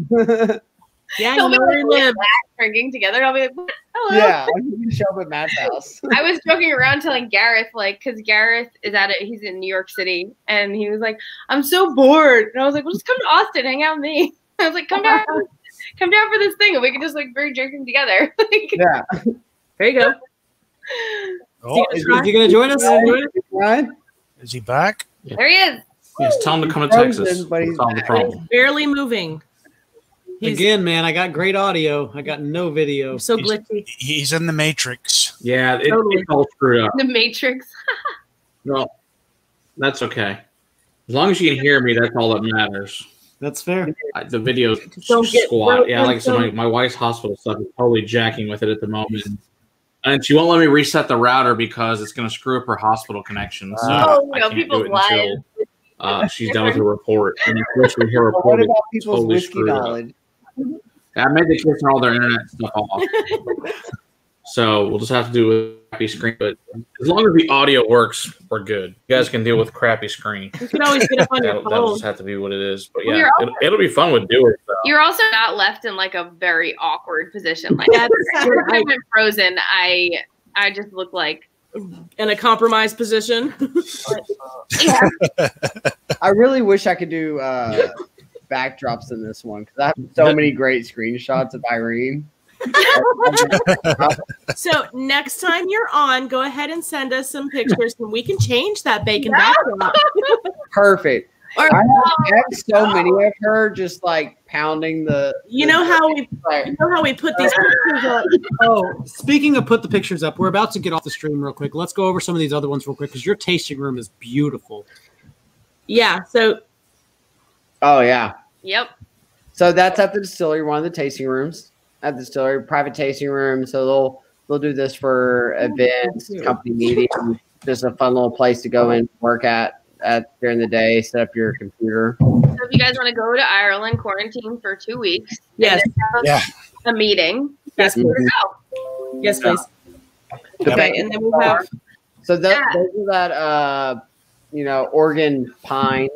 Yeah, He'll you be know where like he oh, drinking together. I'll be like, "Hello." yeah, I'm gonna show up at Matt's house. [laughs] I was joking around telling Gareth, like, because Gareth is at it. He's in New York City, and he was like, "I'm so bored," and I was like, "Well, just come to Austin, hang out with me." [laughs] I was like, "Come down, [laughs] come down for this thing, and we can just like bring drinking together." Yeah. There you go. oh, Is, is he going to join us? Ryan? is he back? there he is. Yes, tell him to come to Texas. but he's Solve the problem. Barely moving. He's Again, man, I got great audio. I got no video. so He's- glitchy. He's in the Matrix. Yeah, it, Totally. it's all screwed up. The Matrix. [laughs] Well, that's okay. As long as you can hear me, that's all that matters. That's fair. I, the video Don't get squat. Yeah, like I said, my, my wife's hospital stuff is totally jacking with it at the moment. And she won't let me reset the router because it's going to screw up her hospital connection. So Oh, I no, can't do people's it until uh, she's done with [laughs] her report. And unfortunately, her But what report is about people's totally whiskey screwed up. Knowledge? I made the kids turn all their internet stuff off. [laughs] so we'll just have to do with crappy screen. But as long as the audio works, we're good. You guys can deal with crappy screen. You can always get up on your That'll, that'll just have to be what it is. But yeah, you're it'll, it'll be fun with doers. Though. You're also not left in like a very awkward position. Like That's true. I went frozen. I I just look like in a compromised position. [laughs] yeah. [laughs] I really wish I could do uh, backdrops in this one because I have so many great screenshots of Irene. [laughs] so next time you're on, go ahead and send us some pictures, and we can change that bacon backdrop. [laughs] Perfect. Or- I have X so many of her just like pounding the. You know how we, [laughs] Like, you know how we put these pictures up. Oh, speaking of put the pictures up, we're about to get off the stream real quick. Let's go over some of these other ones real quick because your tasting room is beautiful. Yeah. So oh yeah. Yep. So that's at the distillery, one of the tasting rooms at the distillery, private tasting room. So they'll they'll do this for events, company meetings, just a fun little place to go and work at at during the day. Set up your computer. So if you guys want to go to Ireland, quarantine for two weeks, yes, and then have Yeah. a meeting. yes, Where to please. yes, please. Yep. Okay, and then we'll have So that, Yeah. those are that uh, you know, Oregon pine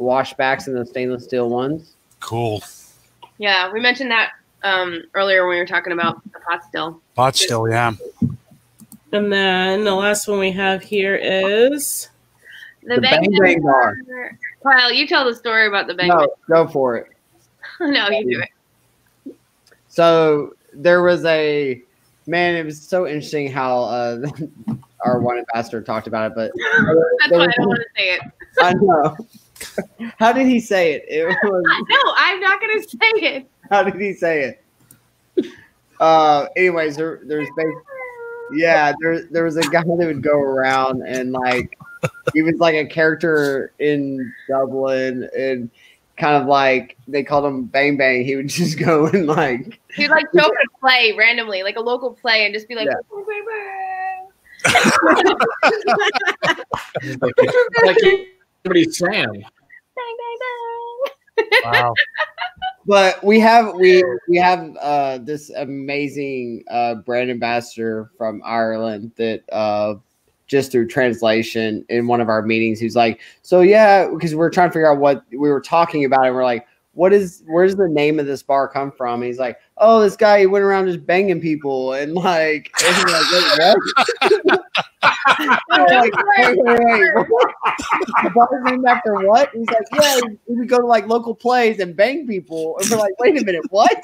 washbacks and the stainless steel ones. Cool. Yeah, we mentioned that um, earlier when we were talking about the pot still. Pot still, yeah. And then the last one we have here is The, The bang, Bang Bang Bar. Kyle, you tell the story about the bang. No, go for it. [laughs] No, you do it. So there was a man. It was so interesting how uh, [laughs] our one ambassador talked about it, but [laughs] That's why I don't want to say it. I know. [laughs] How did he say it? It was No, I'm not going to say it. how did he say it? Uh, anyways, there, there's bas- yeah, there there was a guy that would go around and like he was like a character in Dublin and kind of like they called him Bang Bang. He would [laughs] just go and like He'd like show up at a play randomly, like a local play, and just be like, Yeah. "Bang, bang, bang." [laughs] like, like somebody's Sam. Bang, bang, bang. Wow. [laughs] but we have we we have uh this amazing uh brand ambassador from Ireland that uh just through translation in one of our meetings he's like so yeah because we're trying to figure out what we were talking about and we're like what is where's the name of this bar come from and he's like oh this guy he went around just banging people and like, [laughs] and we're like wait, what? [laughs] We're like, wait, wait, wait, what? the bar's named after what? He's like, yeah, we would go to like local plays and bang people. And we're like, wait a minute, what? [laughs]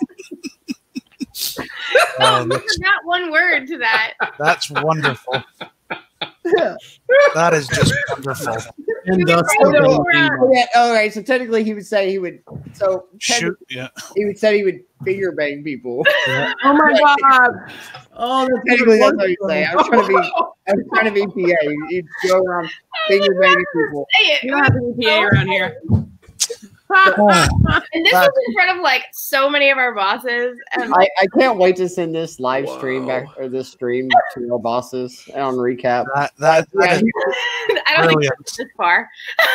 Oh, Oh, forgot one word to that. that's wonderful. That is just wonderful. [laughs] And We thus the all bang around. bang. yeah, all right. So technically, he would say he would. So Shoot. Yeah. he would say he would finger bang people. [laughs] Oh my god. Oh, that's Technically, that's what he'd say. I was trying to be. I was trying to be PA. He'd go around [laughs] finger banging people. Say it. You don't have to be PA around here. [laughs] And this was in front of like so many of our bosses. And I, I can't wait to send this live stream back or this stream to our bosses on recap. That, that, Yeah, that, is, [laughs] I don't think brilliant. it's this far. [laughs]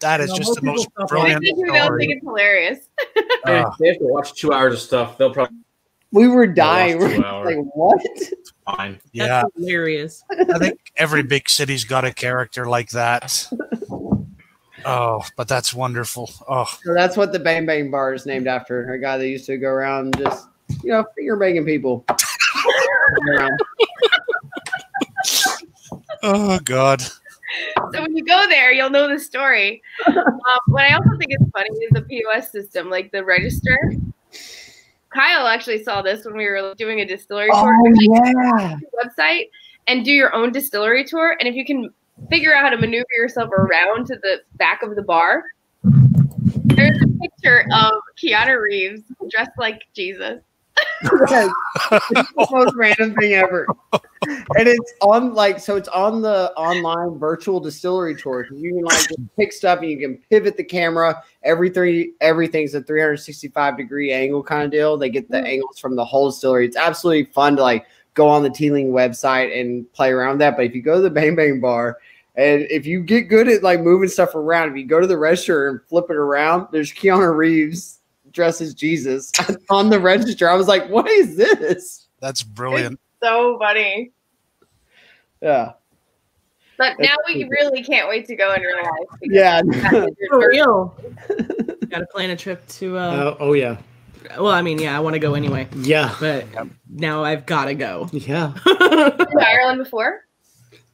that is No, just the most brilliant Maybe they'll think it's hilarious. They Uh, they have to watch two hours of stuff. They'll probably We were dying. We're like, what? It's fine. yeah, That's hilarious. I think every big city's got a character like that. Oh, but that's wonderful. Oh, So that's what the Bang Bang Bar is named after. A guy that used to go around just, you know, finger banging people. [laughs] Oh God. So when you go there, you'll know the story. Um, what I also think is funny is the POS system, like the register. Kyle actually saw this when we were doing a distillery tour. oh You yeah. go to the website and do your own distillery tour, and if you can figure out how to maneuver yourself around to the back of the bar, there's a picture of Keanu Reeves dressed like Jesus. Yes. It's the most [laughs] random thing ever. And it's on like so it's on the online virtual distillery tour. You can like just pick stuff and you can pivot the camera. Every three everything's a 365 degree angle kind of deal. They get the mm. angles from the whole distillery. It's absolutely fun to like go on the Teeling website and play around with that. But if you go to the Bang Bang Bar and if you get good at like moving stuff around, if you go to the register and flip it around, there's Keanu Reeves dressed as Jesus [laughs] on the register. I was like, what is this? That's brilliant. So funny. Yeah. But That's now we stupid. really can't wait to go in real life. Yeah. [laughs] For real. Got to plan a trip to. Uh, Uh, oh yeah, well, I mean, yeah, I want to go anyway, yeah, but now I've got to go. yeah. [laughs] To Ireland before?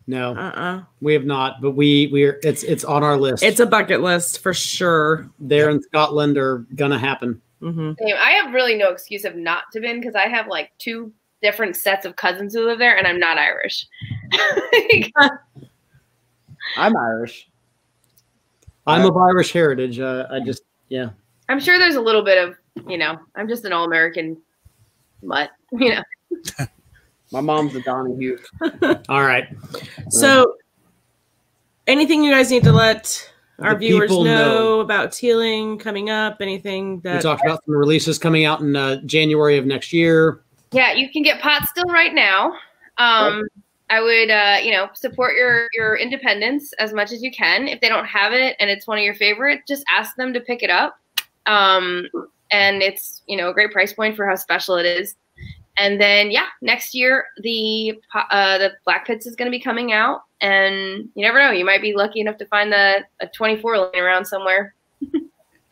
No, uh-uh. we have not, but we we're it's it's on our list. It's a bucket list for sure. there in Scotland are gonna happen. hmm Same. I have really no excuse of not to been because I have like two different sets of cousins who live there, and I'm not Irish. [laughs] I'm Irish. I'm of Irish heritage. Uh, I just yeah. I'm sure there's a little bit of, you know, I'm just an all American mutt, [laughs] you know. My mom's a Donahue. [laughs] All right. So, anything you guys need to let our The viewers know, know. about Teeling coming up? Anything that We talked about some releases coming out in uh, January of next year. Yeah, you can get pot still right now. Um, I would, uh, you know, support your your independence as much as you can. If they don't have it and it's one of your favorites, just ask them to pick it up. Um, and it's you know a great price point for how special it is. And then yeah, next year the uh, the Blackpitts is going to be coming out, and you never know, you might be lucky enough to find the a 24 laying around somewhere. [laughs]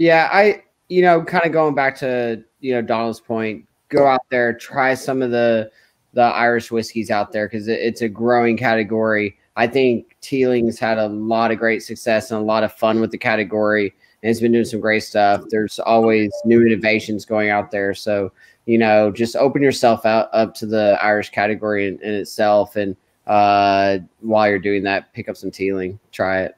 Yeah, I you know, kind of going back to you know Donald's point, go out there, try some of the the Irish whiskeys out there because it, it's a growing category. I think Teeling's had a lot of great success and a lot of fun with the category and it's been doing some great stuff. There's always new innovations going out there. So, you know, just open yourself out up to the Irish category in, in itself. And uh, while you're doing that, pick up some Teeling, try it.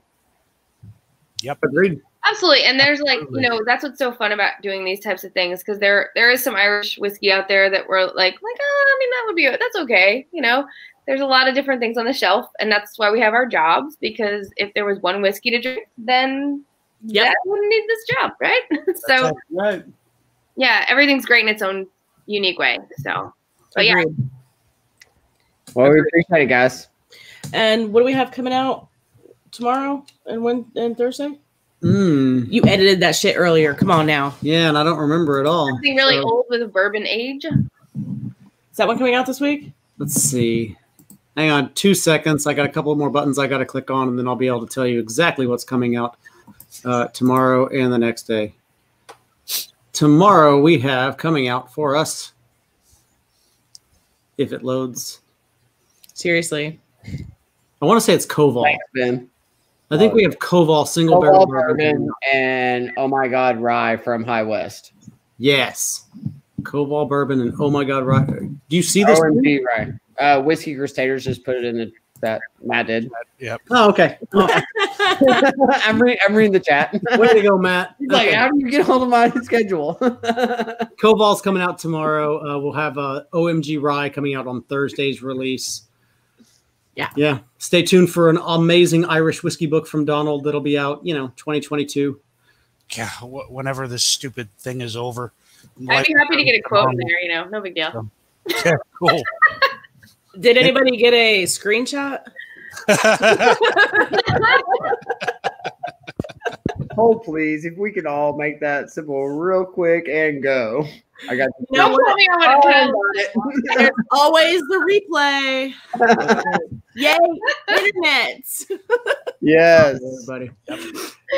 Yep. Agreed. Absolutely. And there's like, you know, that's what's so fun about doing these types of things because there there is some Irish whiskey out there that we're like, like, oh, I mean, that would be that's okay. You know, there's a lot of different things on the shelf, and that's why we have our jobs. Because if there was one whiskey to drink, then Yep. that wouldn't need this job, right? [laughs] so Right. yeah, everything's great in its own unique way. So, but yeah, Well, we appreciate it, guys. And what do we have coming out tomorrow and when and Thursday? Mm, You edited that shit earlier. Come on now. yeah, and I don't remember at all. something really So, old with a bourbon age. Is that one coming out this week? Let's see. Hang on two seconds. I got a couple more buttons I got to click on, and then I'll be able to tell you exactly what's coming out uh, tomorrow and the next day. Tomorrow we have coming out for us, if it loads. Seriously. I want to say it's Koval. I think we have Koval single barrel bourbon. bourbon and oh my god, rye from High West. Yes, Koval bourbon and oh my god, right? Do you see this? OMG rye. Uh, Whiskey Crusaders just put it in the that Matt did. Oh, okay. Oh, [laughs] I'm, re- I'm reading the chat. way to go, Matt. He's like, how do you get hold of my schedule? [laughs] Koval's coming out tomorrow. Uh, we'll have uh, OMG Rye coming out on Thursday's release. Yeah. Yeah. Stay tuned for an amazing Irish whiskey book from Donald that'll be out, you know, 2022. Yeah, wh- whenever this stupid thing is over. I'd be happy to get a quote in there. You know, no big deal. Yeah, cool. [laughs] Did anybody get a screenshot? [laughs] oh, please, if we could all make that simple real quick and go. I got You know Don't what? tell me I want to. There's always the replay. [laughs] Yay, internet. [laughs] yes. Everybody.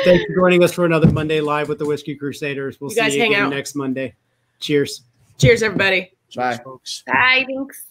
Thanks for joining us for another Monday live with the Whiskey Crusaders. We'll You see guys you hang again out. next Monday. Cheers. Cheers, everybody. Bye. folks. Bye. Thanks.